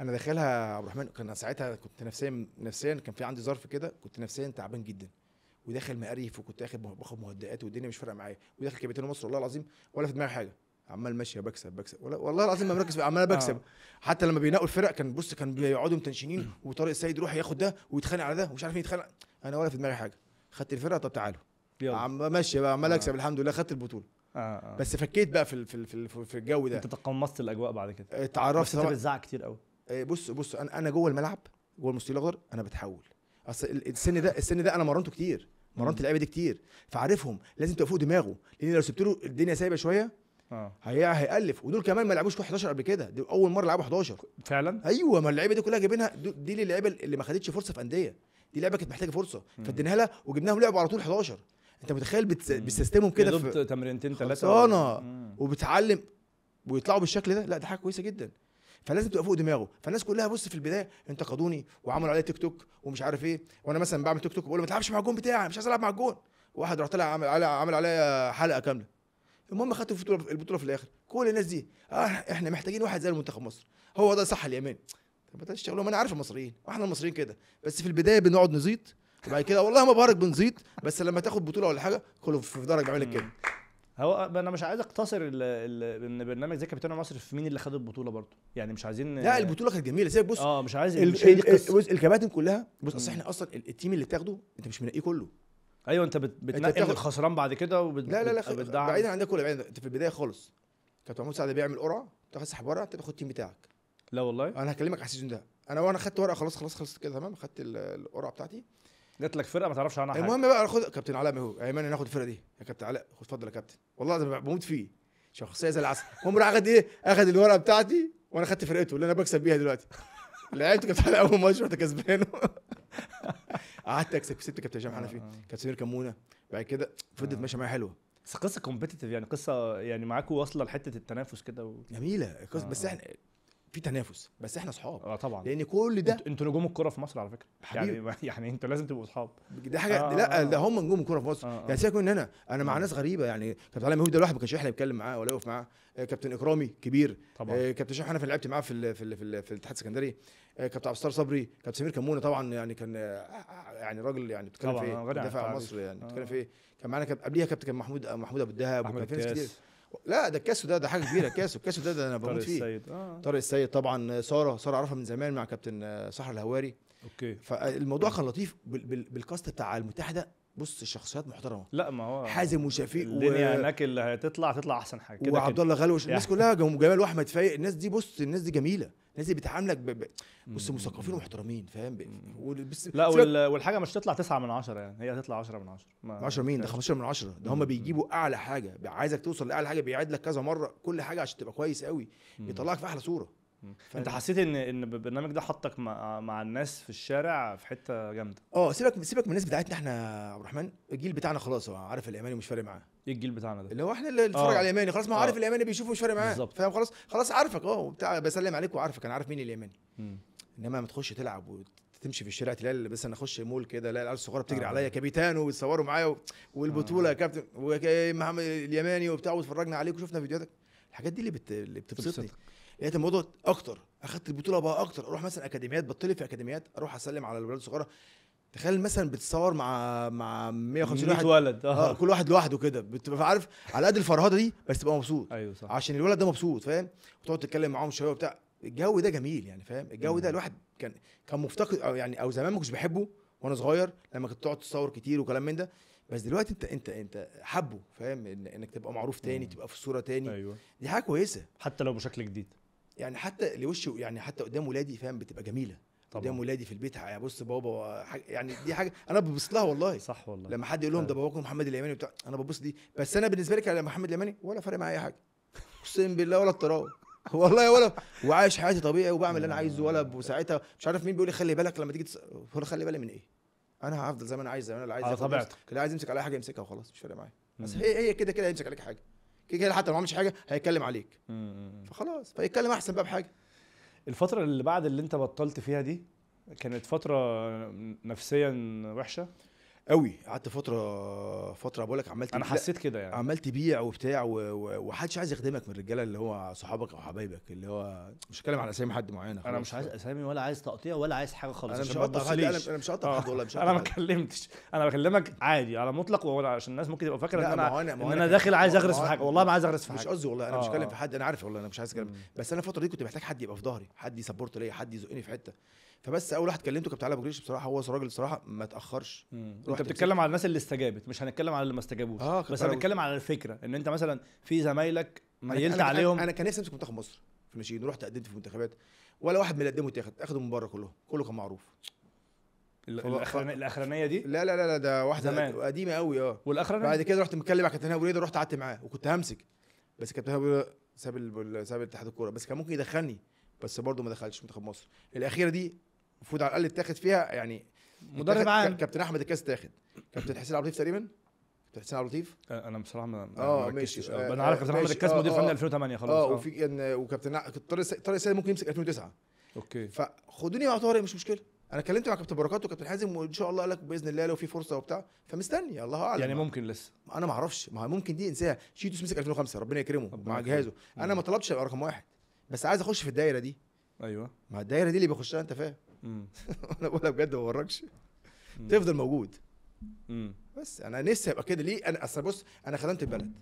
S1: أنا داخلها عبد الرحمن كان ساعتها كنت نفسيا نفسيا كان في عندي ظرف كده كنت نفسيا تعبان جدا. وداخل مقريف وكنت اخد باخد مهدئات والدنيا مش فارقة معايا. وداخل كابتن مصر والله العظيم ولا في دماغي حاجة. عمال ماشيه بكسب بكسب. والله العظيم ما مركز عمال بكسب. حتى لما بينقوا الفرق كان بص كان بيقعدوا متنشنين وطارق السيد يروح ياخد ده ويتخانق على ده ومش عارف يتخانق. أنا ولا في دماغي حاجة. خدت الفرقة طب تعالوا.
S2: يلا.
S1: عم ماشي بقى عمال
S2: آه.
S1: أكسب الحمد لله خدت البطولة.
S2: آه آه.
S1: بس فكيت بقى في في في في الجو ده.
S2: أنت تقمصت الأجواء بعد كده. بس
S1: اتعرفت طبعا.
S2: بتزعق كتير قوي
S1: آه، بص بص أنا أنا جوه الملعب جوه المستطيل الأخضر أنا بتحول. أصل ال- السن ده السن ده أنا مرنته كتير مرنت. اللعيبة دي كتير. فعارفهم لازم تبقى فوق دماغه. لأن لو سبت له الدنيا سايبة شوية
S2: آه.
S1: هي هيالف ودول كمان ما لعبوش 11 قبل كده. دول أول مرة لعبوا 11
S2: فعلا؟
S1: أيوه ما اللعيبة دي كلها جايبينها. دي اللعيبه اللي ما خدتش فرصة في أندية. دي لعيبه كانت محتاجة
S2: فرصة.
S1: فاديناها لها وجبناهم لعبوا على طول 11 انت متخيل بتس...
S2: كده
S1: في...
S2: تمرينتين ثلاثة
S1: خلصانة. وبتعلم ويطلعوا بالشكل ده لا ده حاجة كويسة جدا. فلازم تبقى فوق دماغه. فالناس كلها بص في البداية انتقدوني وعملوا عليا تيك توك ومش عارف إيه وأنا مثلا بعمل تيك توك بقول ما تلعبش مع الجون بتاعي مش عايز ألعب مع الجون. واحد رحت طلع عامل عليا عامل عليا حلقة كاملة. المهم خدت البطولة البطولة في الآخر. كل الناس دي آه إحنا محتاجين واحد زي المنتخب مصر. هو ده صح اليمين. طب ما تشتغلوا ما أنا عارف المصريين وإحنا المصريين كده. بس في البداية بنقعد نزيط وبعد كده والله ما بهرج بنزيط بس لما تاخد بطولة ولا حاجة كله في درجة بيعمل لك كده.
S2: هو أنا مش عايز أقتصر إن برنامج زي كابتن مصر في مين اللي خد البطولة برضه. يعني مش عايزين
S1: لا البطولة كانت جميلة. سيبك بص
S2: آه مش عايز
S1: ال-
S2: مش هي دي
S1: ال-
S2: القصة.
S1: بص الكباتن كلها بص أصل.
S2: إحنا
S1: أصلا ال- ال team اللي بتاخده أنت مش منقيه كله.
S2: أيوه أنت بت- بتنقي الخسران بعد كده وبت...
S1: لا لا لا خ-. بعيدا عن ده كله بعيدا أنت في البداية خالص. كابتن محمود سعد بيعمل قرعة تاخد سحب ورقه تاخد ال team بتاعك.
S2: لا والله.
S1: أنا هكلمك على ال season ده. أنا وأنا خدت ورقة خلاص خلاص خلصت كده تمام؟ خدت ال- القرعة بتاعتي.
S2: جات لك فرقة ما تعرفش عنها حاجة.
S1: المهم بقى خد كابتن علاء اهو ايمن ناخد الفرقة دي. يا كابتن علاء خد اتفضل يا كابتن. والله العظيم بموت فيه. شخصية زي العسل. المهم راح أخد إيه؟ أخد الورقة بتاعتي وأنا خدت فرقته اللي أنا بكسب بيها دلوقتي. لعبت كابتن علاء اول ماتش رحت كسبانه. قعدت أكسب كسبت كابتن هشام
S2: آه،
S1: حنفي
S2: آه.
S1: كابتن سمير كمونة. بعد كده فضلت
S2: آه.
S1: ماشيه معايا حلوة
S2: بس قصة competitive يعني قصة يعني معاكوا واصلة لحتة التنافس كده و...
S1: جميلة. القصة- بس
S2: آه.
S1: إحنا في تنافس بس إحنا اصحاب
S2: آه طبعا
S1: لأن كل ده
S2: انتوا- نجوم الكرة في مصر على
S1: حبيبي.
S2: يعني يعني أنتوا لازم تبقوا اصحاب
S1: ده حاجة
S2: آه،
S1: لا
S2: آه.
S1: ده هم نجوم الكوره في مصر
S2: آه، آه.
S1: يعني سيبك من هنا أنا مع
S2: آه.
S1: ناس غريبة يعني كابتن علي مهدي ده الواحد ما كانش يحلم يتكلم معاه ولا يقف معاه آه، كابتن إكرامي كبير
S2: طبعا
S1: آه، كابتن شيخ حنفي لعبت معاه في ال في ال في, ال في الاتحاد السكندري آه، كابتن عبد الستار صبري كابتن سمير كمونة طبعا يعني كان آه، يعني راجل يعني بتتكلم في
S2: إيه
S1: مدافع
S2: التعريف.
S1: مصر يعني
S2: آه.
S1: بتتكلم في إيه كان معانا قبليها كابتن محمود محمود أبو الدهب وكان في ناس كتير لا ده الكاسو ده ده حاجة كبيرة الكاسو الكاسو ده, ده أنا
S2: طارق
S1: بموت فيه.
S2: السيد آه.
S1: طارق السيد طبعا ساره ساره أعرفها من زمان مع كابتن سحر الهواري.
S2: Okay.
S1: فالموضوع كان لطيف بال- بال- بال cast بتاع المتحده بص الشخصيات محترمة.
S2: لا ما هو
S1: حازم وشفيق
S2: الدنيا
S1: و...
S2: هناك اللي هتطلع تطلع أحسن حاجة. كده
S1: وعبد الله غلوش الناس
S2: يعني.
S1: كلها جم- جمال وأحمد فايق. الناس دي بص الناس دي جميلة. الناس دي بتعاملك ب... ب... بص. مثقفين ومحترمين فاهم؟ ب... بس
S2: لا وال... والحاجة مش تطلع 9 من 10 يعني. هي هتطلع 10 من 10 ما...
S1: 10 مين؟ ده 15 من 10 ده هم. بيجيبوا أعلى حاجة. عايزك توصل لأعلى حاجة بيعيد لك كذا مرة. كل حاجة عشان تبقى كويس قوي.
S2: مم.
S1: بيطلعك في أحلى
S2: صورة.
S1: ف-
S2: انت حسيت ان ان البرنامج ده حطك مع, مع الناس في الشارع في حتة جامدة
S1: آه سيبك سيبك من الناس بتاعتنا إحنا عبد الرحمن الجيل بتاعنا خلاص هو عارف اليماني مش فارق معاه
S2: إيه الجيل بتاعنا ده
S1: اللي هو إحنا اللي بنتفرج
S2: آه.
S1: على اليماني خلاص ما هو
S2: آه.
S1: عارف اليماني بيشوفه مش فارق معاه. فاهم خلاص خلاص عارفك آه وبتاع بسلم عليك وعارفك أنا عارف مين اليماني. إنما ما تخش تلعب وتمشي في الشارع تلاقي بس أنا أخش مول كده الاقي العيال الصغيرة بتجري
S2: آه.
S1: عليا كابيتانو وبيتصوروا معايا و- والبطولة
S2: آه.
S1: يا كابتن ومحمد اليماني وبتاع واتفرجنا عليك وشفنا فيديوهاتك الحاجات دي اللي بت... اللي بتبسطني. لقيت الموضوع أكتر أخدت البطولة بقى أكتر أروح مثلا أكاديميات بطلب في أكاديميات أروح أسلم على الولاد الصغيرة. تخيل مثلا بتصور مع مع 150
S2: 100
S1: واحد.
S2: ولد
S1: آه.
S2: آه
S1: كل واحد لوحده كده. بتبقى عارف على قد الفرهدة دي بس تبقى مبسوط.
S2: أيوه صح.
S1: عشان الولد ده مبسوط فاهم؟ وتقعد تتكلم معاهم شوية وبتاع. الجو ده جميل يعني فاهم؟ الجو ده. الواحد كان كان مفتقد أو يعني أو زمان ما كنتش بحبه وأنا صغير لما كنت تقعد تصور كتير وكلام من ده. بس دلوقتي أنت أنت أنت حبه فاهم؟ إن إنك تبقى معروف تاني
S2: مم.
S1: تبقى في الصورة تاني.
S2: أيوه.
S1: دي حاجة كويسة.
S2: حتى لو بشكل جديد.
S1: يعني حتى لوش يعني حتى قدام ولادي فاهم؟ بتبقى جميلة. قدام
S2: طبعا.
S1: ولادي في البيت بص بابا حاجة يعني دي حاجة أنا ببص لها والله.
S2: صح والله.
S1: لما حد يقول لهم ده. باباكم محمد اليماني بتاع أنا ببص دي. بس أنا بالنسبة لي كان محمد اليماني ولا فارق معايا أي حاجة. أقسم بالله ولا التراب والله ولا وعايش حياتي طبيعي وبعمل اللي أنا عايزه ولا وساعتها مش عارف مين بيقول لي خلي بالك لما تيجي. هو خلي بالي من إيه؟ أنا هفضل زي ما أنا عايز زي ما أنا اللي عايز
S2: على طبيعتك.
S1: اللي عايز يمسك على حاجة يمسكها وخلاص مش فارق معايا. بس. هي هي كده كده هيمسك عليك حاجة. كده كده حتى لو ما عملش حاجة هيتكلم عليك. فخلاص فيتكلم أحسن بقى بحاجة.
S2: الفترة اللي بعد اللي أنت بطلت فيها دي كانت فترة نفسيا وحشة؟
S1: قوي. قعدت فترة فترة بقول لك عملت
S2: أنا حسيت كده يعني.
S1: عمال تبيع وبتاع ومحدش عايز يخدمك من الرجالة اللي هو صحابك أو حبايبك اللي هو مش هتكلم على أسامي حد معين أنا.
S2: مش عايز أسامي ولا عايز تقطيع ولا عايز حاجة خالص
S1: أنا مش هقطع حد أنا مش هقطع حد والله مش
S2: أنا ما. كلمتش أنا بكلمك عادي على مطلق ولا عشان الناس ممكن تبقى فاكرة
S1: إن أنا
S2: إن
S1: أنا
S2: داخل عايز
S1: أغرس
S2: في حاجة. والله ما عايز أغرس في
S1: مش
S2: حاجة.
S1: قصدي والله أنا مش
S2: آه،
S1: هتكلم
S2: آه.
S1: في حد أنا عارف والله أنا مش عايز
S2: أتكلم.
S1: بس أنا الفترة دي كنت محتاج حد يبقى في ظهري حد يسبورت ليا حد يزقني في حتة. فبس أول واحد كلمته كابتن علي أبو جريش بصراحة هو راجل بصراحه ما تأخرش.
S2: أنت بتتكلم على الناس اللي استجابت مش هنتكلم على اللي ما استجابوش.
S1: كابتن
S2: بس هنتكلم على الفكرة إن أنت مثلا في زمايلك ميلت عليهم.
S1: أنا كان نفسي أمسك منتخب مصر في الناشئين رحت قدمت في منتخبات ولا واحد من اللي قدموا اتاخد اخدوا من بره كلهم كله كان معروف.
S2: الاخرانيه دي؟
S1: لا لا لا ده واحدة
S2: زمان.
S1: قديمة قوي آه.
S2: والأخرانية
S1: بعد كده رحت متكلم مع كابتن أبو ريدة رحت قعدت معاه وكنت همسك. بس كابتن أبو ساب ساب اتحاد الكورة. بس كان ممكن يدخلني بس برضه ما دخلش منتخب مصر. الأخيرة دي المفروض على الأقل اتاخد فيها يعني
S2: مدرب عام.
S1: كابتن أحمد الكاس اتاخد كابتن حسين عبد اللطيف تقريبا؟ كابتن حسين عبد اللطيف؟
S2: أنا بصراحة ما
S1: آه،
S2: ركزتش
S1: ماشي.
S2: أوي.
S1: آه،
S2: أنا عارف
S1: آه،
S2: كابتن
S1: أحمد.
S2: الكاس
S1: آه،
S2: مدير
S1: آه.
S2: فني 2008 خلاص.
S1: آه
S2: آه.
S1: وفي وكابتن طارق الس- طارق السيد ممكن يمسك 2009
S2: okay.
S1: فخدوني مع طارق مش مشكلة. أنا كلمت مع كابتن بركات وكابتن حازم وإن شاء الله قال لك بإذن الله لو في فرصة وبتاع. فمستني الله أعلم.
S2: يعني ممكن لسه.
S1: أنا ما أعرفش. ما هو ممكن دي إنساها. شيتوس مسك 2005 ربنا يكرمه.
S2: ربنا
S1: مع. جهازه. أنا ما طلبتش ابقى رقم واحد. بس عايز أخش في الدايرة دي.
S2: أيوه.
S1: ما الدايرة دي اللي بيخشها أنت فاهم. أنا بقولها بجد ما بوركش. تفضل موجود.
S2: مم.
S1: بس أنا نفسي أبقى كده. ليه؟ أنا أصل بص أنا خدمت البلد.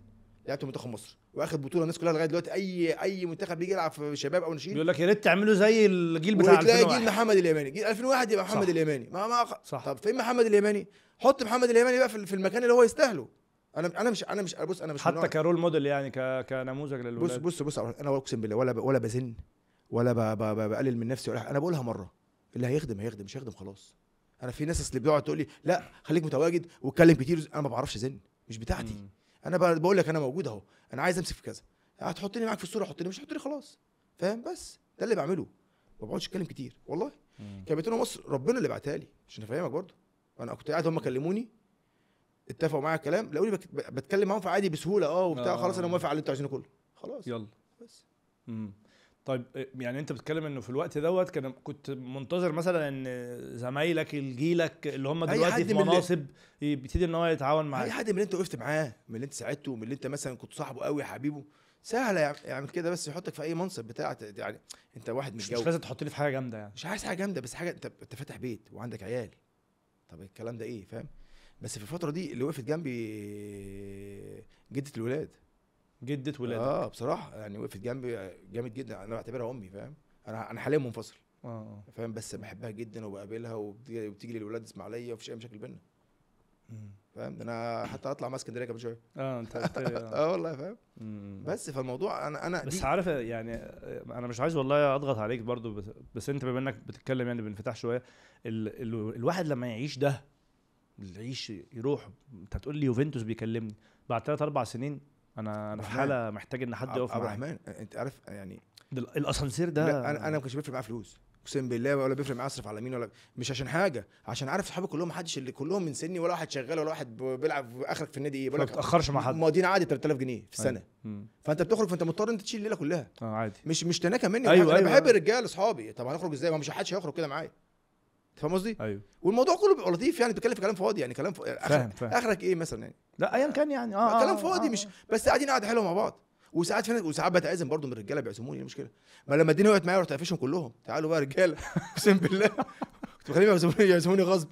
S1: لعبت منتخب مصر. واخد بطولة الناس كلها لغاية دلوقتي. أي أي منتخب بيجي يلعب في شباب أو ناشئين.
S2: بيقول لك يا ريت تعملوا زي الجيل بتاع
S1: وتلاقي جيل
S2: 2001
S1: محمد اليماني. جيل 2001 يبقى محمد
S2: صح.
S1: اليماني. ما ما
S2: صح.
S1: طب فين محمد اليماني؟ حط محمد اليماني بقى في في المكان اللي هو يستاهله. أنا أنا مش أنا مش بص أنا مش
S2: حتى كرول موديل يعني ك... كنموذج
S1: بص
S2: للولاد.
S1: بص بص أنا أقسم بالله ولا ب- ولا بزن ولا ب- ب- ب- بقلل من نفسي ولا. أنا بقولها مرة. اللي هيخدم هيخدم مش هيخدم خلاص. أنا في ناس اللي بتقعد تقول لي لا خليك متواجد واتكلم كتير. أنا ما بعرفش أزن مش بتاعتي.
S2: مم.
S1: أنا بقول لك أنا موجود أهو. أنا عايز أمسك في كذا. هتحطني معاك في الصورة حطني مش هتحطني خلاص. فاهم؟ بس ده اللي بعمله. ما بقعدش أتكلم كتير. والله. كابتن مصر ربنا اللي بعتها لي عشان أفهمك برضه. أنا كنت قاعد هم كلموني اتفقوا معايا الكلام لقوني بتكلم معاهم في عادي بسهولة آه وبتاع
S2: آه.
S1: خلاص أنا موافق على اللي أنتوا عايزينه كله. خلاص.
S2: يلا.
S1: بس.
S2: طيب إيه، يعني انت بتتكلم انه في الوقت دوت كان كنت منتظر مثلا إن زمايلك جيلك اللي هم دلوقتي في مناصب يبتدي إن هو يتعاون
S1: أي
S2: معاك
S1: حد من اللي انت وقفت معاه من اللي انت ساعدته من اللي انت مثلا كنت صاحبه قوي حبيبه. سهل يعم- يعمل كده بس يحطك في أي منصب بتاع يعني أنت واحد
S2: مش, مش لازم تحط لي في حاجة جامدة يعني.
S1: مش عايز حاجة جامدة بس حاجة أنت أنت فاتح بيت وعندك عيال. طب الكلام ده إيه؟ فاهم؟ بس في الفترة دي اللي وقفت جنبي جدة الولاد.
S2: جدة ولادك.
S1: آه بصراحة يعني وقفت جنبي جامد جدا. أنا بعتبرها أمي فاهم؟ أنا أنا حاليا منفصل.
S2: آه آه.
S1: فاهم؟ بس بحبها جدا وبقابلها وبتيجي للولاد اسماعيليه ومفيش أي مشاكل بينا. فاهم؟ ده أنا حتى هطلع مع اسكندريه كمان
S2: شوية. آه أنت آه.
S1: آه والله فاهم. بس فالموضوع أنا أنا
S2: بس عارف يعني أنا مش عايز والله أضغط عليك برضو بس, بس أنت بما إنك بتتكلم يعني بانفتاح شوية ال ال الواحد لما يعيش ده يعيش يروح أنت هتقول لي يوفنتوس بيكلمني بعد ثلاث أربع سنين أنا أنا في حالة محتاج إن حد يقف
S1: عبد
S2: معايا.
S1: الرحمن أنت عارف يعني
S2: الأسانسير ده
S1: لا أنا أنا ما كانش بيفرق معايا فلوس. أقسم بالله ولا بيفرق معايا أصرف على مين ولا مش عشان حاجة عشان عارف صحابي كلهم ما حدش اللي كلهم من سني ولا واحد شغال ولا واحد بيلعب آخرك في النادي إيه
S2: ما
S1: بقول لك
S2: بتأخرش مع حد.
S1: ماضيين عادي 3000 جنيه في السنة.
S2: مم.
S1: فأنت بتخرج فأنت مضطر أنت تشيل الليلة كلها.
S2: آه عادي.
S1: مش مش تناكه مني
S2: أيوة،
S1: أيوة أنا
S2: أيوة،
S1: بحب
S2: أيوة.
S1: الرجاله أصحابي. طب هنخرج إزاي؟ ما مش حدش هيخرج كده معايا. فاهم قصدي؟
S2: أيوه.
S1: والموضوع كله بيبقى لطيف يعني بتتكلم في كلام فاضي يعني كلام ف...
S2: فاهم
S1: آخر...
S2: فاهم
S1: آخرك إيه مثلا يعني؟
S2: لا ايا كان يعني آه
S1: كلام
S2: آه،
S1: فاضي
S2: آه،
S1: مش
S2: آه.
S1: بس قاعدين قاعدة حلوة مع بعض. وساعات في ناس وساعات بتعزم برضه من الرجالة بيعزموني إيه المشكلة؟ ما لما الدنيا وقعت معايا رحت قافشهم كلهم. تعالوا بقى يا رجالة أقسم بالله. كنت بخليهم يعزموني يعزموني غصب.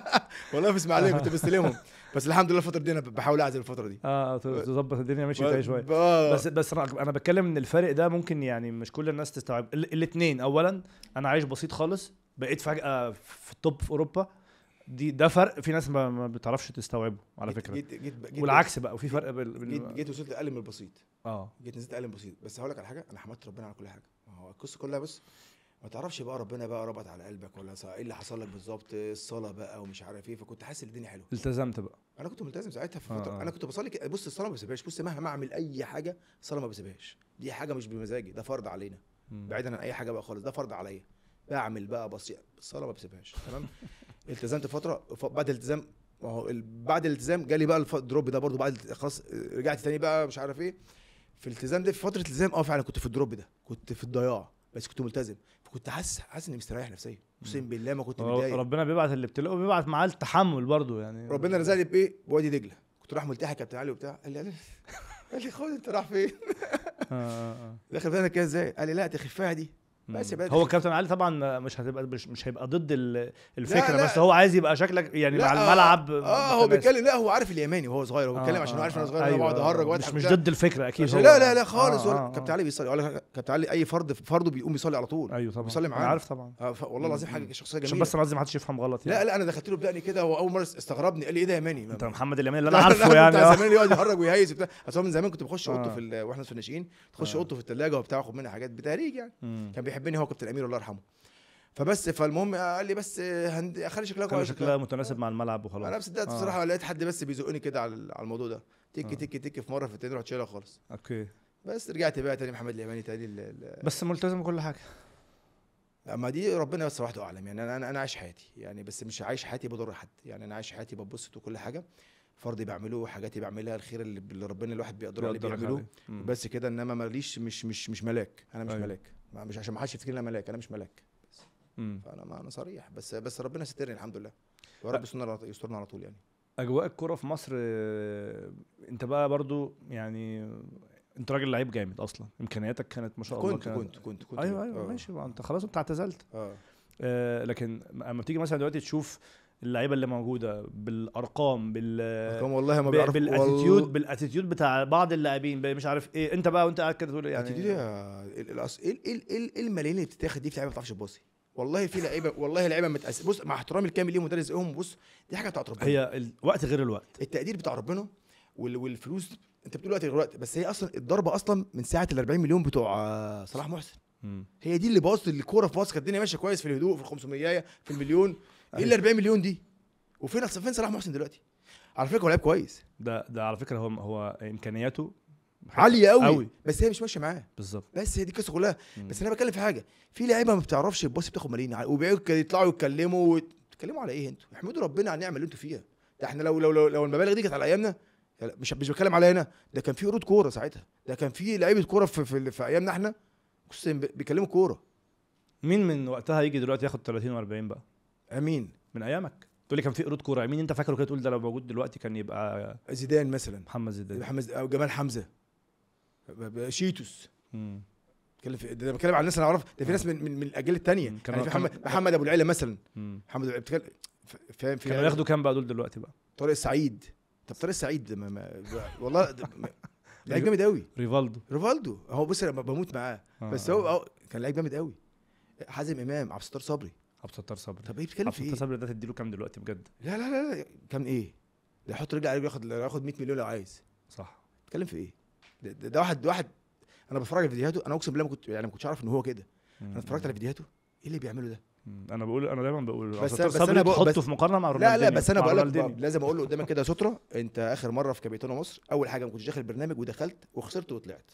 S1: والله في إسماعيلية كنت بستلمهم. بس الحمد لله الفترة دي أنا بحاول اعزم الفترة دي.
S2: آه تظبط الدنيا ماشيه فيها شوية.
S1: آه.
S2: بس بس أنا بتكلم إن الفرق ده ممكن يعني مش كل الناس تستوعب. الاثنين اولا أنا عايش بسيط خالص بقيت فجأة في ال top في أوروبا. دي ده فرق في ناس ما, بتعرفش تستوعبه على
S1: جيت-
S2: فكرة.
S1: جيت جيت جيت
S2: والعكس بقى وفي فرق بين
S1: جيت,
S2: بين-
S1: جيت وصلت أقل من البسيط.
S2: آه.
S1: جيت نزلت أقل من البسيط بس هقول لك على حاجة أنا حمدت ربنا على كل حاجة. ما هو القصة كلها بس ما تعرفش بقى ربنا بقى ربط على قلبك ولا إيه اللي حصل لك بالظبط الصلاة بقى ومش عارف إيه؟ فكنت حاسس ان الدنيا حلوة.
S2: التزمت بقى.
S1: أنا كنت ملتزم ساعتها في فتره
S2: آه.
S1: أنا كنت بصلي بص الصلاة ما بسيبهاش بص مهما أعمل أي حاجة الصلاة ما بسيبهاش. دي حاجة مش بمزاجي ده فرض علينا. بعيدا عن أي حاجة بقى خالص ده فرض عليا. بعمل بقى بسيط الصلاة ما بسيبهاش. تمام؟ التزمت فترة ف- بعد الالتزام ما هو بعد الالتزام جالي بقى ال drop ده برضو بعد خلاص رجعت تاني بقى مش عارف إيه. في الالتزام ده في فترة الالتزام آه فعلا كنت في ال drop ده كنت في الضياع بس كنت ملتزم. فكنت حاسس حاسس إني مستريح نفسيا. أقسم بالله ما كنت متضايق.
S2: ربنا بيبعت اللي ابتلاه وبيبعت معاه التحمل برضو يعني.
S1: ربنا رزقني بإيه؟ بوادي دجلة. كنت رايح ملتحي كابتن علي وبتاع. قال لي قال لي- قال لي خد أنت رايح فين؟
S2: آه آه آه.
S1: داخل فينا كده إزاي؟ قال لي لا تخفها دي. بس. يبقى
S2: هو كابتن علي طبعا مش هتبقى مش, مش هيبقى ضد ال- الفكرة
S1: لا.
S2: بس هو عايز يبقى شكلك يعني مع
S1: لا،
S2: الملعب
S1: آه هو. بيتكلم لا هو عارف اليماني وهو صغير هو بيتكلم
S2: آه،
S1: عشان هو
S2: آه،
S1: عارف أنا
S2: آه.
S1: صغير أنا
S2: أيوة،
S1: بقعد
S2: آه،
S1: أهرج
S2: مش
S1: واضحك
S2: مش. ضد الفكرة
S1: أكيد
S2: هو
S1: لا لا لا خالص
S2: آه،
S1: ولا-
S2: آه،
S1: كابتن
S2: آه.
S1: علي بيصلي لك كابتن علي أي فرد فرده بيقوم بيصلي على طول
S2: أيوه طبعا
S1: بيصلي
S2: أنا
S1: معانا.
S2: عارف طبعا
S1: آه، والله العظيم. حاجة شخصية
S2: عشان
S1: جميلة
S2: بس أنا قصدي ما حدش يفهم غلط
S1: لا
S2: يعني
S1: لا أنا دخلت له بدقني كده واول مرة استغربني قال لي إيه ده يا ماني
S2: أنت محمد اليمين اللي
S1: لا،
S2: أنا عارفه
S1: لا،
S2: يعني
S1: بتاع
S2: آه.
S1: زمان يقعد يهرج ويهيس وبتاع أصل هو من زمان كنت بخش أوضته
S2: آه.
S1: في وإحنا في الناشئين تخش
S2: آه.
S1: أوضته في الثلاجه وبتاع منها حاجات بتهريج يعني. كان بيحبني هو كابتن أمير الله يرحمه. فبس فالمهم قال لي بس هند... خلي شكلها كويس.
S2: شكلها متناسب مع الملعب
S1: أنا
S2: وخلاص
S1: صدقت
S2: آه.
S1: بصراحة لقيت حد بس بيزقني كده على الموضوع ده. تك
S2: آه.
S1: تك تك في مرة في التاني رحت شايلها خالص.
S2: أوكي.
S1: بس رجعت بقى تاني محمد اليماني تاني ال- ال-
S2: بس ملتزم كل حاجة.
S1: اما دي ربنا بس وحده أعلم. يعني أنا أنا أنا عايش حياتي. يعني بس مش عايش حياتي بضر حد. يعني أنا عايش حياتي ببسط وكل حاجة. فرضي بعمله حاجاتي بعملها الخير اللي اللي ربنا الواحد بيقدر عليه
S2: بيقدرك
S1: بيعمله. بس كده إنما ماليش مش مش مش ملاك. أنا مش
S2: أيوة.
S1: ملاك. مش عشان ما حدش يفتكرني أنا ملاك أنا مش ملاك.
S2: مم.
S1: فأنا ما أنا صريح. بس بس ربنا سترني الحمد لله. يا رب يسترنا يسترنا على طول يعني.
S2: أجواء الكورة في مصر آه، أنت بقى برضو يعني أنت راجل لعيب جامد أصلا. إمكانياتك كانت ما شاء الله
S1: كنت
S2: كانت
S1: كنت كنت كنت أيوه.
S2: أيوه
S1: آه.
S2: ماشي. ما أنت خلاص أنت اعتزلت.
S1: آه.
S2: آه لكن أما بتيجي مثلا دلوقتي تشوف اللعيبة اللي موجودة بالأرقام بال
S1: أرقام والله ما بيعرف
S2: بال attitude بال attitude بتاع بعض اللاعبين مش عارف إيه. أنت بقى وأنت قاعد كده تقول
S1: يعني؟
S2: يعني
S1: إيه إيه إيه إيه الملايين اللي بتتاخد دي في لعيبة ما بتعرفش تباصي؟ والله في لعيبة والله لعيبة متأس... بص مع احترامي الكامل ليهم ايهم بص دي حاجة بتاعت ربنا.
S2: هي الوقت غير الوقت.
S1: التقدير بتاع ربنا وال... والفلوس أنت بتقول وقت غير وقت بس هي أصلا الضربة أصلا من ساعة ال 40 مليون بتوع آه، صلاح محسن. هي دي اللي باظت الكورة في مصر كانت الدنيا ماشية كويس في الهدوء في ال 500 في المليون. إيه ال 40 مليون دي؟ وفين فين صلاح محسن دلوقتي؟ على فكرة هو لعيب كويس.
S2: ده ده على فكرة هو هو إمكانياته
S1: عالية قوي,
S2: قوي
S1: بس هي مش ماشية معاه.
S2: بالظبط.
S1: بس هي دي القصة كلها. بس أنا بتكلم في حاجة. في لعيبة ما بتعرفش تبص بتاخد ملايين وبيقعدوا يطلعوا يتكلموا وت- تتكلموا على إيه أنتوا؟ احمدوا ربنا على النعمة اللي أنتوا فيها. ده إحنا لو لو لو, لو المبالغ دي كانت على أيامنا مش مش بتكلم على هنا. ده كان في قرود كورة ساعتها. ده كان في لعيبة كورة في, في, في أيامنا إحنا. بيكلموا كورة.
S2: مين من وقتها يجي دلوقتي ياخد 30 و40 بقى؟
S1: أمين.
S2: من أيامك. تقول لي كان في قرود كورة. مين أنت فاكره كده تقول ده لو موجود دلوقتي كان يبقى
S1: زيدان مثلا.
S2: محمد زيدان.
S1: محمد أو جمال حمزة. شيتوس. بتكلم في ده بتكلم على الناس اللي أعرفها. ده في ناس من من, من
S2: الأجيال الثانية
S1: يعني في محمد محمد أبو العيلة مثلا. محمد بتكلم فاهم في
S2: كانوا ياخدوا كام بقى دول دلوقتي بقى؟
S1: طارق السعيد طب طارق السعيد ده ما ما والله لعيب جامد قوي
S2: ريفالدو.
S1: ريفالدو. هو بص أنا بموت معاه. بس
S2: آه.
S1: هو هو كان لعيب جامد قوي حازم إمام عبد الستار صبري.
S2: عبد الستار صبري
S1: طب إيه بتتكلم في إيه؟
S2: الستار صبري ده تديله كام دلوقتي بجد
S1: لا لا لا لا كان إيه؟ ده يحط رجل على ياخد ياخد 100 مليون لو عايز
S2: صح
S1: بتتكلم في إيه؟ ده, ده, ده واحد واحد أنا بتفرج على فيديوهاته أنا أقسم بالله ما كنت يعني ما كنتش اعرف إن هو كده أنا اتفرجت على فيديوهاته إيه اللي بيعمله ده؟
S2: أنا بقول أنا دايما بقول
S1: بس- بس
S2: تحطه
S1: بس-
S2: في مقارنة مع
S1: لا
S2: رونالدينيو
S1: لا بس
S2: أنا
S1: بقول لك. لازم أقول له قدامك كده يا سترة أنت آخر مرة في كابيتانو مصر أول حاجة ما كنتش داخل البرنامج ودخلت وخسرت وطلعت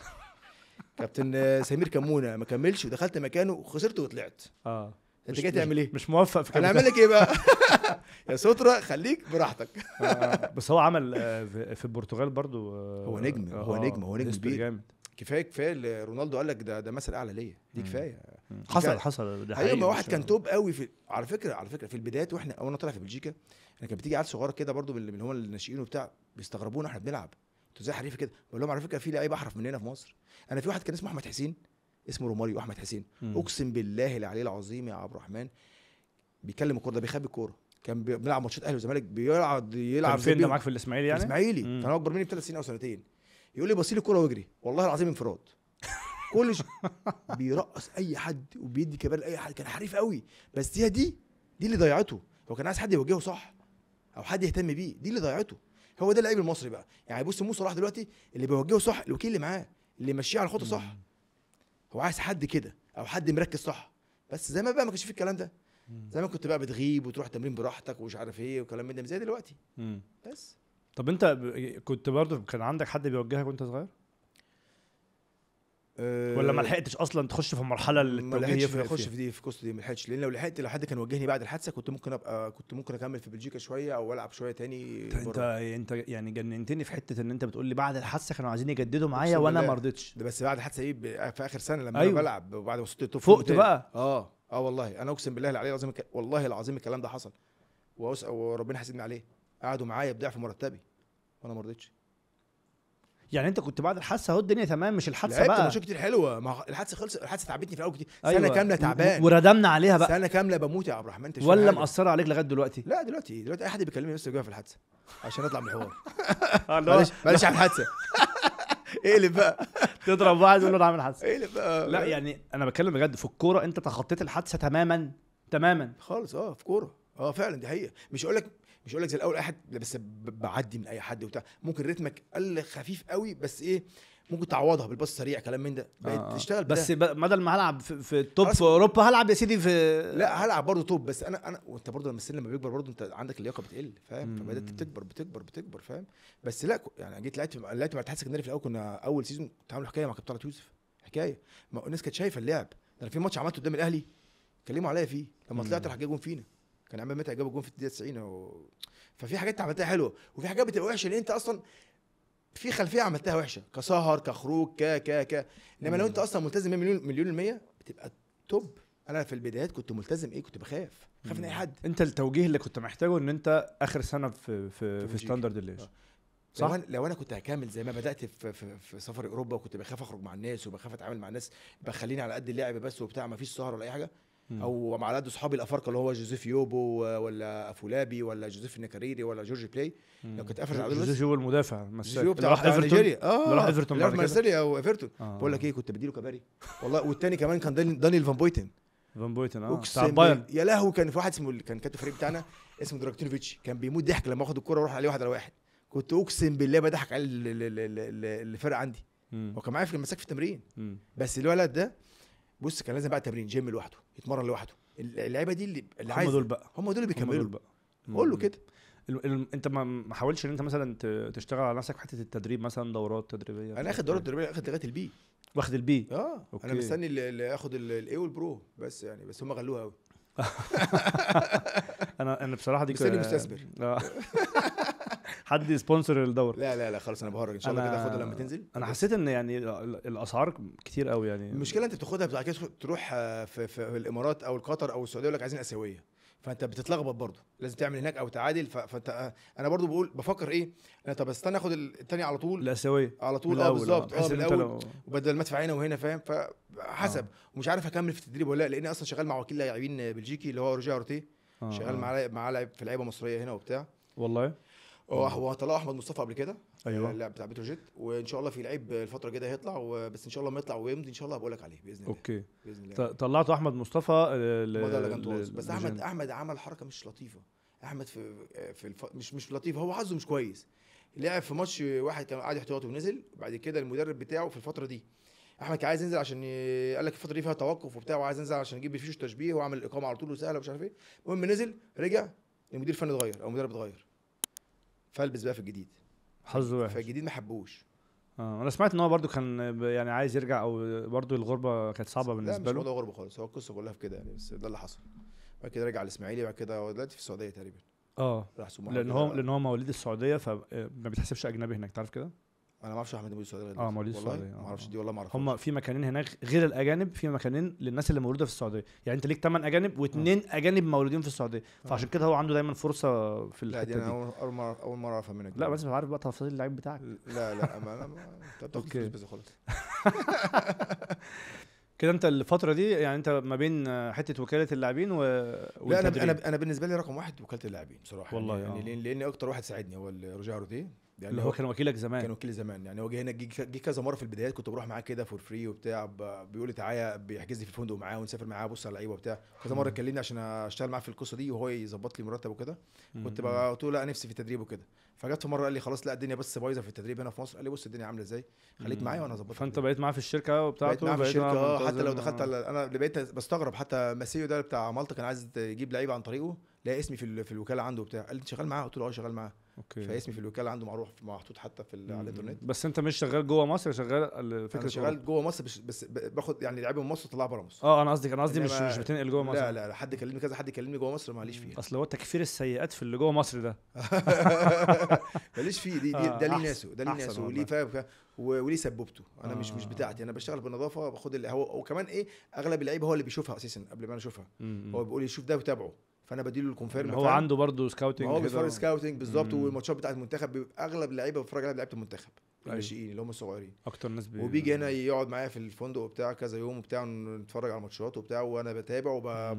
S1: كابتن سمير كمونة ما كملش ودخلت مكانه وخسرت وطلعت
S2: آه
S1: انت جاي تعمل إيه؟
S2: مش موفق في كده
S1: اعمل لك إيه بقى؟ يا سترة خليك براحتك
S2: آه، بس هو عمل آه، في البرتغال برضو آه،
S1: هو نجم، هو نجم، هو نجم كبير.
S2: جامد
S1: كفاية كفاية اللي رونالدو قال لك ده ده مثل أعلى ليا دي.
S2: كفاية. حصل. حصل ده
S1: أيوه
S2: حقيقي
S1: ما واحد كان توب قوي في على فكرة على فكرة في البدايات وإحنا وأنا طالع في بلجيكا أنا كانت بتيجي عيال صغيرة كده برضو من اللي هم الناشئين وبتاع بيستغربونا إحنا بنلعب أنتوا إزاي حريفه كده بقول لهم على فكرة في لعيبه أحرف مننا في مصر أنا في واحد كان اسمه أحمد حسين اسمه روماريو أحمد حسين.
S2: مم.
S1: أقسم بالله العلي العظيم يا عبد الرحمن بيكلم الكورة ده بيخبي الكورة. كان بي- بنلعب ماتشات أهلي وزمالك بيقعد يلعب
S2: كان فين. معاك في الإسماعيلي
S1: يعني؟ اسماعيلي
S2: مم.
S1: كان أكبر مني بثلاث سنين أو سنتين. يقول لي بصي لي الكورة واجري. والله العظيم انفراد. كل ش... بيرقص أي حد وبيدي كبار لأي حد. كان حريف قوي. بس هي دي دي اللي ضيعته. هو كان عايز حد يوجهه صح أو حد يهتم بيه دي اللي ضيعته. هو ده اللعيب المصري بقى. يعني بص مو صلاح دلوقتي اللي بيوجهه صح الوكيل اللي معاه اللي يمشيه على خطه صح. هو عايز حد كده أو حد مركز صح بس زمان بقى ما كانش فيه الكلام ده
S2: مم.
S1: زمان كنت بقى بتغيب وتروح تمرين براحتك ومش عارف إيه وكلام من ده زي دلوقتي. بس
S2: طب أنت كنت برضو كان عندك حد بيوجهك وأنت صغير؟ ولا ما لحقتش أصلا تخش في المرحلة اللي
S1: ما لحقتش
S2: يفرق أخش؟
S1: في دي في قصة دي ما لحقتش لأن لو لحقت لو حد كان وجهني بعد الحادثة كنت ممكن أبقى كنت ممكن أكمل في بلجيكا شوية أو ألعب شوية تاني أنت
S2: أنت يعني جننتني في حتة إن أنت بتقول لي بعد الحادثة كانوا عايزين يجددوا معايا
S1: وأنا.
S2: ما رضيتش
S1: ده بس بعد الحادثة إيه في آخر سنة لما
S2: أيوة.
S1: أنا بلعب وبعد ما وصلت التوب
S2: فقت. بقى.
S1: آه آه والله أنا أقسم بالله العلي العظيم والله العظيم الكلام ده حصل وربنا حاسبني عليه قعدوا معايا بضعف مرتبي وأنا ما رضيتش
S2: يعني انت كنت بعد الحادثة اهو الدنيا تمام مش
S1: الحادثة
S2: بقى.
S1: ماتشات كتير حلوة. ما الحادثة خلص الحادثة تعبتني في الأول كتير. سنة
S2: أيوة.
S1: كاملة
S2: و-
S1: تعبان.
S2: وردمنا عليها بقى.
S1: سنة كاملة بموت يا عبد الرحمن. انت
S2: ولا. مأثرة عليك لغاية دلوقتي؟
S1: لا دلوقتي دلوقتي أي حد بيكلمني لسه جوه في الحادثة عشان اطلع من الحوار. معلش معلش على الحادثة. اقلب بقى.
S2: تضرب واحد تقول له أنا عامل حادثة.
S1: اقلب بقى.
S2: لا يعني أنا بتكلم بجد في الكورة أنت تخطيت الحادثة تماما تماما.
S1: خالص آه في كورة. آه فعلا دي حقيقة. مش هقول لك مش هقول لك زي الأول أي حد بس بعدي من أي حد وبتاع. ممكن رتمك قل خفيف قوي بس إيه ممكن تعوضها بالباص السريع كلام من ده. بقيت
S2: آه.
S1: تشتغل
S2: بس بدل ما هلعب في, في التوب. في أوروبا هلعب يا سيدي في
S1: لا هلعب برضه توب بس أنا أنا وأنت برضه لما السن لما بيكبر برضه أنت عندك اللياقة بتقل فاهم. فبدأت بتكبر بتكبر بتكبر فاهم؟ بس لا يعني جيت لعبت لعبت مع الاتحاد السكندري في الأول كنا أول season كنت عامل حكاية مع كابتن يوسف. حكاية. ما الناس كانت شايفة اللعب. أنا في ماتش عملته قدام الأهلي كلموا عليا فيه. لما. طلعت راح جون فينا. كان عماد متعب جاب جون في الدقيقة 90 و... ففي حاجات عملتها حلوة وفي حاجات بتبقى وحشة لأن انت أصلا في خلفية عملتها وحشة كسهر كخروج ك ك ك إنما لو انت أصلا ملتزم 100 مليون مليون المية بتبقى top أنا في البدايات كنت ملتزم إيه كنت بخاف خاف من أي حد
S2: أنت التوجيه اللي كنت محتاجه إن أنت آخر سنة في في في. ستاندرد الليج
S1: آه.
S2: صح؟
S1: لو أنا لو أنا كنت هكمل زي ما بدأت في, في, في سفر أوروبا وكنت بخاف أخرج مع الناس وبخاف أتعامل مع الناس بخليني على قد اللعب بس وبتاع ما فيش سهر ولا أي
S2: حاجة.
S1: أو مع قد اصحابي الأفارقة اللي هو جوزيف يوبو ولا أفولابي ولا جوزيف النكاريري ولا جورج بلاي. لو كنت قافل على
S2: جوزيف يوبا المدافع
S1: جوزيف
S2: مساك
S1: يوبو
S2: اللي راح
S1: إيفرتون.
S2: آه راح
S1: إيفرتون راح
S2: بعد
S1: مارسيليا أو
S2: إيفرتون.
S1: بقول لك إيه كنت بديله كباري. والله والتاني كمان كان داني- دانيال فان بويتن.
S2: فان بويتن آه بتاع بايرن.
S1: يا لهوي كان في واحد اسمه كان كابتن الفريق بتاعنا اسمه دراجوتينوفيتش كان بيموت ضحك لما اخد الكورة وأروح عليه واحد على واحد. كنت أقسم بالله بضحك على ال- ال- ال- ال- ال- الفرق عندي. هو كان معايا في المساك في التمرين. بس الولد ده بص كان لازم بقى تمرين جيم لوحده يتمرن لوحده. اللعيبة دي اللي, اللي
S2: هم
S1: عايز
S2: دول بقى.
S1: هم دول اللي
S2: هم
S1: بيكملوا.
S2: بقى.
S1: قول له. كده.
S2: ال- ال- انت ما حاولش ان انت مثلا ت- تشتغل على نفسك في حتة التدريب مثلا دورات تدريبية؟
S1: أنا آخد دورات تدريبية آخد لغاية ال B
S2: واخد ال
S1: B آه.
S2: أوكي.
S1: أنا مستني اللي اللي آخد ال A وال Pro بس يعني بس هم غلوها قوي
S2: أنا أنا بصراحة دي
S1: مستني مستثمر.
S2: آه. حد يسبونسر الدورة
S1: لا لا لا خلاص أنا بهرج. إن شاء الله كده اخدها لما تنزل. أنا
S2: حسيت إن يعني ال- ال- الأسعار كتير قوي يعني.
S1: المشكلة أنت بتاخدها بعد كده تروح آه، في, في الإمارات أو القطر أو السعودية يقول لك عايزين آسيوية. فأنت بتتلخبط برضه. لازم تعمل هناك أو تعادل. فأنت آه، أنا برضه بقول بفكر إيه؟ أنا طب استنى آخد الثاني على طول.
S2: الآسيوية.
S1: على طول
S2: آه
S1: بالظبط. آه
S2: أنت الأول.
S1: وبدل ما أدفع هنا وهنا فاهم؟ فحسب.
S2: آه.
S1: ومش عارف أكمل في التدريب ولا لأ لاني أصلا شغال مع وكيل لاعبين بلجيكي اللي هو روجيه روتيه
S2: آه،
S1: شغال
S2: آه.
S1: مع مع لاعب في لعيبة مصرية هنا وبتاع.
S2: والله؟
S1: هو هو طلع أحمد مصطفى قبل كده
S2: أيوة.
S1: آه، اللاعب بتاع بتروجيت وإن شاء الله في لعيب الفترة الجاية هيطلع بس إن شاء الله ما يطلع ويمضي إن شاء الله هبقول لك عليه بإذن الله
S2: أوكي.
S1: بإذن الله.
S2: ط- طلعتوا أحمد مصطفى آه، ل-.
S1: بس
S2: أحمد.
S1: أحمد عمل حركة مش لطيفة. أحمد في في الف... مش مش لطيفة هو حظه مش كويس. لعب في ماتش واحد كان قاعد احتياطي ونزل بعد كده المدرب بتاعه في الفترة دي أحمد كان عايز ينزل عشان ي... قال لك الفترة دي فيها توقف وبتاع وعايز ينزل عشان يجيب الفيش تشبيه وعمل الاقامه على طول وسهلة ومش عارف إيه. المهم نزل رجع المدير الفني اتغير أو المدرب اتغير. فالبس بقى في الجديد.
S2: حظه وحش.
S1: فالجديد ما حبوش.
S2: آه أنا سمعت إن هو برضو كان يعني عايز يرجع أو برضو الغربة كانت صعبة
S1: لا مش
S2: بالنسبة له
S1: غربة خالص هو القصة كلها في كده يعني بس ده اللي حصل. بعد كده رجع الاسماعيلي بعد كده هو دلوقتي في السعودية تقريبا.
S2: آه.
S1: راح لأن.
S2: هو لأن هو مواليد السعودية فما بيتحسبش أجنبي هناك تعرف كده؟
S1: أنا ما أعرفش أحمد مواليد السعودية
S2: آه،. مواليد
S1: والله
S2: السعودية،
S1: ما
S2: آه،
S1: أعرفش
S2: آه.
S1: دي والله ما أعرفش
S2: هم في مكانين هناك غير الأجانب في مكانين للناس اللي مولودة في السعودية. يعني أنت ليك 8 أجانب واثنين أجانب مولودين في السعودية. فعشان كده هو عنده دايما فرصة في
S1: لا دي
S2: الحته
S1: أنا
S2: دي.
S1: اول أول مره أول مرة أفهم منك.
S2: لا بس عارف بقى تفاصيل اللعيب بتاعك.
S1: لا لا ما أنا أنت بتاخد بس خلاص.
S2: كده أنت الفترة دي يعني أنت ما بين آه، حتة وكالة اللاعبين و
S1: لا. أنا أنا أنا بالنسبة لي رقم واحد وكالة اللاعبين بصراحه
S2: والله،
S1: يعني,
S2: آه.
S1: يعني لأن أكتر واحد ساعدني هو روجيه روتيه يعني
S2: اللي هو كان وكيلك زمان.
S1: كان وكيل زمان. يعني هو جه هنا جه كذا مرة في البدايات كنت بروح معاه كده for free وبتاع بيقول لي تعالى بيحجز لي في الفندق معاه ونسافر معاه بص على اللعيبة وبتاع. كذا مرة كلمني عشان أشتغل معاه في القصة دي وهو يظبط لي مرتب وكده. كنت قلت له لا نفسي في التدريب وكده. فجت في مرة قال لي خلاص لا الدنيا بس بايظة في التدريب هنا في مصر. قال لي بص الدنيا عاملة إزاي؟ خليك. معايا وأنا هظبط
S2: فأنت بقيت معاه في الشركة
S1: بقيت
S2: بتاعته
S1: معاه في
S2: بقيت الشركة.
S1: آه حتى لو دخلت
S2: آه.
S1: على أنا اللي بقيت بستغرب. حتى ماسيو ده بتاع مالطا كان عايز يجيب لعيبة عن طريقه لقى اسمي في ال- في الوكالة عنده وبتاع. قال لي أنت شغال معاه؟ قلت له آه شغال معاه.
S2: أوكي.
S1: فاسمي في الوكالة عنده معروف محطوط حتى في على الإنترنت.
S2: بس أنت مش شغال جوه مصر؟ شغال ال-
S1: أنا
S2: فكره
S1: شغال جوه مصر بس, بس باخد يعني لعيبة من مصر طلع بره مصر.
S2: آه أنا قصدي أنا قصدي مش مش بتنقل جوه مصر.
S1: لا لا لا حد كلمني كذا حد كلمني جوه مصر ماليش فيها
S2: أصل هو تكفير السيئات في اللي جوه مصر ده.
S1: ماليش فيه دي, دي
S2: آه،
S1: ده ليه ناسه ده ليه ناسه. وليه فاهم وليه سبوبته أنا مش مش
S2: آه.
S1: بتاعتي أنا بشتغل بنظافه باخد اللي هو وكمان إيه أغلب اللعيبة هو اللي بيشوفها أساسا قبل ما أنا
S2: أشوفها.
S1: هو بيقول لي شوف ده وتابعه. فانا بديله ال confirm
S2: هو
S1: فاهم؟
S2: عنده برضه scouting
S1: هو. بيتفرج scouting بالظبط. والماتشات بتاعت المنتخب بيبقى أغلب اللعيبه بتفرج على لعيبه المنتخب
S2: أيوة.
S1: الناشئين اللي هم الصغيرين
S2: أكتر ناس بي...
S1: وبيجي هنا يقعد معايا في الفندق وبتاع كذا يوم وبتاع نتفرج على ماتشات وبتاع وأنا بتابع وب.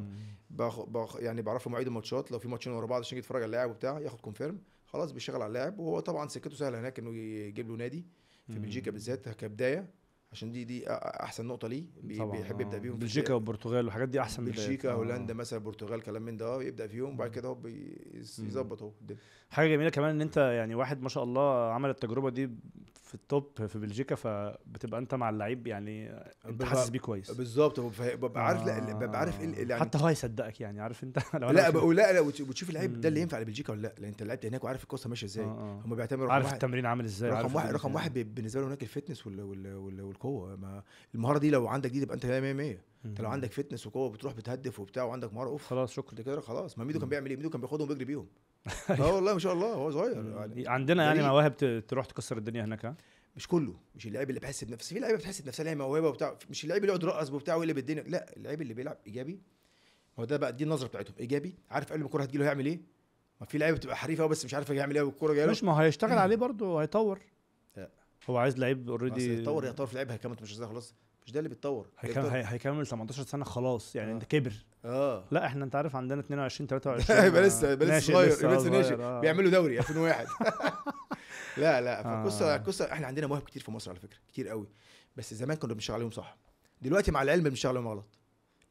S1: بخ... بخ... يعني بعرف له مواعيد الماتشات لو في ماتشين ورا بعض عشان يتفرج على اللاعب وبتاع ياخد confirm خلاص بيشتغل على اللاعب وهو طبعا سكته سهلة هناك إنه يجيب له نادي في. بلجيكا بالذات كبداية عشان دي دي أحسن نقطة ليه بيحب يبدأ
S2: آه.
S1: بيهم في
S2: بلجيكا. والبرتغال والحاجات دي أحسن.
S1: بلجيكا
S2: آه.
S1: هولندا مثلا البرتغال كلام من ده يبدأ فيهم وبعد كده هو
S2: مم.
S1: يظبط اهو.
S2: حاجة جميلة كمان إن أنت يعني واحد ما شاء الله عمل التجربة دي في ال top في بلجيكا فبتبقى أنت مع اللعيب يعني
S1: أنت
S2: حاسس بيه كويس
S1: بالظبط ببقى عارف لا
S2: آه.
S1: ببقى عارف إيه يعني
S2: حتى هو هيصدقك يعني عارف أنت لو
S1: لا بقول لا لا وتش- وتشوف اللعيب ده اللي. ينفع لبلجيكا ولا لا لأن أنت لعبت هناك وعارف القصة ماشية إزاي
S2: آه، آه.
S1: هم بيعتبروا رقم
S2: عارف
S1: واحد
S2: التمرين عامل إزاي
S1: رقم واحد رقم. واحد بالنسبة له هناك ال fitness وال وال وال والقوة ما المهارة دي لو عندك دي تبقى أنت 100 100 أنت لو. عندك fitness وقوة بتروح بتهدف وبتاع وعندك مهارة أوف
S2: خلاص شكرا
S1: كده خلاص ما ميدو كان. بيعمل إيه ميدو كان بياخدهم ويجري بيهم آه والله ما شاء الله هو صغير يعني.
S2: عندنا يعني. مواهب تروح تكسر الدنيا هناك ها؟
S1: مش كله مش اللعيب اللي بيحس بنفسه في لعيبة بتحس بنفسها ليها موهبة وبتاع مش اللعيب اللي يقعد يرقص وبتاع ويقلب الدنيا لا اللعيب اللي بيلعب إيجابي هو ده بقى دي النظرة بتاعتهم إيجابي عارف قبل ما الكورة هتجيله هيعمل إيه؟ ما في لعيبه بتبقى حريفة بس مش عارف يعمل إيه والكورة جاية
S2: مش ما هو هيشتغل عليه برضه هيطور. هو عايز لعيب اوريدي
S1: يتطور يتطور في لعيبة هيكمل مش خلاص مش ده اللي بيتطور
S2: هيكمل هي- هيكمل 18 سنة خلاص يعني
S1: آه.
S2: أنت كبر.
S1: آه.
S2: لا إحنا أنت عارف عندنا 22 23
S1: يبقى لسه يبقى لسه صغير يبقى لسه ناشئ.
S2: آه.
S1: بيعملوا دوري 2001 لا لا فالقصة
S2: آه.
S1: القصة إحنا عندنا مواهب كتير في مصر على فكرة كتير قوي. بس زمان كنا بنشتغل عليهم صح. دلوقتي مع العلم بنشتغل عليهم غلط.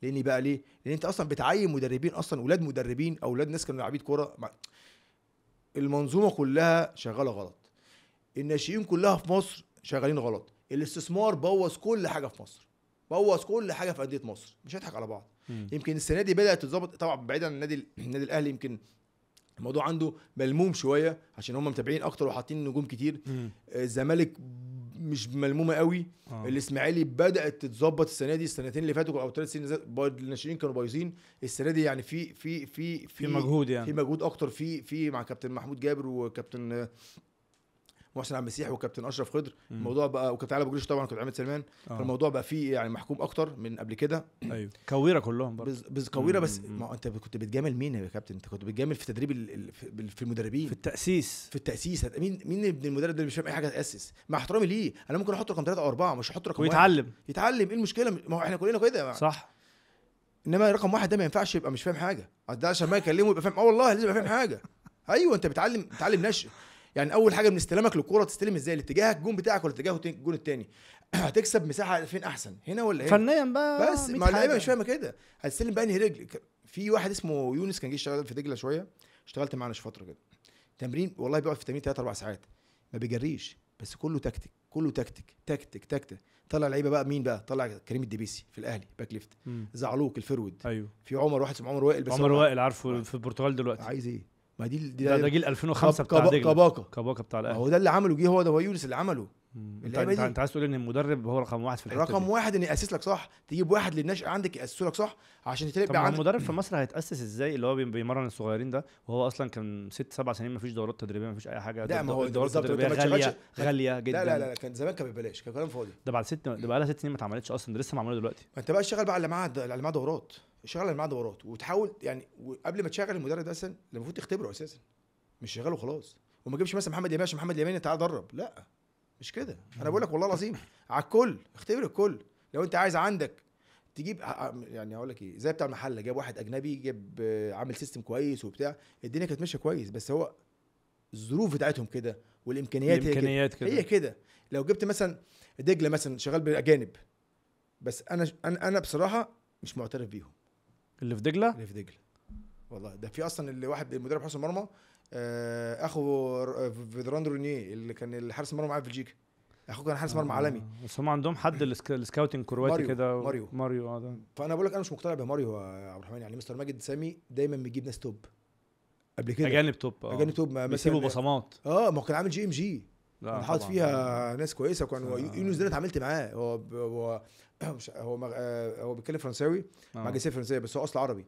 S1: لأن بقى ليه؟ لأن أنت أصلا بتعين مدربين أصلا أولاد مدربين أو أولاد ناس كانوا لاعبين كورة مع- المنظومة كلها شغالة غلط. الناشئين كلها في مصر شغالين غلط. الاستثمار بوظ كل حاجة في مصر. بوظ كل حاجة في أندية مصر. مش هنضحك على بعض.
S2: مم.
S1: يمكن السنة دي بدأت تتظبط. طبعا بعيدا عن النادي النادي الأهلي يمكن الموضوع عنده ملموم شوية عشان هم متابعين أكتر وحاطين نجوم كتير.
S2: مم.
S1: الزمالك مش ملمومة قوي.
S2: آه.
S1: الإسماعيلي بدأت تتظبط السنة دي. السنتين اللي فاتوا أو ثلاث سنين الناشئين كانوا بايظين. السنة دي يعني في في في
S2: في مجهود
S1: في
S2: يعني
S1: مجهود أكتر. في في مع كابتن محمود جابر وكابتن آه، محسن عبد المسيح وكابتن أشرف خضر. الموضوع بقى وكابتن علي أبو جريش طبعا كابتن عماد سلمان
S2: آه.
S1: فالموضوع بقى فيه يعني محكوم أكتر من قبل كده.
S2: أيوه. كويرة كلهم برضه.
S1: بز- بز كويرة بس. ما هو أنت كنت بتجامل مين يا كابتن؟ أنت كنت بتجامل في تدريب ال- ال- في المدربين.
S2: في التأسيس.
S1: في التأسيس. هت- مين مين ابن المدرب ده؟ اللي مش فاهم أي حاجة تأسس. مع احترامي ليه؟ أنا ممكن أحط رقم ثلاثة أو أربعة مش هحط رقم واحد.
S2: ويتعلم.
S1: يتعلم. إيه المشكلة؟ ما هو إحنا كلنا كده
S2: صح.
S1: إنما رقم واحد ده ما ينفعش يبقى مش فاهم حاجة. ده عشان ما يكلمه يبقى فاهم. أه والله لازم يبقى فاهم حاجة. أيوه أنت بتعلم بتعلم نشء يعني أول حاجة من استلامك للكورة تستلم إزاي؟ لاتجاهك الجون بتاعك ولا اتجاه الجون التاني؟ هتكسب مساحة فين أحسن؟ هنا ولا هنا
S2: فنيا بقى
S1: بس
S2: 100
S1: ما
S2: اللعيبة.
S1: مش فاهمة كده. هتستلم بأنهي رجل؟ في واحد اسمه يونس كان جه اشتغل في دجلة شوية. اشتغلت معاه شي فترة كده. تمرين والله بيقعد في تمرين 3 4 ساعات. ما بيجريش. بس كله تكتيك كله تكتيك تكتيك تكتيك. طلع لعيبة بقى مين بقى؟ طلع كريم الدبيسي في الأهلي back
S2: left.
S1: زعلوك ال
S2: forward أيوه.
S1: في عمر واحد اسمه عمر وائل بس
S2: عمر وائل عارفه في البرتغال دلوقتي.
S1: عايز إيه؟ ما دي دي
S2: ده, ده جيل 2005 بتاع دجلة.
S1: كباكا
S2: كباكا بتاع الأهلي.
S1: هو ده اللي عمله جه هو ده هو يونس اللي عمله.
S2: انت انت. انت عايز تقول إن المدرب هو رقم واحد في الحتة
S1: رقم
S2: دي.
S1: واحد ان يأسس لك صح؟ تجيب واحد للنشأ عندك يأسسه لك صح؟ عشان
S2: هو
S1: عندك
S2: المدرب في مصر هيتأسس إزاي؟ اللي هو بي- بيمرن الصغيرين ده وهو أصلا كان ست سبع سنين ما فيش دورات تدريبية ما فيش أي حاجة.
S1: لا، ما هو
S2: الدورات التدريبيه غاليه غالية جدا
S1: لا لا لا كان زمان كان ببلاش كان كلام فاضي.
S2: ده بعد ست ده بقى لها ست سنين ما اتعملتش أصلا ده لسه معمولة دلوقتي.
S1: ما انت بقى اشتغل بقى على اللي معاه اللي معاه دورات. اللي معاه دورات وتحاول يعني قبل ما تشغل المدرب ده أصلا المفروض تختبره أساسا. مش شغاله خلاص وما تجيبش مثلا محمد يمين عشان محمد يمين تعالى درب. لا مش كده. أنا بقول لك والله العظيم على الكل اختبر الكل. لو أنت عايز عندك تجيب يعني هقول لك إيه زي بتاع المحل جاب واحد أجنبي جاب عامل سيستم كويس وبتاع. الدنيا كانت ماشية كويس بس هو الظروف بتاعتهم كده والإمكانيات الإمكانيات كده. هي كده. لو جبت مثلا دجلة مثلا شغال بالأجانب بس أنا أنا بصراحة مش معترف بيهم.
S2: اللي في دجلة؟
S1: اللي في دجلة. والله ده في أصلا اللي واحد المدرب حسن مرمى آه، أخو فيدراندو رونيه اللي كان الحارس المرمى معاه في بلجيكا. أخوه كان حارس مرمى عالمي.
S2: آه، بس هم عندهم حد السك- ال scouting
S1: كرواتي
S2: كده و-
S1: ماريو.
S2: ماريو آه ده.
S1: فأنا بقول لك أنا مش مقتنع بماريو يا عبد الرحمن. يعني مستر ماجد سامي دايما بيجيب ناس top قبل كده.
S2: أجانب top
S1: آه. أجانب top
S2: بيسيبوا بصمات.
S1: آه ما هو كان عامل
S2: JMG.
S1: كان حاطط. فيها ناس كويسة
S2: آه.
S1: يونس ده أنا اتعاملت معاه هو ب- هو مش هو مغ- آه، هو بيتكلم فرنساوي
S2: آه.
S1: مع جنسية فرنسية بس هو اصل عربي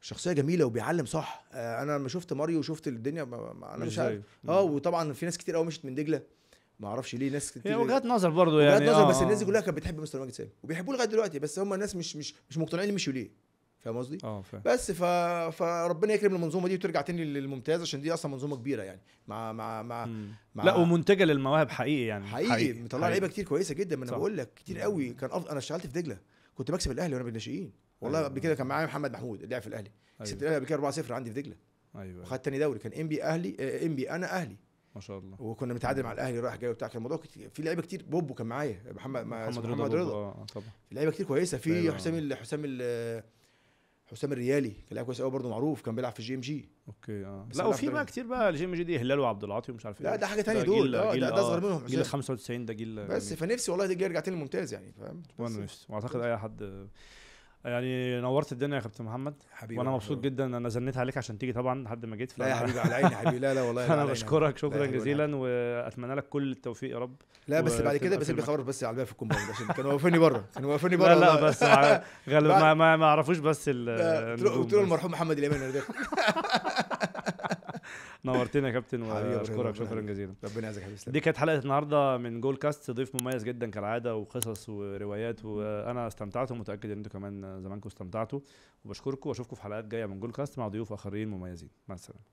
S1: شخصية جميلة وبيعلم صح آه، أنا لما شفت ماريو وشفت الدنيا ما أنا
S2: مش
S1: عارف. آه وطبعا في ناس كتير قوي مشت من دجلة ما أعرفش ليه ناس كتير
S2: هي وجهات نظر برضه
S1: وجهات
S2: يعني
S1: نظر
S2: آه،
S1: بس الناس دي
S2: آه.
S1: كلها كانت بتحب مستر ماجد سامي وبيحبوه لغاية دلوقتي بس هم الناس مش مش مش مقتنعين مشوا ليه فاهم قصدي؟
S2: آه فاهم.
S1: بس ف... فربنا يكرم المنظومة دي وترجع تاني للممتاز عشان دي أصلا منظومة كبيرة يعني. مع مع مع,
S2: مم.
S1: مع
S2: لا ومنتجة للمواهب حقيقي يعني.
S1: حقيقي مطلع لعيبة كتير كويسة جدا. ما
S2: أنا.
S1: بقول لك كتير قوي. كان أفضل أنا اشتغلت في دجلة. كنت بكسب الأهلي وأنا بالناشئين. والله
S2: أيوة.
S1: قبل كده كان معايا محمد محمود اللي لعب في الأهلي. كسبت
S2: أيوه
S1: الأهلي قبل كده 4-0 عندي في دجلة.
S2: أيوه.
S1: وخدت تاني دوري. كان ام بي أهلي آه، ام بي أنا أهلي.
S2: ما شاء الله.
S1: وكنا بنتعادل مع الأهلي رايح جاي وبتاع. كان الموضوع كتير. في لعيبة كتير. بوبو كان معايا. محمد
S2: محمد رضا
S1: رضا.
S2: آه طبعا.
S1: في لعيبة كتير كويسة. في
S2: أيوة.
S1: حسام حسام حسام الريالي كان لاعب كويس قوي برضه معروف كان بيلعب في ال
S2: JMG. أوكي
S1: آه.
S2: لا وفي بقى كتير بقى ال JMG دي هلال وعبد العاطي ومش عارف إيه.
S1: لا ده حاجة تانية
S2: ده
S1: دول.
S2: جيل-
S1: آه
S2: جيل-
S1: ده, ده اصغر منهم.
S2: جيل
S1: حسام
S2: 95 ده جيل
S1: بس
S2: جميل.
S1: فنفسي والله دي يرجع تاني الممتاز يعني فاهم؟ وأنا.
S2: نفسي. وأعتقد أي حد يعني نورت الدنيا يا كابتن محمد
S1: حبيبي وأنا
S2: مبسوط
S1: محمد.
S2: جدا أنا زنيت عليك عشان تيجي طبعا لحد ما جيت
S1: لا يا حبيبي على عيني حبيبي لا لا والله أنا.
S2: بشكرك شكرا جزيلا وأتمنى لك كل التوفيق يا رب
S1: لا بس بعد كده بس. خبر بس على الباب في ال compound عشان كانوا واقفيني بره كانوا واقفيني بره
S2: لا لا. بس مع- غالب
S1: بعد-
S2: ما ما بس
S1: قلت له-. المرحوم محمد اليماني أنا داخل
S2: نورتنا يا كابتن
S1: وأشكرك
S2: شكرا. جزيلا.
S1: ربنا يعزك حبيبي
S2: دي كانت حلقة النهارده من جول كاست ضيف مميز جدا كالعادة وقصص وروايات وأنا استمتعت ومتأكد إن أنتوا كمان زمانكم استمتعتوا. وبشكركم وأشوفكم في حلقات جاية من جول كاست مع ضيوف آخرين مميزين. مع السلامة.